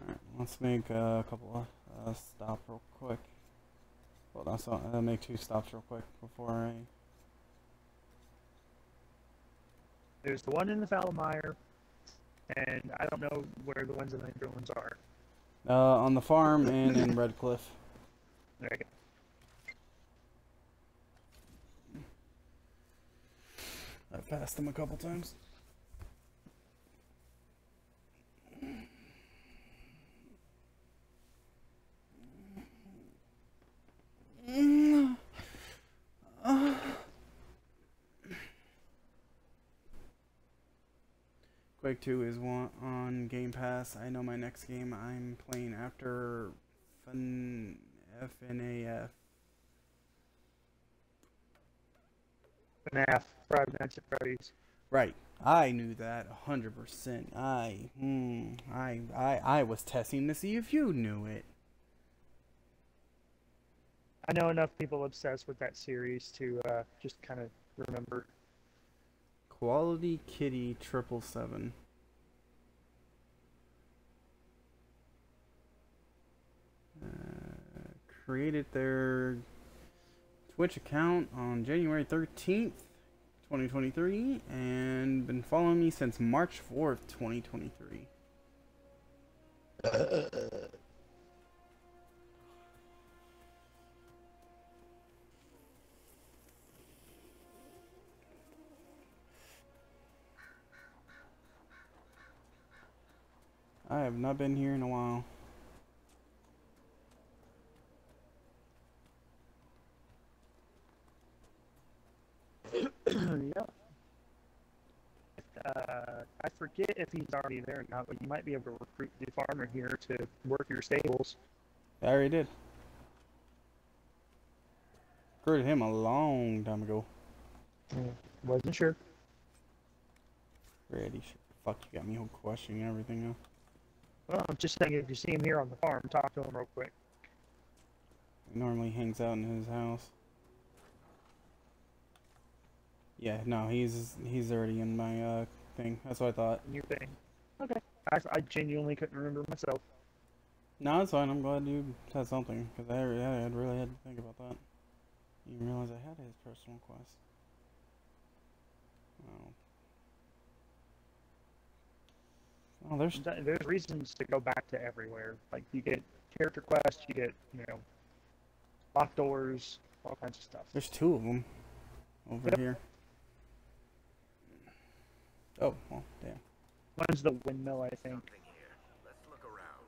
Alright, let's make a couple of uh, stop real quick. Well, that's all, uh, make two stops real quick before I. There's the one in the fallow mire, and I don't know where the ones in the hinterlands are. Uh, on the farm and in Redcliffe. There you go. I passed them a couple times. *sighs* Quake 2 is one on Game Pass. I know my next game I'm playing after fun FNAF. FNAF, Five Nights at Freddy's. Right. I knew that 100%. I, hmm. I, I, I was testing to see if you knew it. I know enough people obsessed with that series to uh, just kind of remember. Quality Kitty triple seven. Uh, created their Twitch account on January 13th, 2023, and been following me since March 4th, 2023. *laughs* I have not been here in a while. yeah. Uh, I forget if he's already there or not, but you might be able to recruit the farmer here to work your stables. I already did. Recruited him a long time ago. Wasn't sure. Ready? Fuck, you got me whole questioning everything now. Well, I'm just saying if you see him here on the farm, talk to him real quick. He normally hangs out in his house. Yeah, no, he's he's already in my uh thing. That's what I thought. Your thing. Okay. I, I genuinely couldn't remember myself. No, it's fine. I'm glad you said something because I, re- I had really had to think about that. You realize I had his personal quest. Oh. Oh, there's There's reasons to go back to everywhere. Like you get character quests, you get you know locked doors, all kinds of stuff. there's two of them over Yep. here. Oh, well, damn. One's the windmill, I think. Let's look around.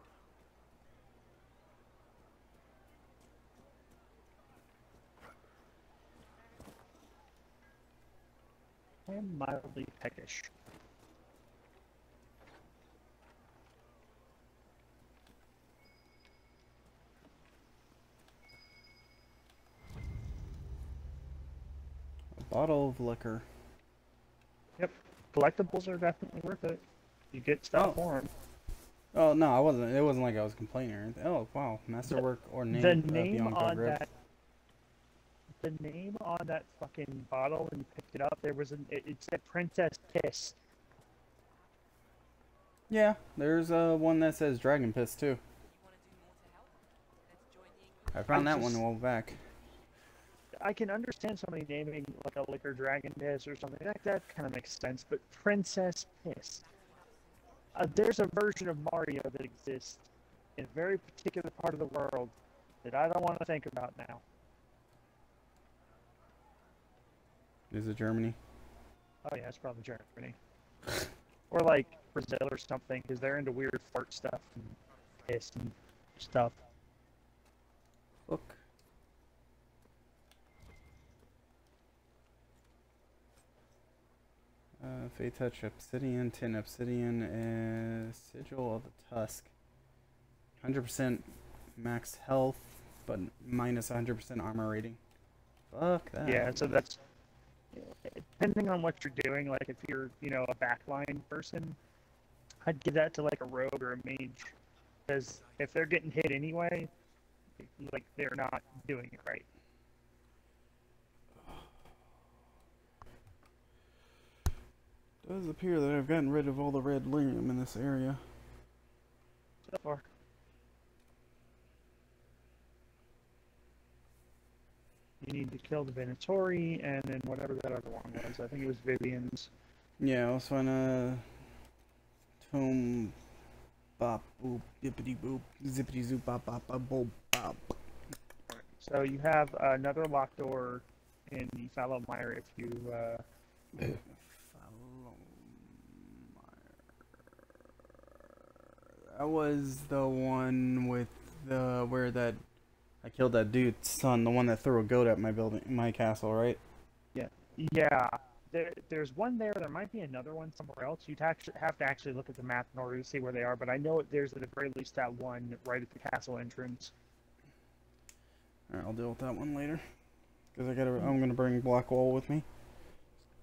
I am mildly peckish. Bottle of liquor. Yep. Collectibles are definitely worth it. You get stuff Oh. for 'em. Oh no, I wasn't. It wasn't like I was complaining or anything. Oh wow, masterwork or name. the uh, name Bianca on Griff. that the name on that fucking bottle when you picked it up there was an it, it said princess piss Yeah, there's uh one that says Dragon Piss too. I found I that one a while back. I can understand somebody naming like a liquor dragon piss or something like that kind of makes sense but princess piss uh, there's a version of mario that exists in a very particular part of the world that i don't want to think about now Is it Germany? oh yeah it's probably germany *laughs* or like brazil or something because they're into weird fart stuff and piss and stuff Look. Uh, Fade Touch Obsidian, Tin Obsidian, uh, Sigil of the Tusk. 100% max health, but minus 100% armor rating. Fuck that. Yeah, so that's depending on what you're doing. Like if you're, you know, a backline person, I'd give that to like a rogue or a mage, because if they're getting hit anyway, like they're not doing it right. Does appear that I've gotten rid of all the red lyrium in this area. So far, you need to kill the Venatori and then whatever that other one was. I think it was Vivian's. Yeah, I was trying to tomb bop boop dippity boop zippity zoop bop bop bop boop bop. So you have another locked door in the Fallow Mire if you. Uh, That was the one with the where that I killed that dude's son, the one that threw a goat at my building, my castle, right? Yeah. Yeah, there, there's one there. There might be another one somewhere else. You'd actually have to actually look at the map in order to see where they are. But I know there's at the very least that one right at the castle entrance. Alright, I'll deal with that one later. Because I gotta, I'm gonna bring Blackwall with me.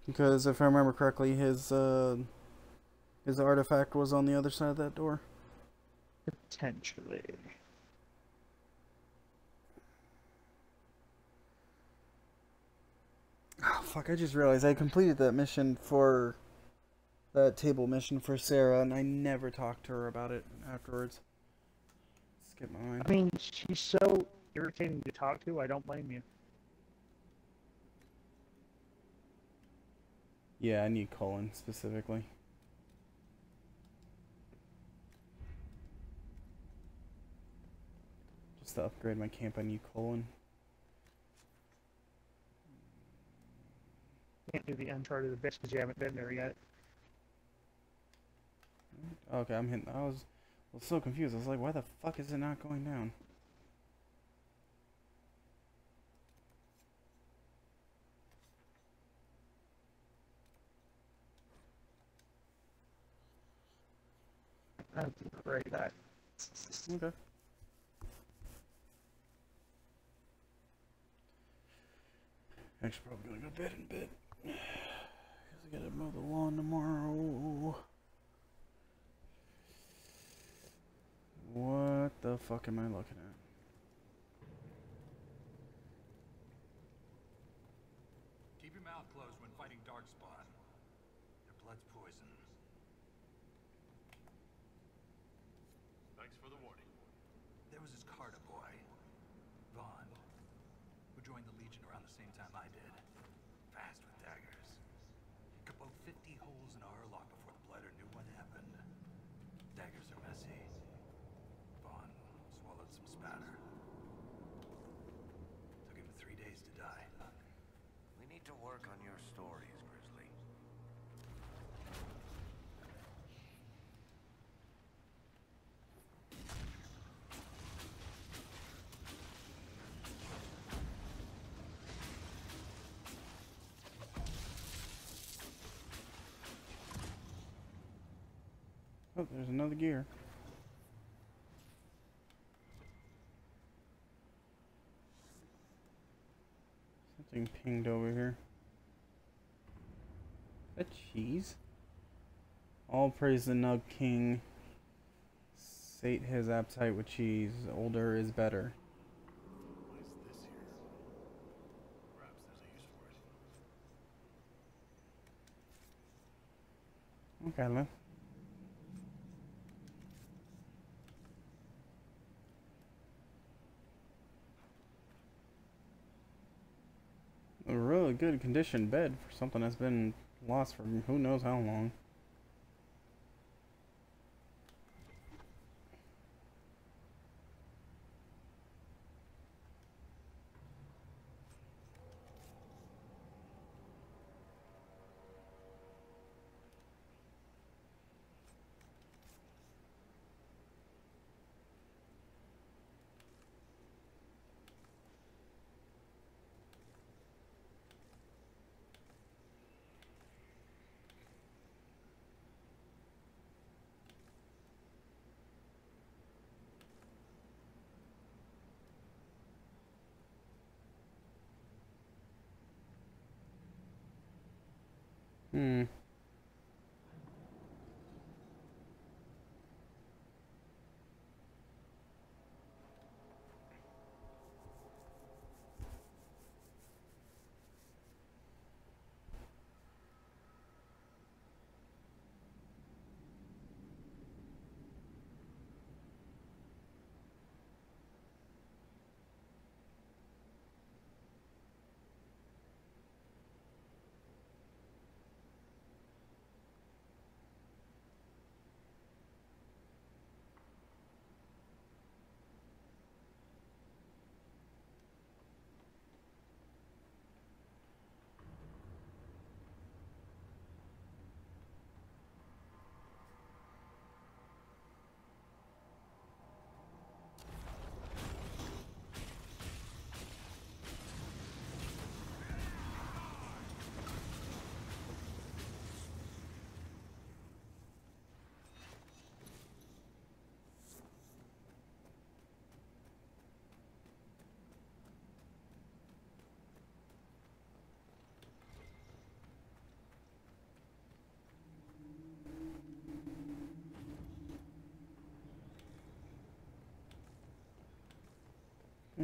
Because if I remember correctly, his uh, his artifact was on the other side of that door. Potentially. Oh fuck! I just realized I completed that mission for that table mission for Sera, and I never talked to her about it afterwards. Skip my mind. I mean, she's so irritating to talk to. I don't blame you. Yeah, I need Cullen specifically. To upgrade my camp, I need Cullen. Can't do the Uncharted Abyss because you haven't been there yet. Okay, I'm hitting. I was, I was so confused. I was like, why the fuck is it not going down? I'd pray that. Okay. Actually, probably gonna go to bed in bed. Cause I gotta mow the lawn tomorrow. What the fuck am I looking at? Keep your mouth closed when fighting Darkspawn. Their blood's poison. Thanks for the warning. There was this Carta boy, Vaughn, who joined the Legion around the same time I did. Fast with daggers. Could blow 50 holes in a Hurlock before the Blighter knew what happened. Daggers are messy. Vaughn swallowed some spatter. Took him three days to die. We need to work on your stories, Grizzly. Oh, there's another gear. Something pinged over here. A cheese? All praise the Nug King. Sate his appetite with cheese. Older is better. Why is this here? Perhaps there's a use for it. Okay, man. A really good condition bed for something that's been lost for who knows how long. Hmm.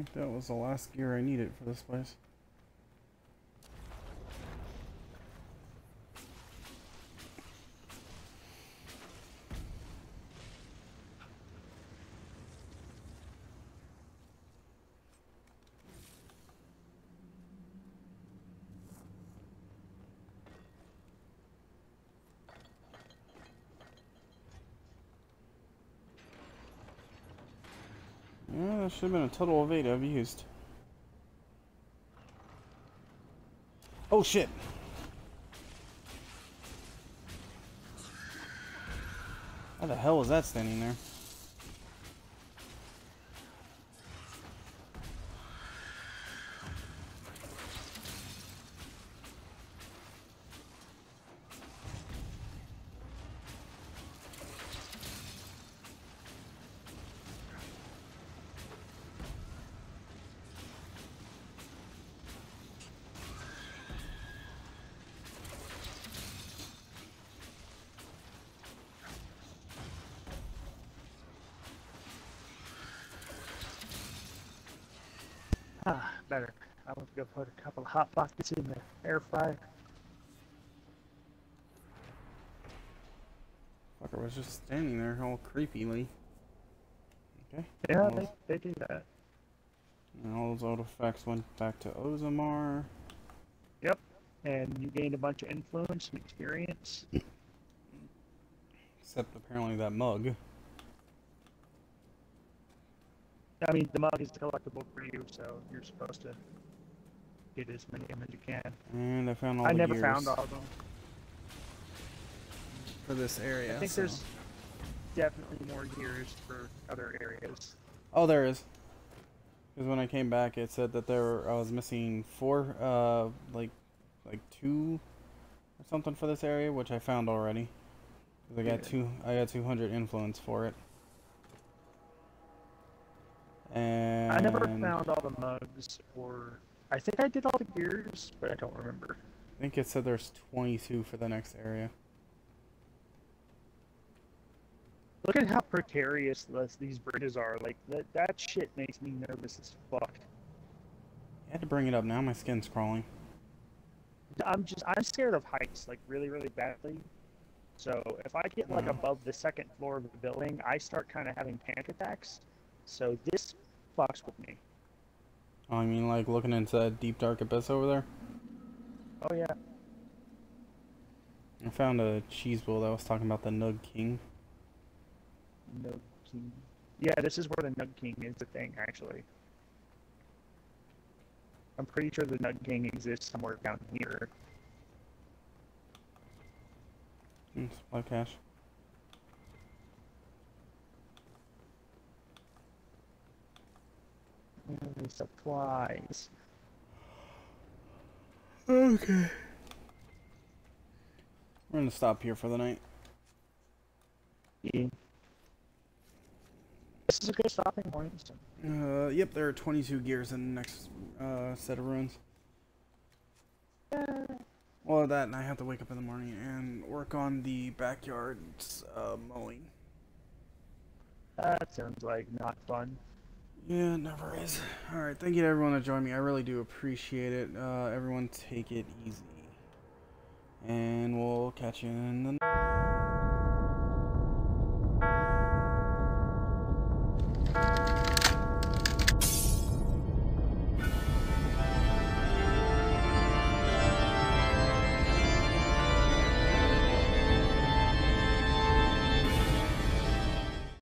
Think that was the last gear I needed for this place. Yeah, that should have been a total of eight I've used. Oh shit! How the hell was that standing there? Go put a couple of hot pockets in the air fryer. Fucker was just standing there all creepily. Okay. Yeah, all they, those- they do that. And all those artifacts went back to Orzammar. Yep. And you gained a bunch of influence and experience. Except apparently that mug. I mean, the mug is collectible for you, so you're supposed to get as many of them as you can. And I found all I the never gears found all of them. for this area. I think so- there's definitely more gears for other areas. Oh, there is. Because when I came back, it said that there were, I was missing four, uh, like, like two or something for this area, which I found already. 'Cause I got two, I got 200 influence for it. And I never found all the mugs, or I think I did all the gears, but I don't remember. I think it said there's 22 for the next area. Look at how precarious these bridges are. Like that, that shit makes me nervous as fuck. I had to bring it up now. My skin's crawling. I'm just I'm scared of heights like really really badly. So if I get like Mhm. above the second floor of the building, I start kind of having panic attacks. So this fucks with me. Oh, I mean, like looking into that deep dark abyss over there. Oh yeah. I found a cheese bowl that was talking about the Nug King. Nug King. Yeah, this is where the Nug King is the thing actually. I'm pretty sure the Nug King exists somewhere down here. Hmm, supply cache. Supplies. Okay. We're gonna stop here for the night. Yeah. This is a good stopping point. so- Uh, yep, there are 22 gears in the next uh, set of runes. Well, that and I have to wake up in the morning and work on the backyard's uh, mowing. That sounds like not fun. Yeah, it never is. Alright, thank you to everyone that joined me. I really do appreciate it. Uh, everyone take it easy. And we'll catch you in the